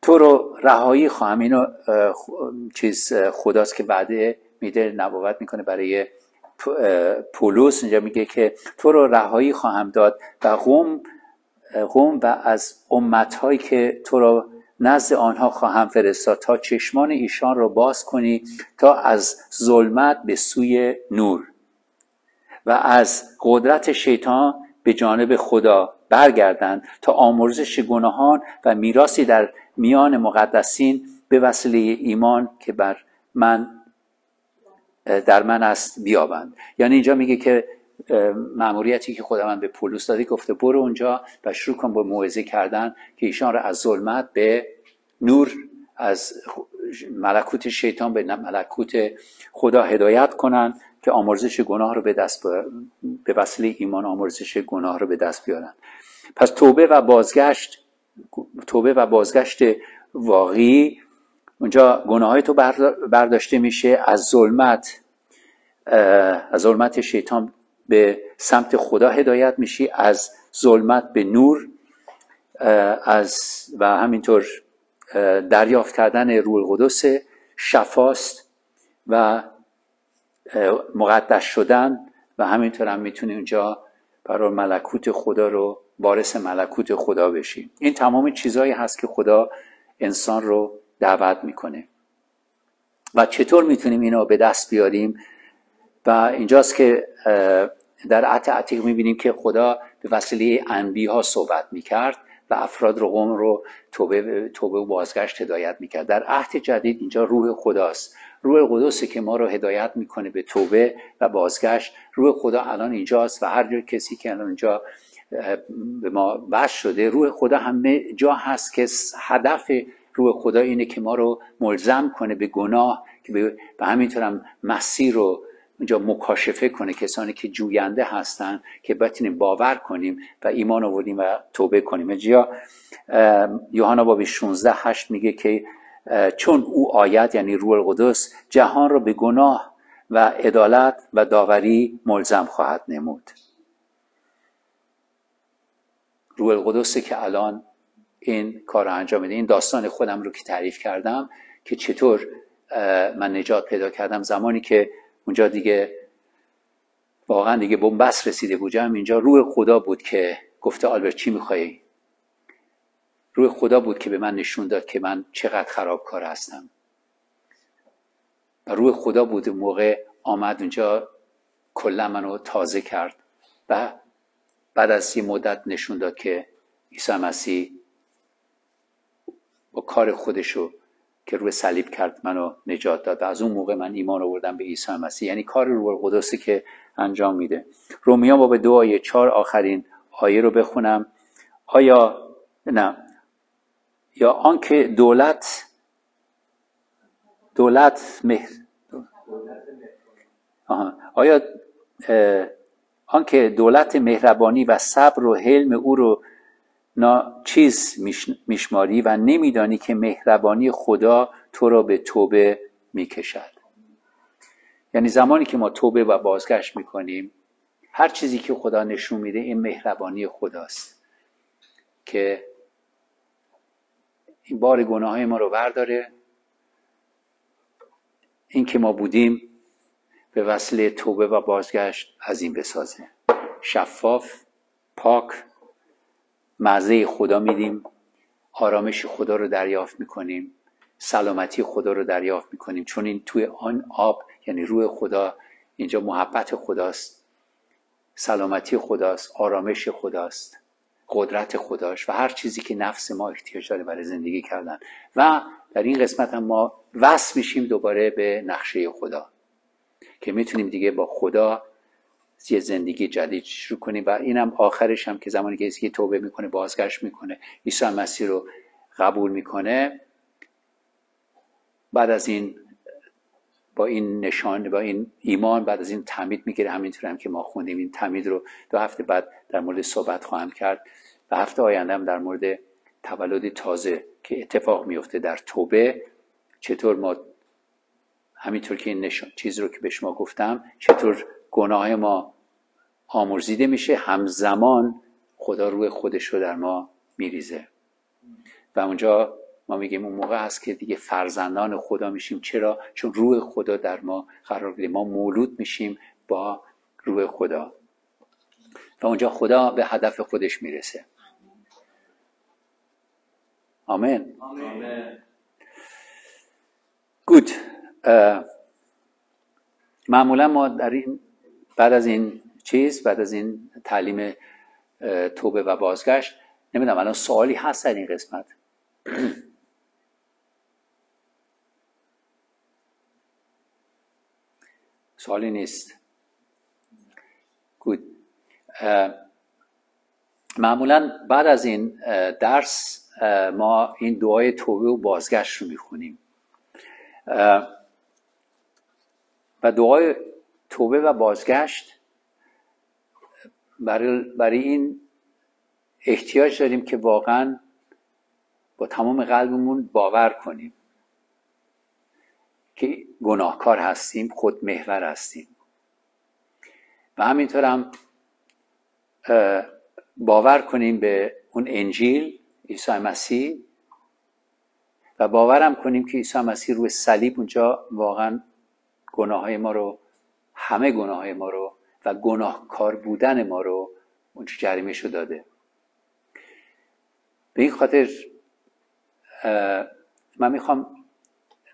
تو رو رهایی خواهم. اینو چیز خداست که بعده میده نبوت می‌کنه برای پولس. اینجا میگه که تو رو رهایی خواهم داد و قوم قوم و از امتهایی که تو رو نزد آنها خواهم فرستاد تا چشمان ایشان را باز کنی تا از ظلمت به سوی نور و از قدرت شیطان به جانب خدا برگردند تا آمرزش گناهان و میراسی در میان مقدسین به وسیله ایمان که بر من در من است بیابند. یعنی اینجا میگه که معموریتی که خداوند به پولس داده گفته برو اونجا و شروع کن با موعظه کردن که ایشان را از ظلمت به نور از ملکوت شیطان به ملکوت خدا هدایت کنن که آمرزش گناه رو به دست به وسیله ایمان آمرزش گناه رو به دست بیارن پس توبه و بازگشت توبه و بازگشت واقعی. اونجا گناه های تو برداشته میشه. از ظلمت از ظلمت شیطان به سمت خدا هدایت میشی. از ظلمت به نور از و همینطور دریافت کردن روح القدس شفاست و مقدس شدن. و همینطور هم می‌تونی اونجا برای ملکوت خدا رو بارس ملکوت خدا بشی. این تمام چیزهایی هست که خدا انسان رو دعوت می‌کنه. و چطور می‌تونیم اینو به دست بیاریم؟ و اینجاست که در عهد عتیق می‌بینیم که خدا به وسیله انبی ها صحبت می‌کرد و افراد رو قوم رو توبه, توبه و بازگشت هدایت می‌کرد. در عهد جدید اینجا روح خداست. روح قدوسی که ما رو هدایت می‌کنه به توبه و بازگشت روح خدا الان اینجاست و هر جای کسی که الان اینجا به ما بس شده روح خدا همه جا هست که هدف روح خدا اینه که ما رو ملزم کنه به گناه که به همینطور هم مسیر رو اونجا مکاشفه کنه کسانی که جوینده هستن که بتونیم باور کنیم و ایمان آوردیم و توبه کنیم. اینجا یوحنا باب 16 8 میگه که چون او آید یعنی روح القدس جهان را به گناه و عدالت و داوری ملزم خواهد نمود. روح القدس که الان این کار رو انجام میده. این داستان خودم رو که تعریف کردم که چطور من نجات پیدا کردم. زمانی که اونجا دیگه واقعا دیگه بنبست رسیده بودم اینجا روح خدا بود که گفته آلبرت چی میخوایی روح خدا بود که به من نشون داد که من چقدر خرابکار هستم. و روح خدا بود موقع آمد اونجا کلا منو تازه کرد. و بعد از یه مدت نشون داد که عیسی مسیح با کار خودشو که روی صلیب کرد منو نجات داد و از اون موقع من ایمان آوردم به عیسی مسیح. یعنی کار روح القدسی که انجام میده. رومیان باب دو آیه چهار آخرین آیه رو بخونم. آیا نه. یا آنکه دولت دولت مهر آیا آنکه دولت مهربانی و صبر و حلم او رو نا چیز میشماری و نمیدانی که مهربانی خدا تو را به توبه می‌کشد. یعنی زمانی که ما توبه و بازگشت می‌کنیم هر چیزی که خدا نشون میده این مهربانی خداست که این بار گناه های ما رو برداره. این که ما بودیم به وسیله توبه و بازگشت از این بسازه. شفاف پاک مزه خدا میدیم. آرامش خدا رو دریافت می‌کنیم. سلامتی خدا رو دریافت می‌کنیم. چون این توی آن آب یعنی روح خدا اینجا محبت خداست. سلامتی خداست آرامش خداست قدرت خداش و هر چیزی که نفس ما احتیاج داره برای زندگی کردن. و در این قسمت هم ما وصل میشیم دوباره به نقشه خدا. که می‌تونیم دیگه با خدا یه زندگی جدید شروع کنیم. و اینم آخرش هم که زمانی که کسی توبه می‌کنه بازگشت می‌کنه. عیسی مسیح رو قبول می‌کنه. بعد از این با این نشان با این ایمان بعد از این تعمید می‌گیره. همینطور هم که ما خوندیم. این تعمید رو دو هفته بعد در مورد صحبت خواهم کرد. و هفته آینده هم در مورد تولد تازه که اتفاق میفته در توبه. چطور ما همینطور که این نشان چیز رو که به شما گفتم چطور گناه ما آمرزیده میشه همزمان خدا روی خودش رو در ما میریزه. و اونجا ما میگیم اون موقع هست که دیگه فرزندان خدا میشیم. چرا؟ چون روح خدا در ما قرار بده ما مولود میشیم با روح خدا. و اونجا خدا به هدف خودش می‌رسه. آمین. گود معمولا ما در این بعد از این چیز بعد از این تعلیم توبه و بازگشت نمی‌دونم الان سوالی هست در این قسمت. سوالی نیست. گود معمولا بعد از این درس ما این دعای توبه و بازگشت رو می‌خونیم. و دعای توبه و بازگشت برای, برای این احتیاج داریم که واقعا با تمام قلبمون باور کنیم که گناهکار هستیم خود محور هستیم. و همینطور هم باور کنیم به اون انجیل عیسی مسیح و باورم کنیم که عیسی مسیح روی صلیب اونجا واقعا گناه های ما رو همه گناه های ما رو و گناهکار بودن ما رو اونجا جریمه شو داده. به این خاطر من می‌خوام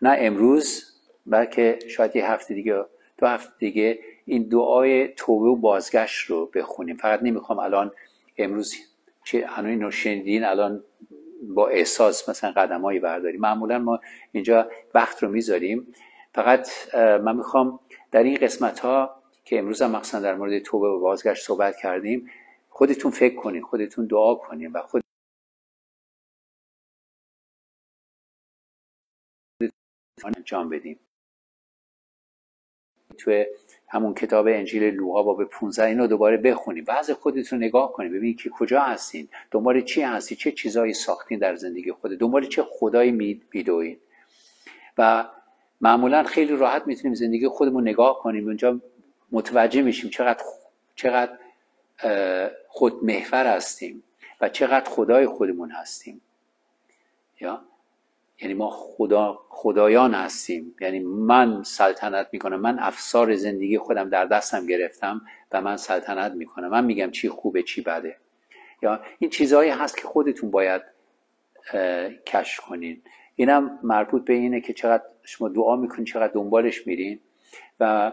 نه امروز بلکه شاید یه هفته دیگه دو هفته دیگه این دعای توبه و بازگشت رو بخونیم. فقط نمی‌خوام الان امروز چه هنوز اینو شنیدین الان با احساس مثلا قدمایی برداریم. معمولا ما اینجا وقت رو می‌ذاریم. فقط من می‌خوام در این قسمت ها که امروز هم مخصوصا در مورد توبه و بازگشت صحبت کردیم خودتون فکر کنین خودتون دعا کنین و خود انجام بدیم تو همون کتاب انجیل لوقا باب 15 اینو دوباره بخونیم وضع خودتون نگاه کنیم ببینید که کجا هستین دنبال چی هستی چه چیزایی ساختین در زندگی خود دنبال چه خدایی میدوین. و معمولا خیلی راحت می‌تونیم زندگی خودمون نگاه کنیم. اونجا متوجه میشیم چقدر چقدر خود محور هستیم و چقدر خدای خودمون هستیم. یا؟ یعنی ما خدا خدایان هستیم. یعنی من سلطنت می‌کنم من افسار زندگی خودم در دستم گرفتم و من سلطنت می‌کنم. من میگم چی خوبه چی بده. یا؟ این چیزهایی هست که خودتون باید کشف کنین. اینم مربوط به اینه که چقدر شما دعا می‌کنین چقدر دنبالش میرین. و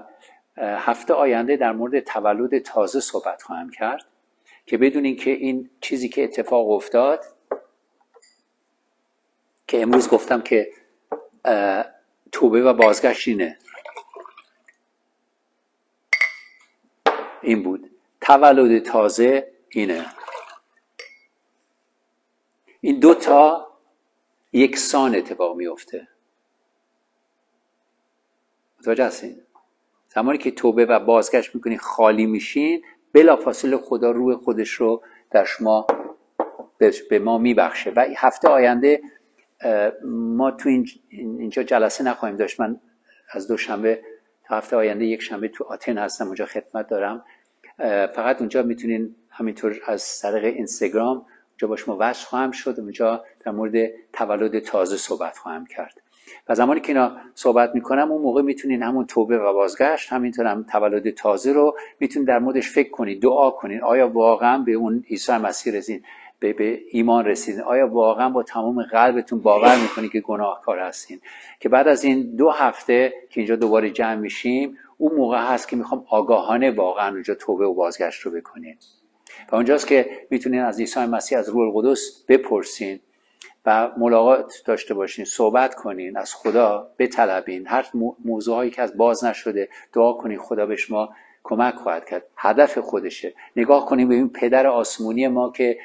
هفته آینده در مورد تولد تازه صحبت خواهم کرد که بدونین که این چیزی که اتفاق افتاد که امروز گفتم که توبه و بازگشت اینه. این بود. تولد تازه اینه. این دوتا یکسان اتفاق میفته متوجه هستین؟ زمانی که توبه و بازگشت می‌کنین خالی میشین بلافاصله خدا روح خودش رو در شما به ما میبخشه. و هفته آینده ما تو اینجا جلسه نخواهیم داشت. من از دوشنبه تا هفته آینده یک شنبه تو آتن هستم اونجا خدمت دارم. فقط اونجا می‌تونین همینطور از طریق اینستاگرام اونجا با شما وصل خواهم شد. اونجا در مورد تولد تازه صحبت خواهم کرد. و زمانی که اینا صحبت می‌کنم اون موقع می‌تونین همون توبه و بازگشت همینطور هم تولد تازه رو می‌تونین در موردش فکر کنید دعا کنین. آیا واقعا به اون عیسی مسیح رسید به, به ایمان رسیدین آیا واقعا با تمام قلبتون باور می‌کنید که گناهکار هستین؟ که بعد از این دو هفته که اینجا دوباره جمع میشیم اون موقع هست که می‌خوام آگاهانه واقعا اونجا توبه و بازگشت رو بکنین. و اونجاست که می‌تونین از عیسی مسیح از روح القدس بپرسین. و ملاقات داشته باشین صحبت کنین از خدا بطلبین. هر موضوعهایی که از باز نشده دعا کنین خدا به شما کمک خواهد کرد. هدف خودشه. نگاه کنیم به این پدر آسمونی ما که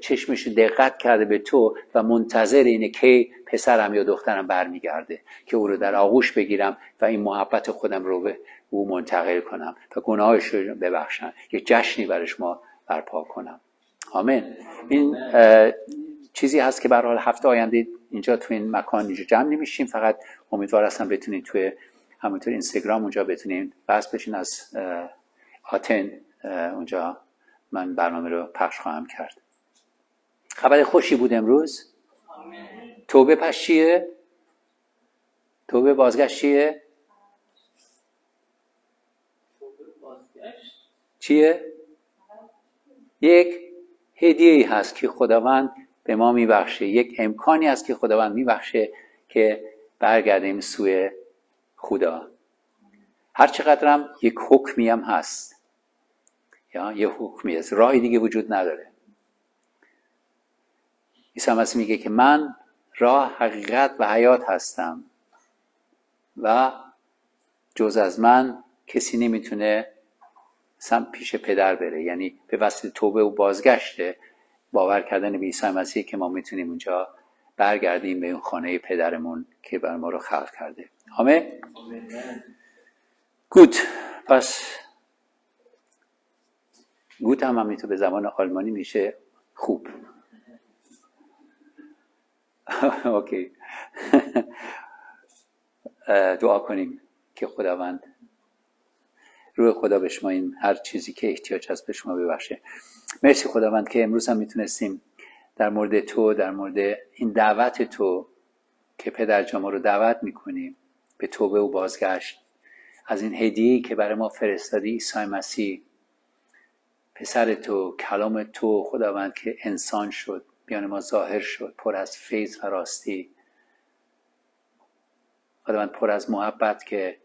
چشمش دقت کرده به تو و منتظر اینه که پسرم یا دخترم برمیگرده که او رو در آغوش بگیرم و این محبت خودم رو به او منتقل کنم و گناهش رو ببخشم. یک جشنی برش ما برپا کنم. آمین. این چیزی هست که برای هفته آینده اینجا تو این مکان اینجا جمع نمیشیم. فقط امیدوار هستم بتونید توی همونطور اینستاگرام اونجا بتونید بس بشین از آتن اونجا من برنامه رو پخش خواهم کرد. خبر خوشی بود امروز؟ توبه پس چیه؟ توبه بازگشت چیه؟ چیه؟ یک هدیه ای هست که خداوند به ما میبخشه. یک امکانی هست که خداوند میبخشه که برگردیم سوی خدا. هر چقدر یک حکمی هم هست یا یه حکمی هست راهی دیگه وجود نداره. عیسی مسیح میگه که من راه حقیقت و حیات هستم و جز از من کسی نمی‌تونه سم پیش پدر بره. یعنی به وسیله توبه و بازگشته باور کردن به عیسی مسیح که ما می‌تونیم اونجا برگردیم به اون خانه پدرمون که بر ما رو خلق کرده. آمین؟ گود پس گوت هم همینطور به زمان آلمانی میشه خوب. اوکی. دعا کنیم که خداوند روی خدا به شما این هر چیزی که احتیاج هست به شما ببخشه. مرسی خداوند که امروز هم می‌تونستیم در مورد تو در مورد این دعوت تو که پدر جما رو دعوت می‌کنیم به توبه و بازگشت. از این هدیه که برای ما فرستادی عیسی مسیح پسر تو کلام تو خداوند که انسان شد بیان ما ظاهر شد پر از فیض و راستی. خداوند پر از محبت که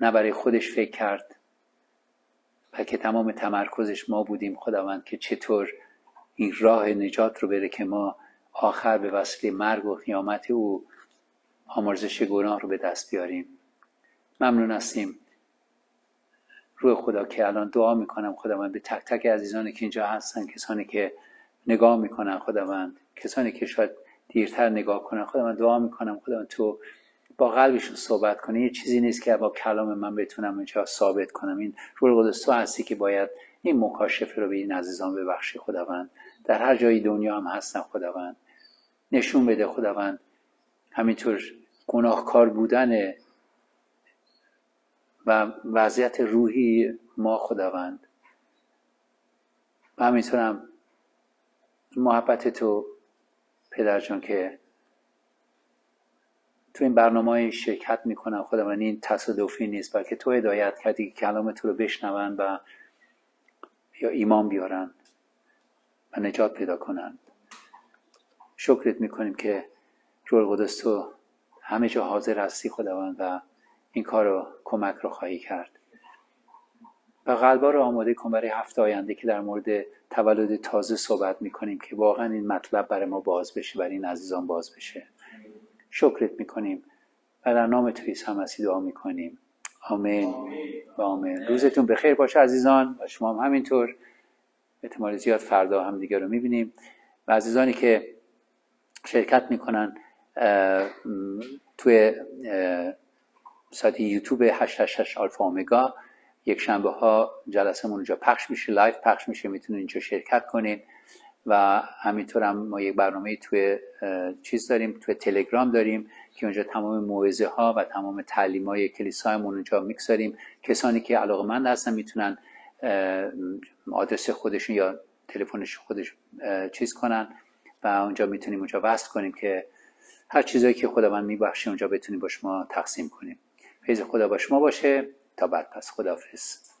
نه برای خودش فکر کرد بلکه تمام تمرکزش ما بودیم. خداوند که چطور این راه نجات رو بره که ما آخر به وسیله مرگ و قیامت او آمرزش گناه رو به دست بیاریم. ممنون هستیم. روی خدا که الان دعا می‌کنم. خداوند به تک تک عزیزانی که اینجا هستن کسانی که نگاه می‌کنن خداوند کسانی که شاید دیرتر نگاه کنن خداوند دعا می‌کنم. خداوند تو با قلبشون صحبت کنه یه چیزی نیست که با کلام من بتونم اینجا ثابت کنم. این روح قدس تو هستی که باید این مکاشفه رو به این عزیزان ببخشی خداوند. در هر جای دنیا هم هستن خداوند. نشون بده خداوند. همینطور گناهکار بودن و وضعیت روحی ما خداوند. و همینطورم محبت تو پدر جان که تو این برنامه شرکت می‌کنم. خداوند این تصادفی نیست بلکه تو هدایت کردی که کلام تو رو بشنون و یا ایمان بیارن و نجات پیدا کنن. شکرت می‌کنیم که روح قدس تو همه جا حاضر هستی خداوند و این کار رو کمک رو خواهی کرد. و قلبا رو آماده کن برای هفته آینده که در مورد تولد تازه صحبت می‌کنیم که واقعا این مطلب برای ما باز بشه برای این عزیزان باز بشه. شکرت می‌کنیم. و در نام تو عیسی مسیح دعا می‌کنیم. آمین. و آمین. روزتون بخیر باشه عزیزان. و شما هم همینطور. احتمال زیاد فردا هم دیگه رو می‌بینیم. و عزیزانی که شرکت می‌کنن توی سایت یوتیوب 886 آلفا اومگا یک شنبه ها جلسه اونجا پخش میشه live پخش میشه می‌تونید اینجا شرکت کنید و همینطور هم ما یک برنامه توی چیز داریم توی تلگرام داریم که اونجا تمام موعظه ها و تمام تعلیم های کلیسایمون اونجا میکس داریم کسانی که علاقه مند هستن می‌تونن آدرس خودشون یا تلفنش خودش چیز کنن و اونجا می‌تونیم اونجا وصل کنیم که هر چیزایی که خداوند میبخشه اونجا بتونیم با شما تقسیم کنیم. فیض خدا با شما باشه. تا بعد پس خداحافظ.